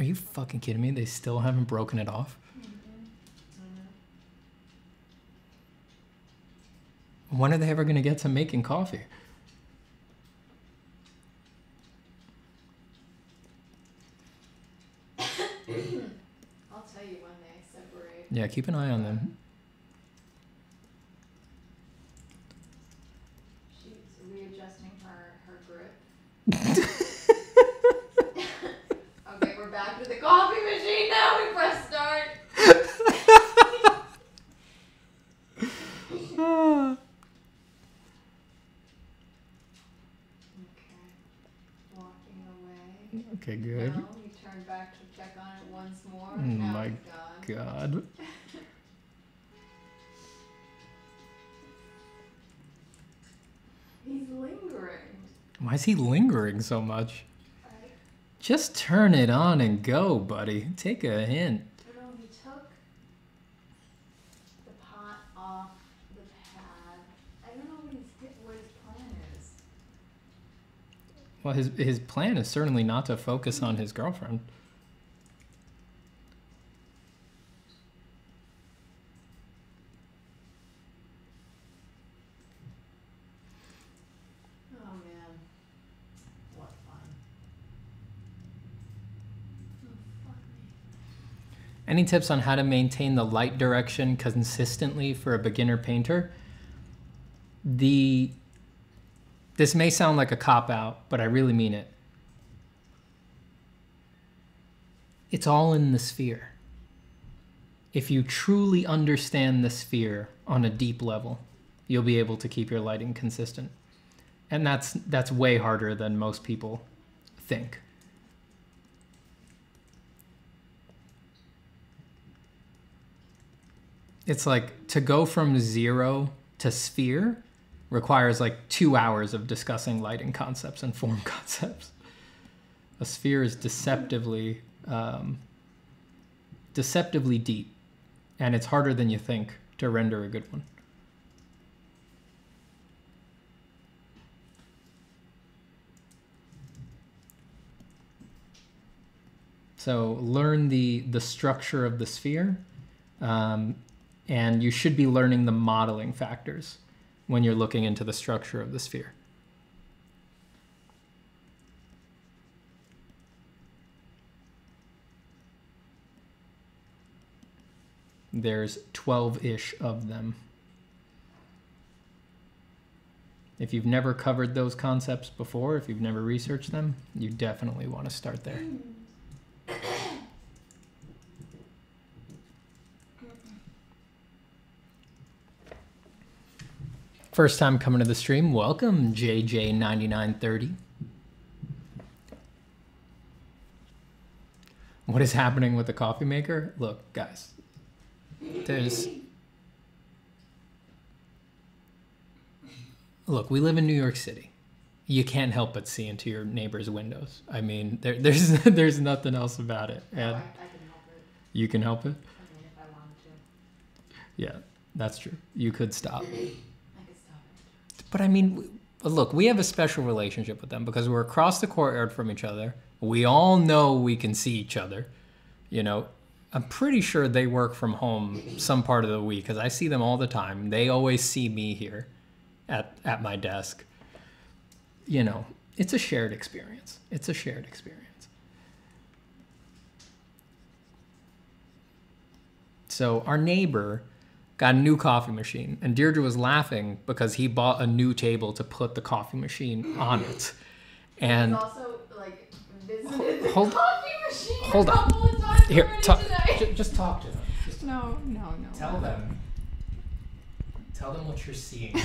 Are you fucking kidding me? They still haven't broken it off? When are they ever going to get to making coffee? I'll tell you when they separate. Yeah, keep an eye on them. She's readjusting her, her grip. okay, we're back to the coffee machine now. We press start. Okay. Walking away. Okay, good. No, he turned back to check on it once more. Oh my. God. Why is he lingering so much? Just turn it on and go, buddy. Take a hint. No, he took the pot off the pad. I don't know what his what his plan is. Well, his his plan is certainly not to focus on his girlfriend. Oh man, what fun! Oh fuck me. Any tips on how to maintain the light direction consistently for a beginner painter? The this may sound like a cop out, but I really mean it. It's all in the sphere. If you truly understand the sphere on a deep level, you'll be able to keep your lighting consistent. And that's that's way harder than most people think. It's like to go from zero to sphere requires like two hours of discussing lighting concepts and form concepts. A sphere is deceptively, um, deceptively deep, and it's harder than you think to render a good one. So learn the the structure of the sphere, um, and you should be learning the modeling factors when you're looking into the structure of the sphere. There's 12 ish of them. If you've never covered those concepts before, if you've never researched them, you definitely want to start there. First time coming to the stream, welcome JJ9930. What is happening with the coffee maker? Look, guys, there's. Look, we live in New York City. You can't help but see into your neighbor's windows. I mean, there, there's there's nothing else about it, Oh, I, I can help it. you can help it. I mean, if I wanted to. Yeah, that's true. You could stop. I could stop it. But I mean, look, we have a special relationship with them because we're across the courtyard from each other. We all know we can see each other. You know, I'm pretty sure they work from home some part of the week because I see them all the time. They always see me here at, at my desk. You know, it's a shared experience. It's a shared experience. So our neighbor got a new coffee machine, and Deirdre was laughing because he bought a new table to put the coffee machine on it. And also like visited the Hold- coffee machine hold a on. of times here, already talk, today. ju- just talk to them. Just No, no, no. tell them. Tell them what you're seeing.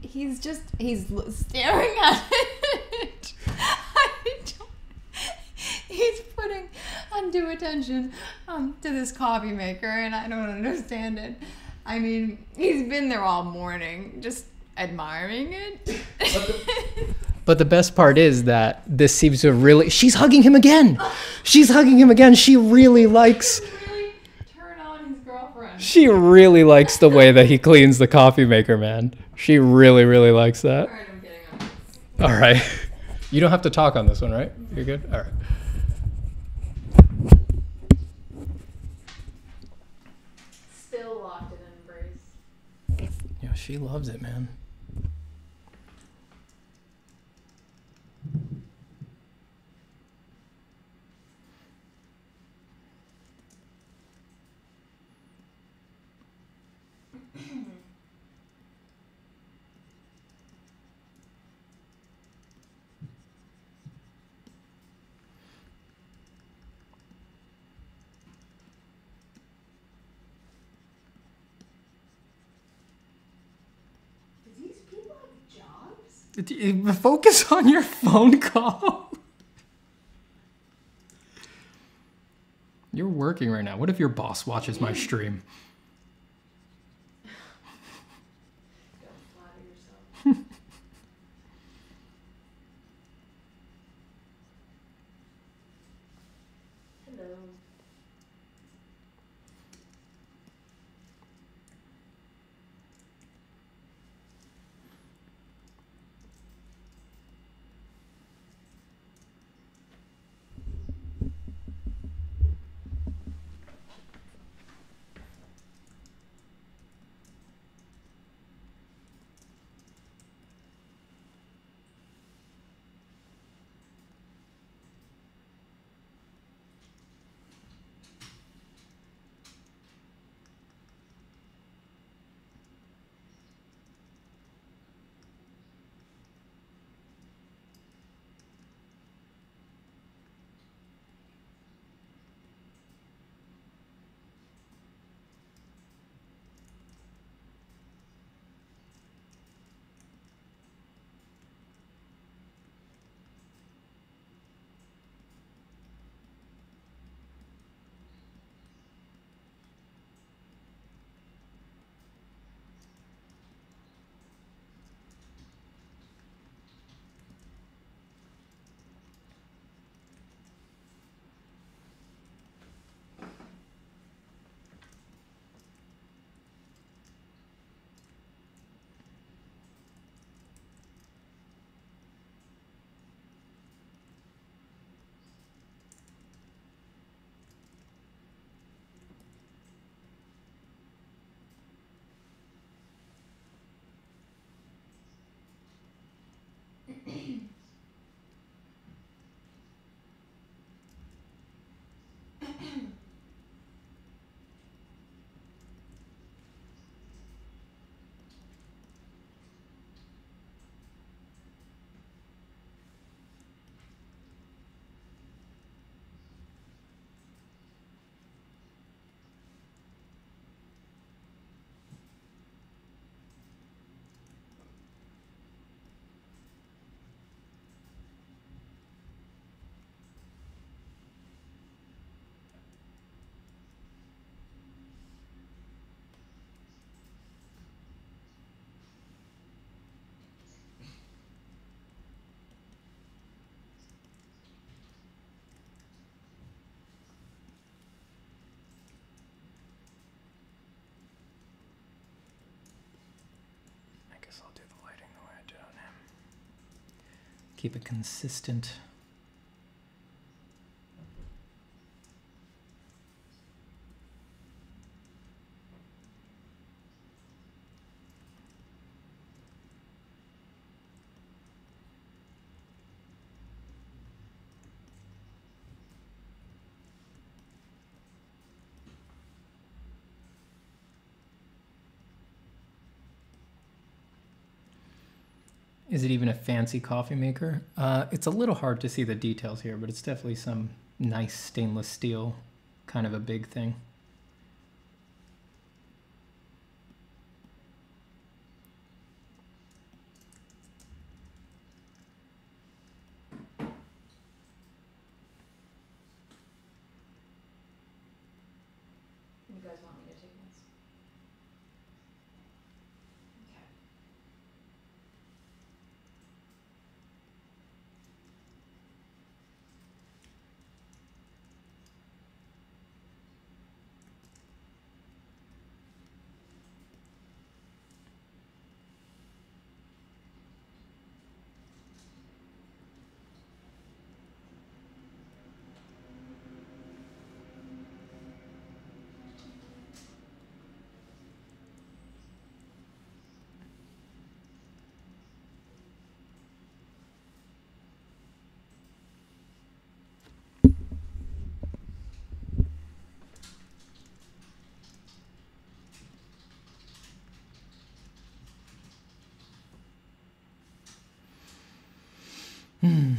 He's just he's staring at it. I don't, he's putting undue attention um, to this coffee maker, and I don't understand it. I mean, he's been there all morning, just admiring it. But the best part is that this seems to really. She's hugging him again. She's hugging him again. She really likes. really turn on his girlfriend. She really likes the way that he cleans the coffee maker, man. She really, really likes that. All right, I'm getting on. this. All right. You don't have to talk on this one, right? You're good? All right. Still locked in an embrace. Yeah, she loves it, man. Focus on your phone call. You're working right now. What if your boss watches my stream? Keep it consistent. Is it even a fancy coffee maker? Uh, it's a little hard to see the details here, but it's definitely some nice stainless steel, kind of a big thing. Hmm.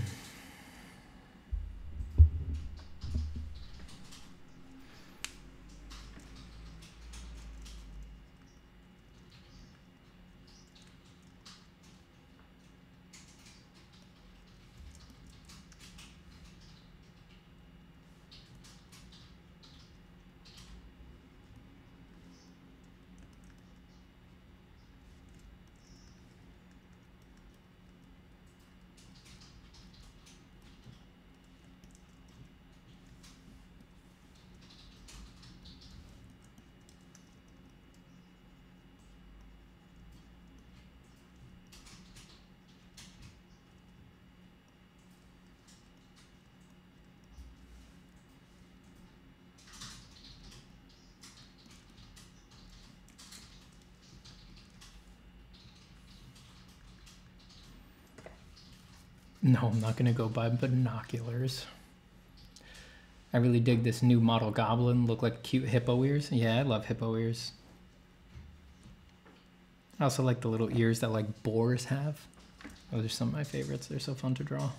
No, I'm not gonna go buy binoculars. I really dig this new model goblin. Look like cute hippo ears. Yeah, I love hippo ears. I also like the little ears that like boars have. Those are some of my favorites. They're so fun to draw.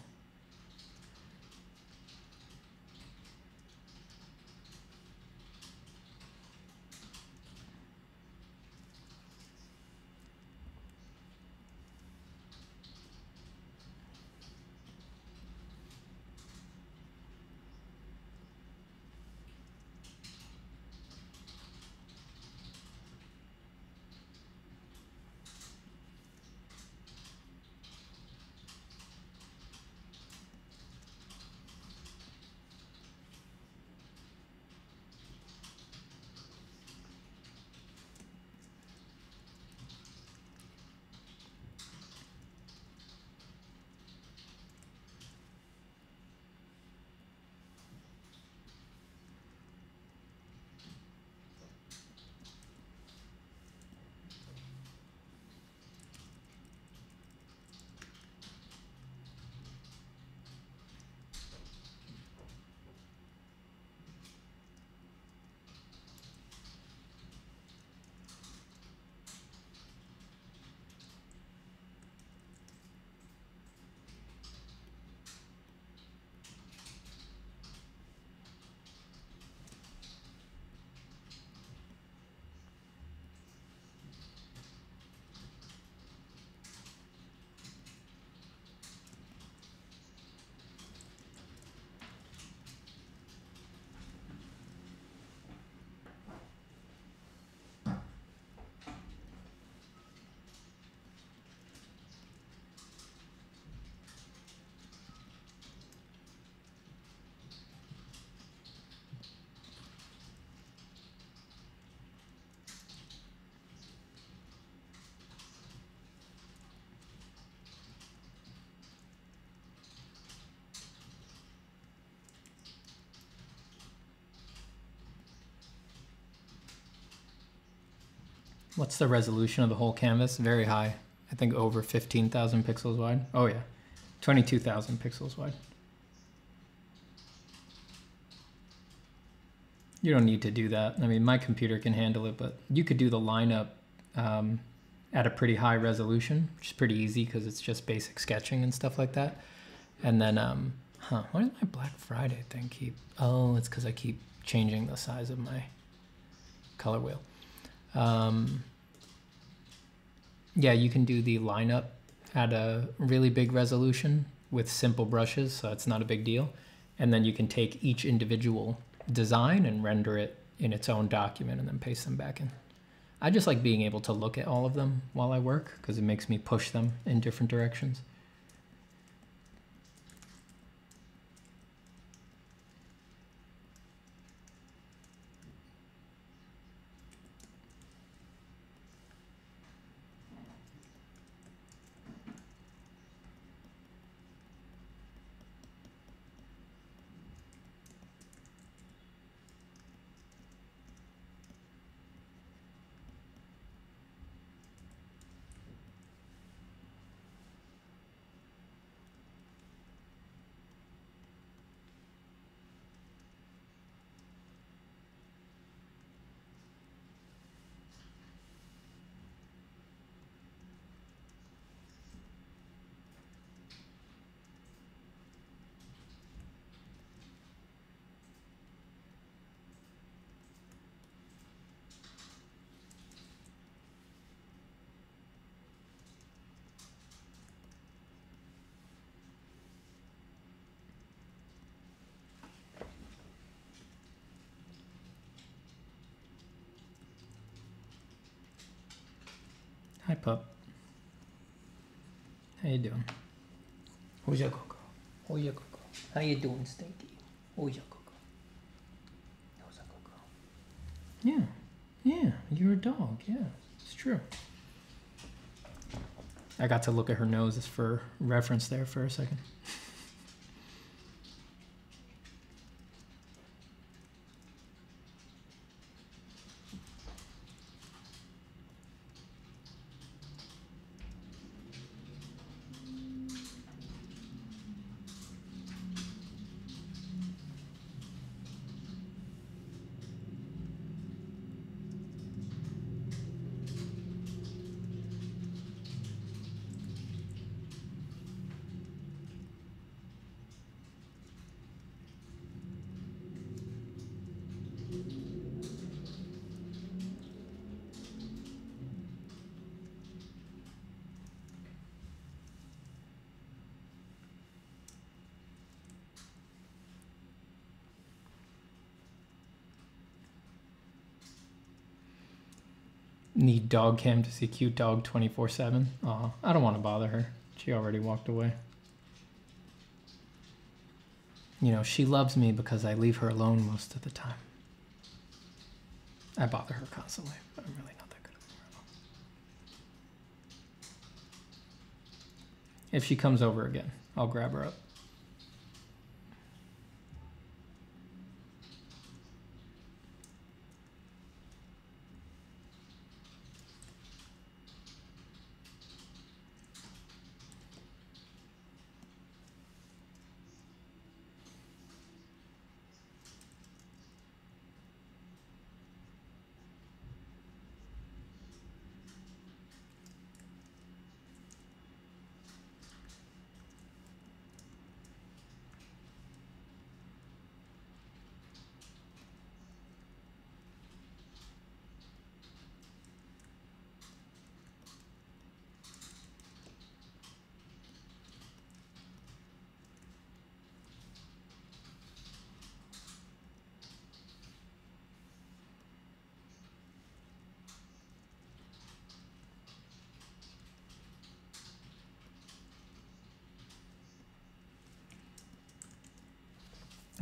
What's the resolution of the whole canvas? Very high. I think over 15,000 pixels wide. Oh yeah, 22,000 pixels wide. You don't need to do that. I mean, my computer can handle it, but you could do the lineup um, at a pretty high resolution, which is pretty easy because it's just basic sketching and stuff like that. And then, um, huh, why does my Black Friday thing keep? Oh, it's because I keep changing the size of my color wheel. Um, yeah, you can do the lineup at a really big resolution with simple brushes, so it's not a big deal. And then you can take each individual design and render it in its own document and then paste them back in. I just like being able to look at all of them while I work because it makes me push them in different directions. Hi, pup. How you doing? Who's your coco? Who's your coco? How you doing, Stinky? Who's your coco? Who's your coco? Yeah, yeah, you're a dog. Yeah, it's true. I got to look at her nose for reference there for a second. Dog cam to see cute dog 24 7. Aw, I don't want to bother her. She already walked away. You know, she loves me because I leave her alone most of the time. I bother her constantly, but I'm really not that good. If she comes over again, I'll grab her up.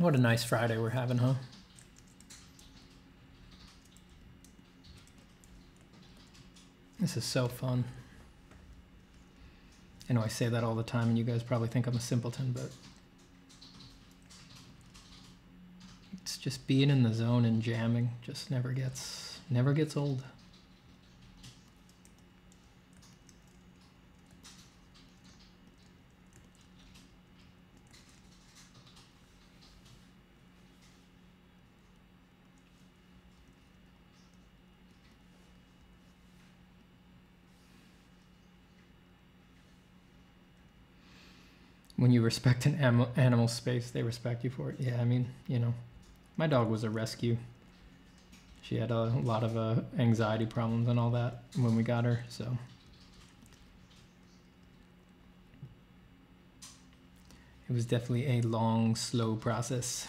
What a nice Friday we're having, huh? This is so fun. I know I say that all the time, and you guys probably think I'm a simpleton, but it's just being in the zone and jamming just never gets never gets old. Respect an am- animal space, they respect you for it. Yeah, I mean, you know, my dog was a rescue. She had a lot of uh, anxiety problems and all that when we got her, so. It was definitely a long, slow process.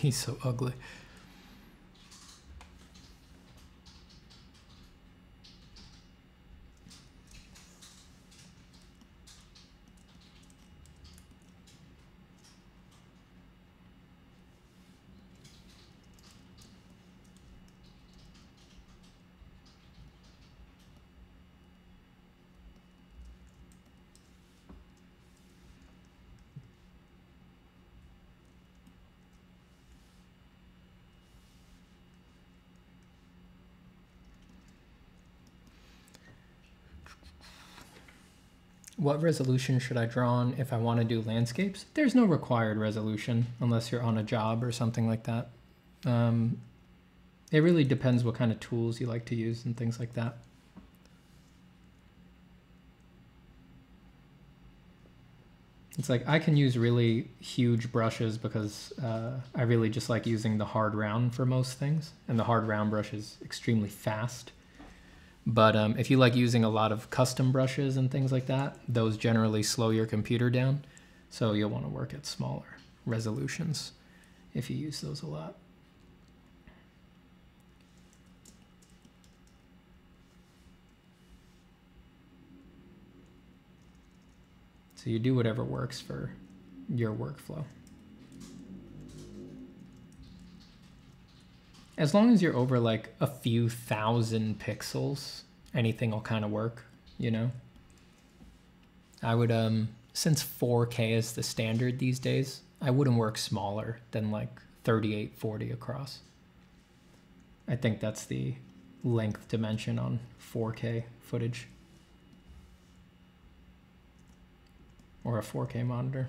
He's so ugly. What resolution should I draw on if I want to do landscapes? There's no required resolution unless you're on a job or something like that. Um, it really depends what kind of tools you like to use and things like that. It's like I can use really huge brushes because uh, I really just like using the hard round for most things, and the hard round brush is extremely fast. But um, if you like using a lot of custom brushes and things like that, those generally slow your computer down. So you'll want to work at smaller resolutions if you use those a lot. So you do whatever works for your workflow. As long as you're over like a few thousand pixels, anything will kind of work, you know? I would, um, since 4K is the standard these days, I wouldn't work smaller than like 3840 across. I think that's the length dimension on 4K footage. Or a 4K monitor.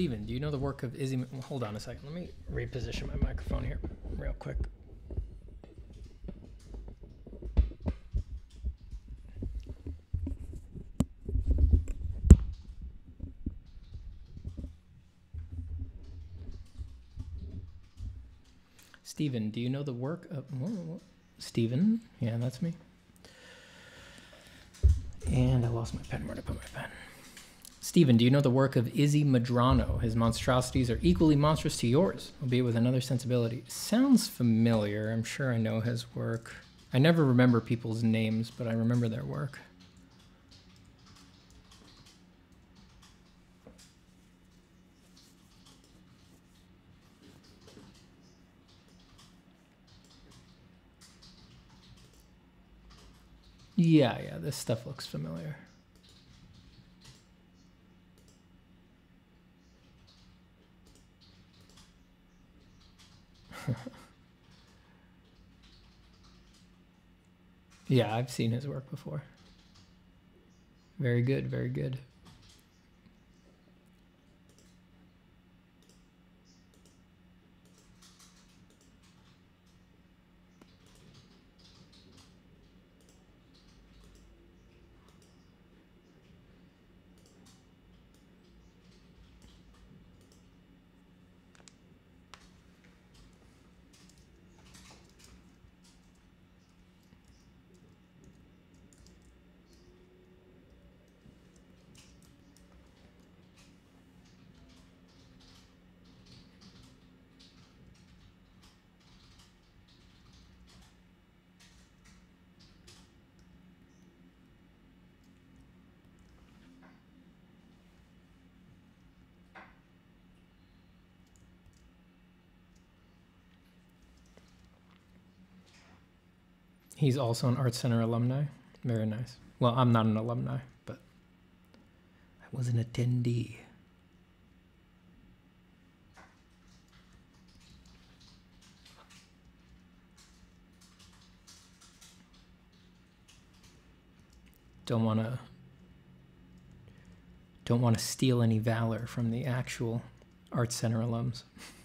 Steven, do you know the work of Izzy? well, Hold on a second. Let me reposition my microphone here real quick. Steven, do you know the work of. whoa, Steven? Yeah, that's me. And I lost my pen. Where did I put my pen? Steven, do you know the work of Izzy Medrano? His monstrosities are equally monstrous to yours, albeit with another sensibility. Sounds familiar. I'm sure I know his work. I never remember people's names, but I remember their work. Yeah, yeah, this stuff looks familiar. Yeah, I've seen his work before. Very good, very good. He's also an Art Center alumni. Very nice. Well, I'm not an alumni, but I was an attendee. Don't want to don't want to steal any valor from the actual Art Center alums.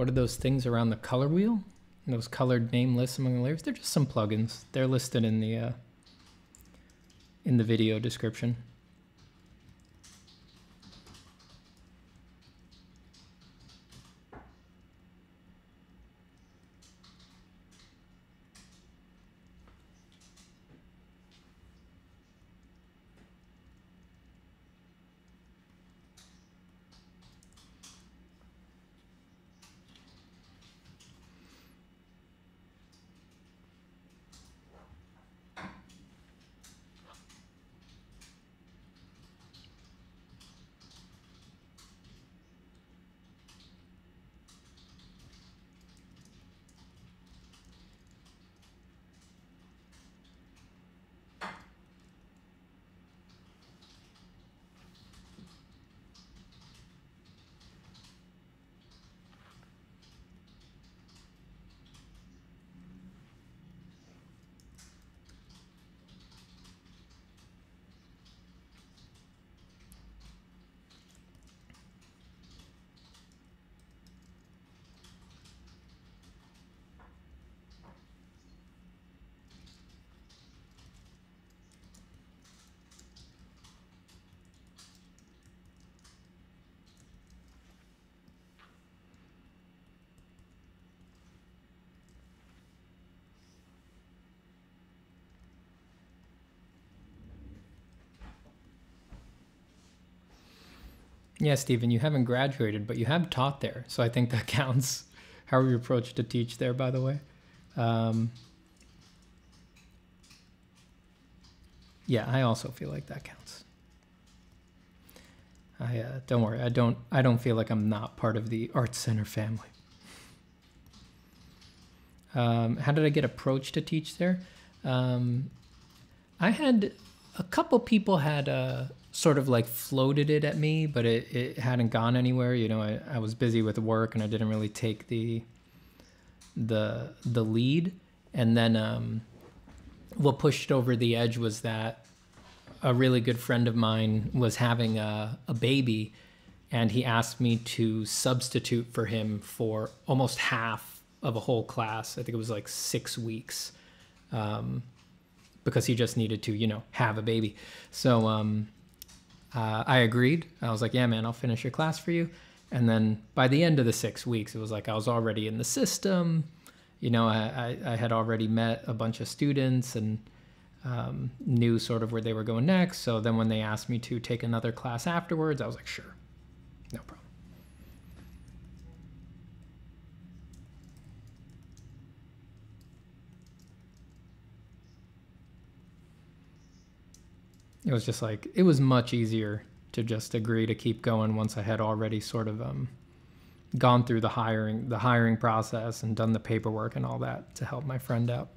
What are those things around the color wheel? Those colored name lists among the layers? They're just some plugins. They're listed in the uh, in the video description. Yeah, Steven, you haven't graduated, but you have taught there, so I think that counts. How are you approached to teach there, by the way? Um, yeah, I also feel like that counts. I uh, don't worry. I don't. I don't feel like I'm not part of the art Center family. Um, how did I get approached to teach there? Um, I had a couple people had uh, sort of like floated it at me, but it, it hadn't gone anywhere. You know, I, I was busy with work and I didn't really take the the the lead. And then um, what pushed over the edge was that a really good friend of mine was having a, a baby and he asked me to substitute for him for almost half of a whole class. I think it was like six weeks, um, because he just needed to, you know, have a baby. So um, uh, I agreed. I was like, "Yeah, man, I'll finish your class for you." And then by the end of the six weeks, it was like I was already in the system. You know, I, I, I had already met a bunch of students and um, knew sort of where they were going next. So then when they asked me to take another class afterwards, I was like, "Sure, no problem." It was just like it was much easier to just agree to keep going once I had already sort of um, gone through the hiring the hiring process and done the paperwork and all that to help my friend out.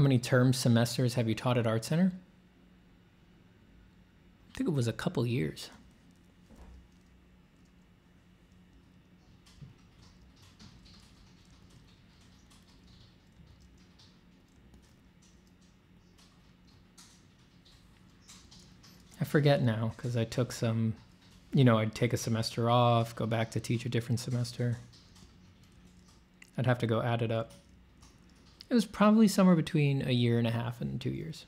How many term semesters have you taught at Art Center? I think it was a couple years. I forget now because I took some, you know, I'd take a semester off, go back to teach a different semester. I'd have to go add it up. It was probably somewhere between a year and a half and two years.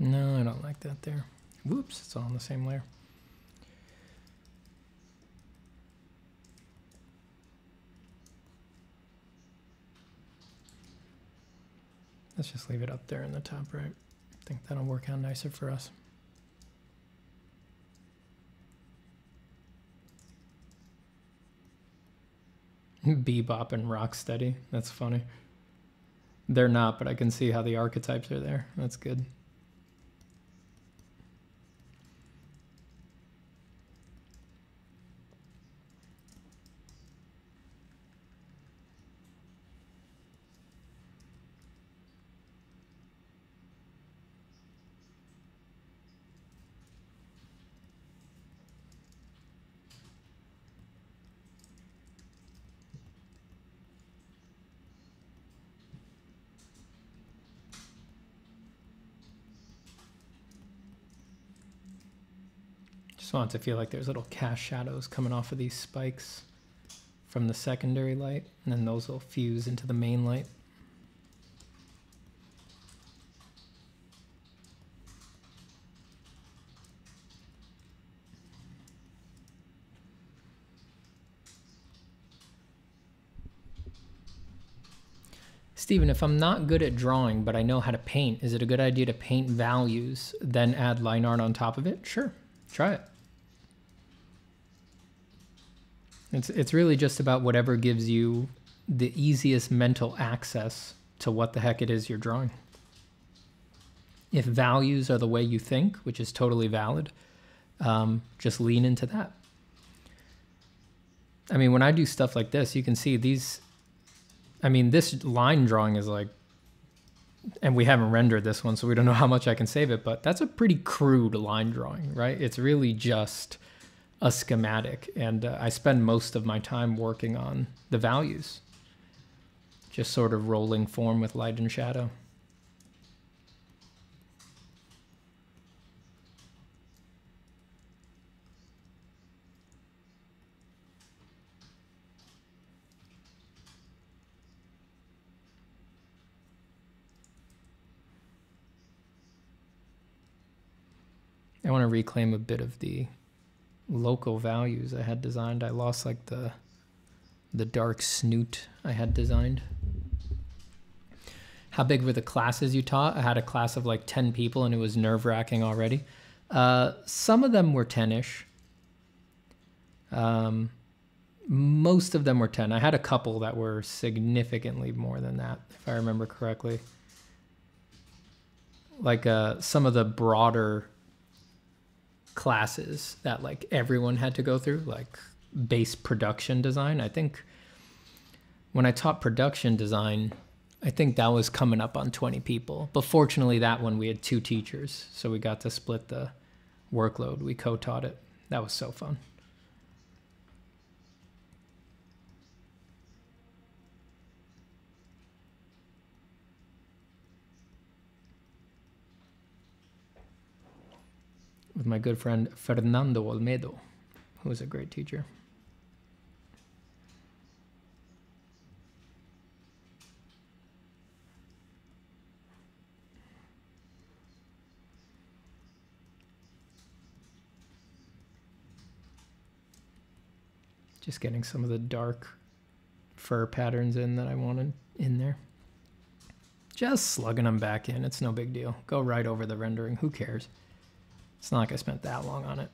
No, I don't like that there. Whoops, it's all on the same layer. Let's just leave it up there in the top right. I think that'll work out nicer for us. Bebop and Rocksteady. That's funny. They're not, but I can see how the archetypes are there. That's good. Just want to feel like there's little cast shadows coming off of these spikes from the secondary light, and then those will fuse into the main light. Steven, if I'm not good at drawing, but I know how to paint, is it a good idea to paint values, then add line art on top of it? Sure, try it. It's, it's really just about whatever gives you the easiest mental access to what the heck it is you're drawing. If values are the way you think, which is totally valid, um, just lean into that. I mean, when I do stuff like this, you can see these I mean, this line drawing is like, and we haven't rendered this one, so we don't know how much I can save it, but that's a pretty crude line drawing, right? It's really just a schematic, and uh, I spend most of my time working on the values, just sort of rolling form with light and shadow. I want to reclaim a bit of the local values I had designed. I lost like the the dark snoot I had designed. How big were the classes you taught? I had a class of like 10 people and it was nerve wracking already. Uh, some of them were 10 ish. Um, most of them were 10. I had a couple that were significantly more than that, if I remember correctly. Like uh, some of the broader classes that like everyone had to go through, like base production design. I think when I taught production design, I think that was coming up on 20 people. But fortunately, that one we had two teachers, so we got to split the workload. We co taught it. That was so fun. With my good friend Fernando Olmedo, who is a great teacher. Just getting some of the dark fur patterns in that I wanted in there. Just slugging them back in. It's no big deal. Go right over the rendering. Who cares? It's not like I spent that long on it.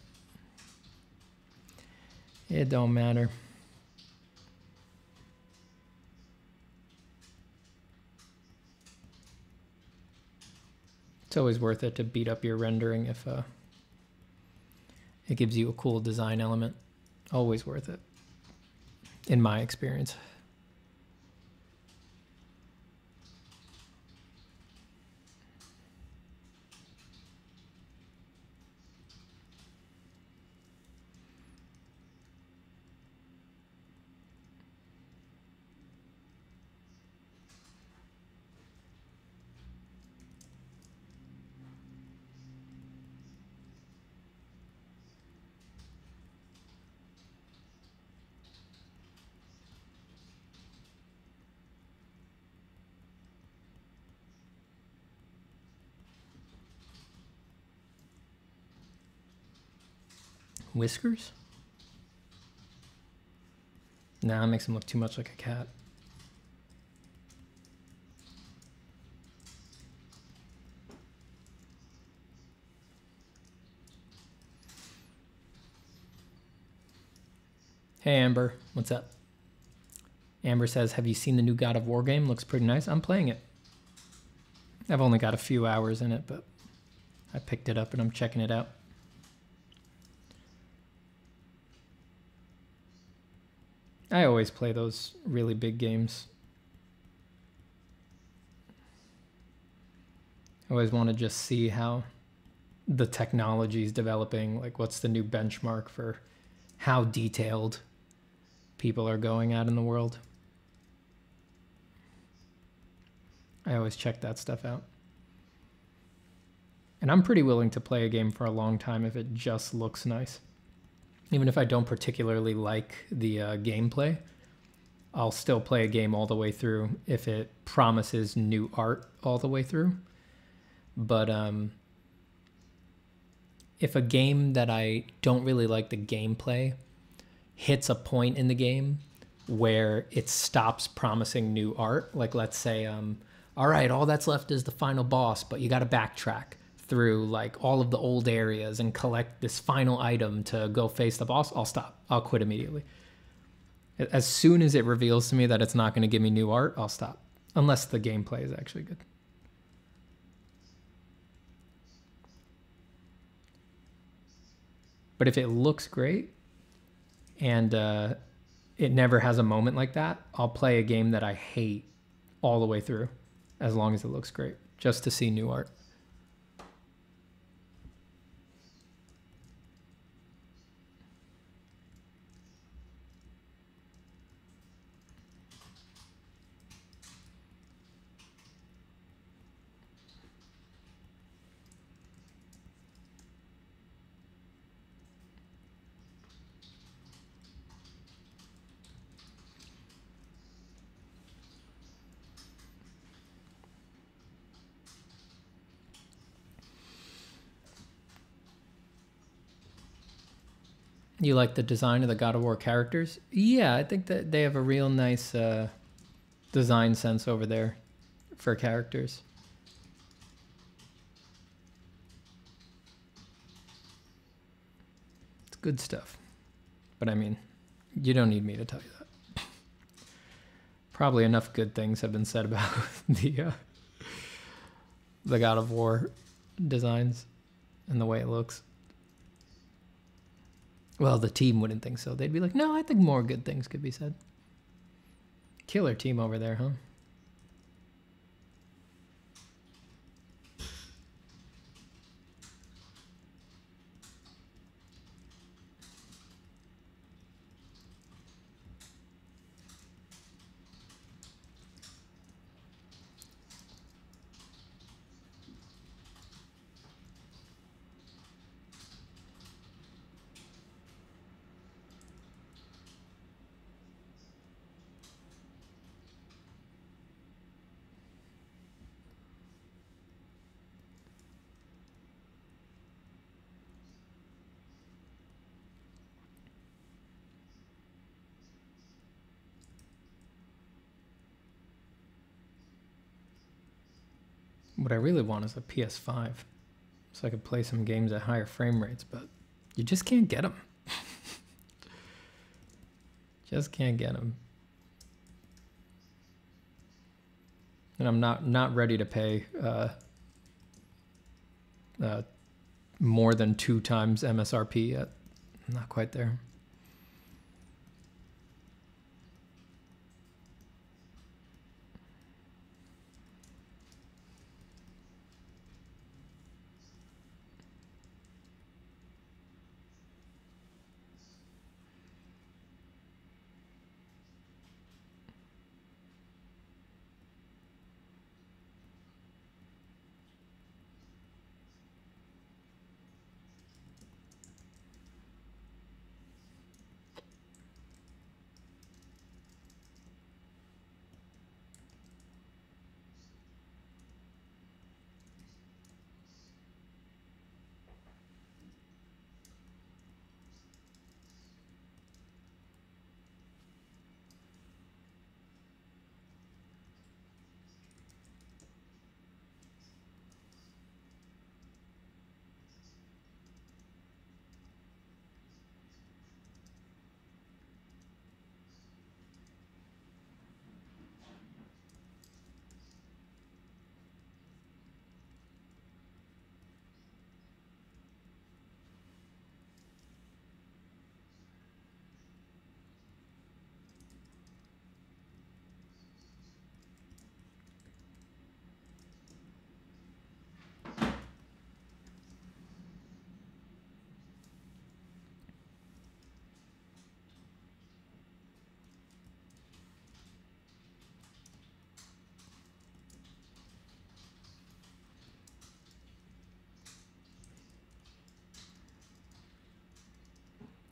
It don't matter. It's always worth it to beat up your rendering if uh, it gives you a cool design element. Always worth it, in my experience. Whiskers? Nah, it makes him look too much like a cat. Hey Amber, what's up? Amber says, Have you seen the new God of War game? Looks pretty nice. I'm playing it. I've only got a few hours in it, but I picked it up and I'm checking it out. I always play those really big games. I always want to just see how the technology is developing. Like, what's the new benchmark for how detailed people are going out in the world? I always check that stuff out. And I'm pretty willing to play a game for a long time if it just looks nice. Even if I don't particularly like the uh, gameplay, I'll still play a game all the way through if it promises new art all the way through. But um, if a game that I don't really like the gameplay hits a point in the game where it stops promising new art, like let's say, um, all right, all that's left is the final boss, but you got to backtrack through like all of the old areas and collect this final item to go face the boss, I'll stop. I'll quit immediately. As soon as it reveals to me that it's not going to give me new art, I'll stop. Unless the gameplay is actually good. But if it looks great and uh, it never has a moment like that, I'll play a game that I hate all the way through as long as it looks great, just to see new art. You like the design of the God of War characters? Yeah, I think that they have a real nice uh, design sense over there for characters. It's good stuff. But I mean, you don't need me to tell you that. Probably enough good things have been said about the uh, the God of War designs and the way it looks. Well, the team wouldn't think so. They'd be like, no, I think more good things could be said. Killer team over there, huh? What I really want is a PS5 so I could play some games at higher frame rates, but you just can't get them. just can't get them. And I'm not not ready to pay uh, uh, more than two times MSRP yet. I'm not quite there.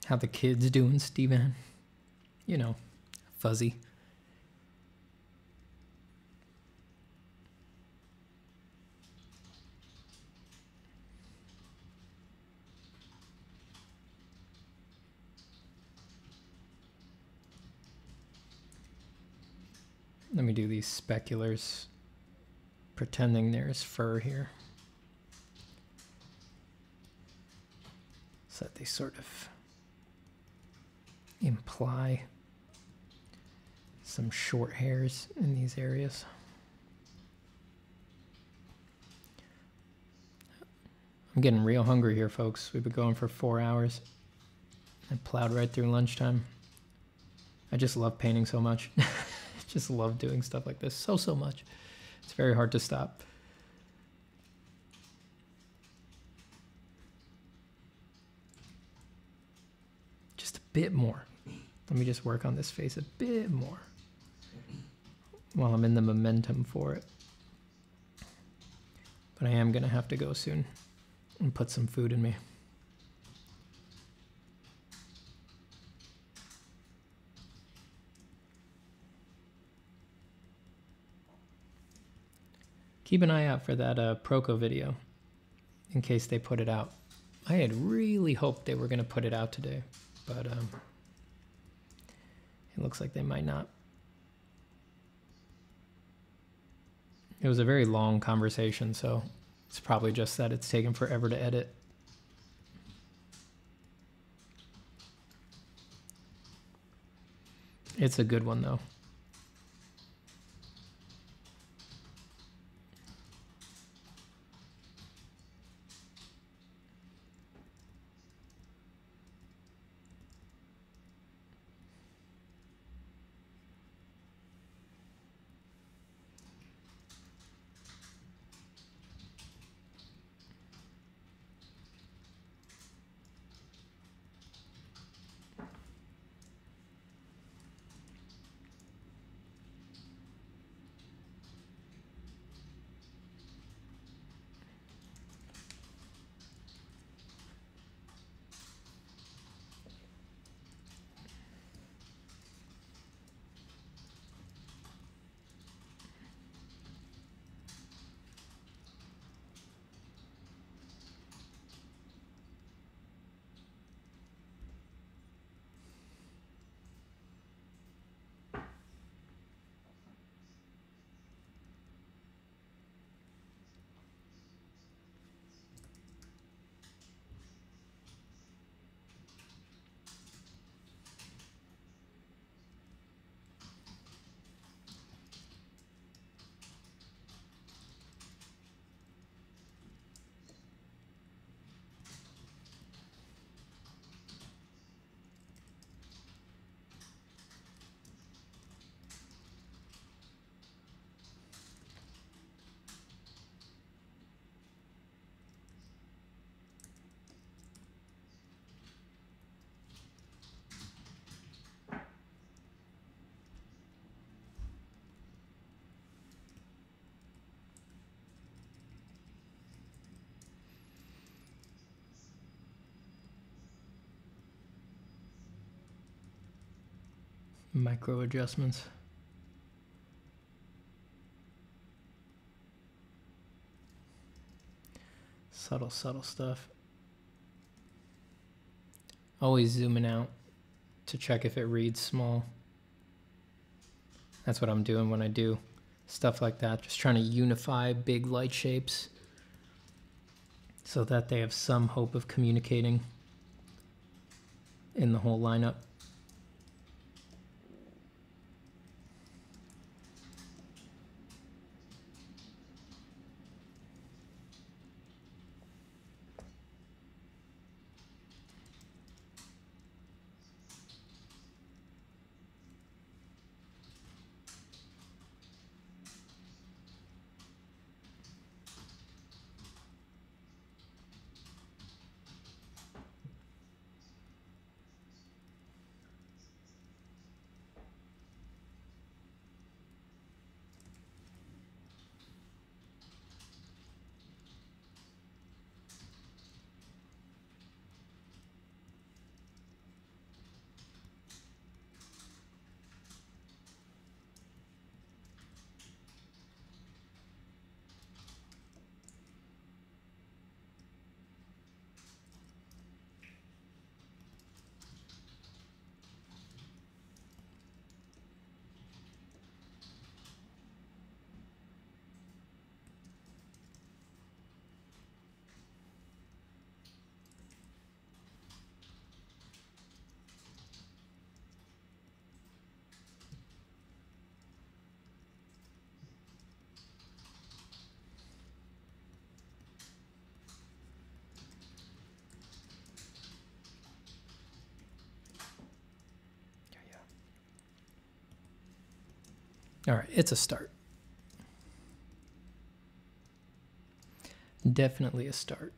How the kids doing, Steven? You know, fuzzy. Let me do these speculars pretending there's fur here. So that they sort of imply some short hairs in these areas. I'm getting real hungry here, folks. We've been going for four hours. I plowed right through lunchtime. I just love painting so much. just love doing stuff like this so, so much. It's very hard to stop. Just a bit more. Let me just work on this face a bit more while I'm in the momentum for it. But I am going to have to go soon and put some food in me. Keep an eye out for that uh, Proko video in case they put it out. I had really hoped they were going to put it out today, but um, it looks like they might not. It was a very long conversation, so it's probably just that it's taken forever to edit. It's a good one, though. Micro adjustments. Subtle, subtle stuff. Always zooming out to check if it reads small. That's what I'm doing when I do stuff like that. Just trying to unify big light shapes so that they have some hope of communicating in the whole lineup. All right, it's a start. Definitely a start.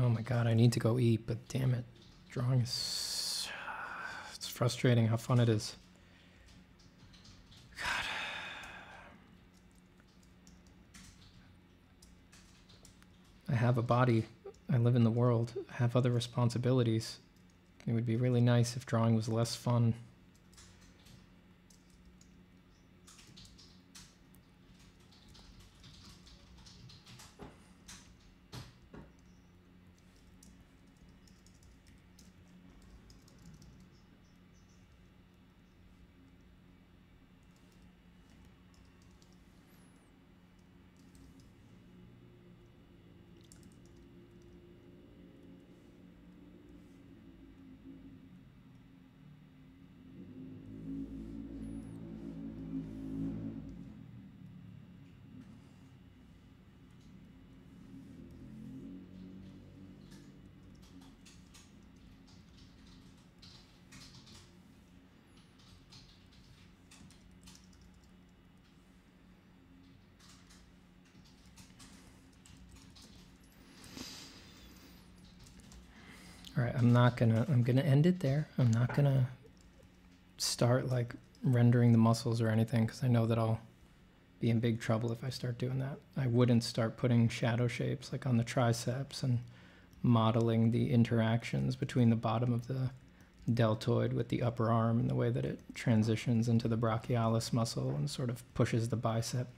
Oh my god, I need to go eat, but damn it. Drawing is. It's frustrating how fun it is. God. I have a body. I live in the world. I have other responsibilities. It would be really nice if drawing was less fun. I'm not gonna. I'm gonna end it there. I'm not gonna start like rendering the muscles or anything because I know that I'll be in big trouble if I start doing that. I wouldn't start putting shadow shapes like on the triceps and modeling the interactions between the bottom of the deltoid with the upper arm and the way that it transitions into the brachialis muscle and sort of pushes the bicep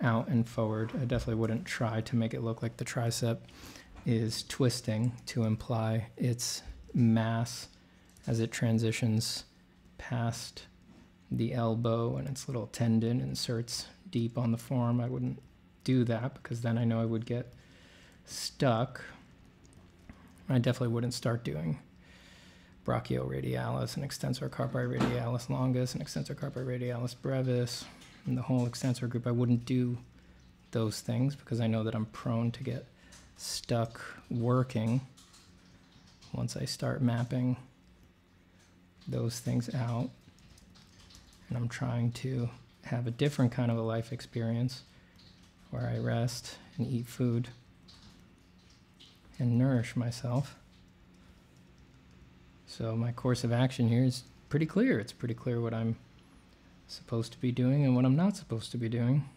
out and forward. I definitely wouldn't try to make it look like the tricep is twisting to imply its mass as it transitions past the elbow and its little tendon inserts deep on the form. I wouldn't do that because then I know I would get stuck. I definitely wouldn't start doing brachioradialis and extensor carpi radialis longus and extensor carpi radialis brevis and the whole extensor group. I wouldn't do those things because I know that I'm prone to get stuck working once I start mapping those things out. And I'm trying to have a different kind of a life experience where I rest and eat food and nourish myself. So my course of action here is pretty clear. It's pretty clear what I'm supposed to be doing and what I'm not supposed to be doing.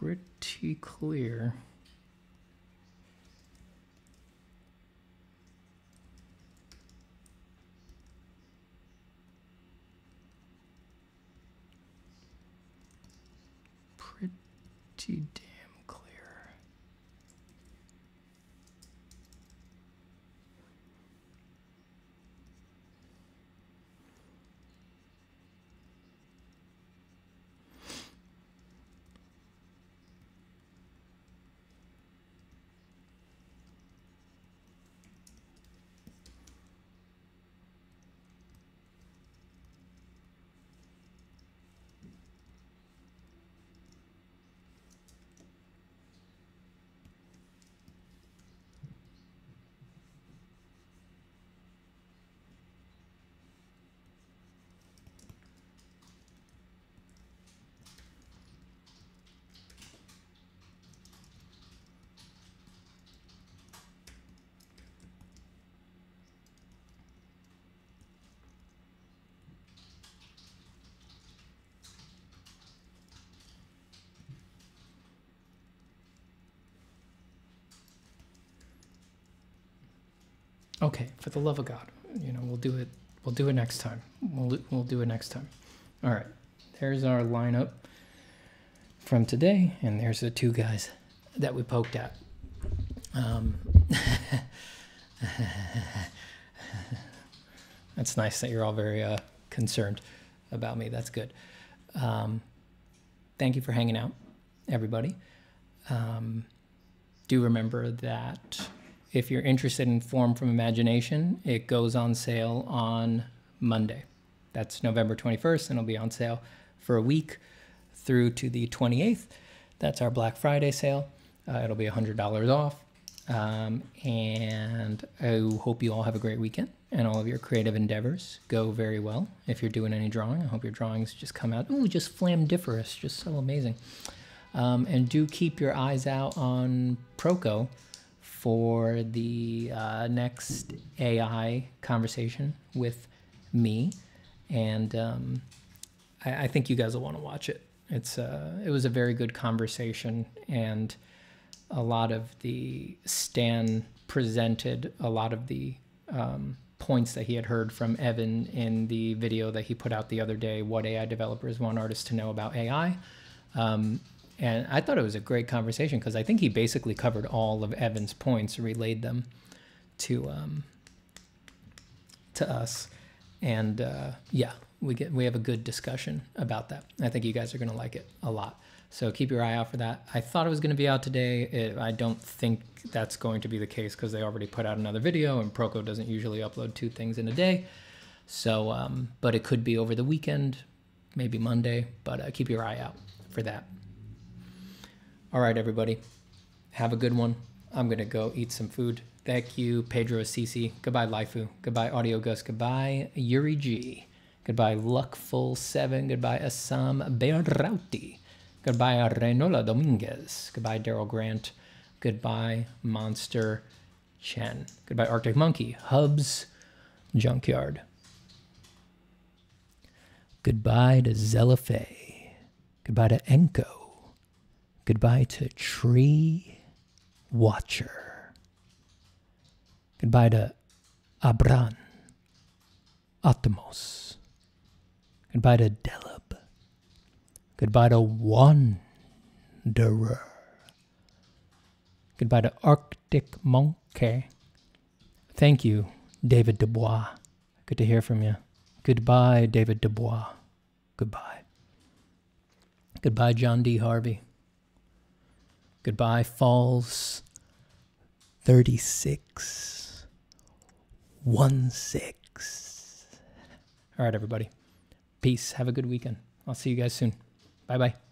Pretty clear. Pretty damn clear. Okay, for the love of God, you know, we'll do it. We'll do it next time. We'll we'll do it next time. All right. There's our lineup from today, and there's the two guys that we poked at. Um, that's nice that you're all very uh, concerned about me. That's good. Um, thank you for hanging out, everybody. Um, do remember that if you're interested in Form from Imagination, it goes on sale on Monday. That's November 21st, and it'll be on sale for a week through to the 28th. That's our Black Friday sale. Uh, it'll be $100 off. Um, and I hope you all have a great weekend and all of your creative endeavors go very well. If you're doing any drawing, I hope your drawings just come out, ooh, just flamdiferous, just so amazing. Um, and do keep your eyes out on Proko for the uh, next AI conversation with me. And um, I, I think you guys will want to watch it. It's uh, it was a very good conversation, and a lot of the Stan presented a lot of the um, points that he had heard from Evan in the video that he put out the other day. What AI developers want artists to know about AI. Um, and I thought it was a great conversation because I think he basically covered all of Evan's points, relayed them to um, to us, and uh, yeah, we get we have a good discussion about that. I think you guys are gonna like it a lot. So keep your eye out for that. I thought it was gonna be out today. It, I don't think that's going to be the case because they already put out another video, and Proko doesn't usually upload two things in a day. So, um, but it could be over the weekend, maybe Monday. But uh, keep your eye out for that. All right, everybody. Have a good one. I'm going to go eat some food. Thank you, Pedro Assisi. Goodbye, Lifu. Goodbye, Audio Gus. Goodbye, Yuri G. Goodbye, Luckful7. Goodbye, Assam Berrauti. Goodbye, Renola Dominguez. Goodbye, Daryl Grant. Goodbye, Monster Chen. Goodbye, Arctic Monkey. Hubs Junkyard. Goodbye to Zelafay. Goodbye to Enko. Goodbye to Tree Watcher. Goodbye to Abran. Atomos. Goodbye to Deleb. Goodbye to Wanderer. Goodbye to Arctic Monkey. Thank you, David Dubois. Good to hear from you. Goodbye, David Dubois. Goodbye. Goodbye, John D. Harvey. Goodbye, Falls 36 1 6. All right, everybody. Peace. Have a good weekend. I'll see you guys soon. Bye bye.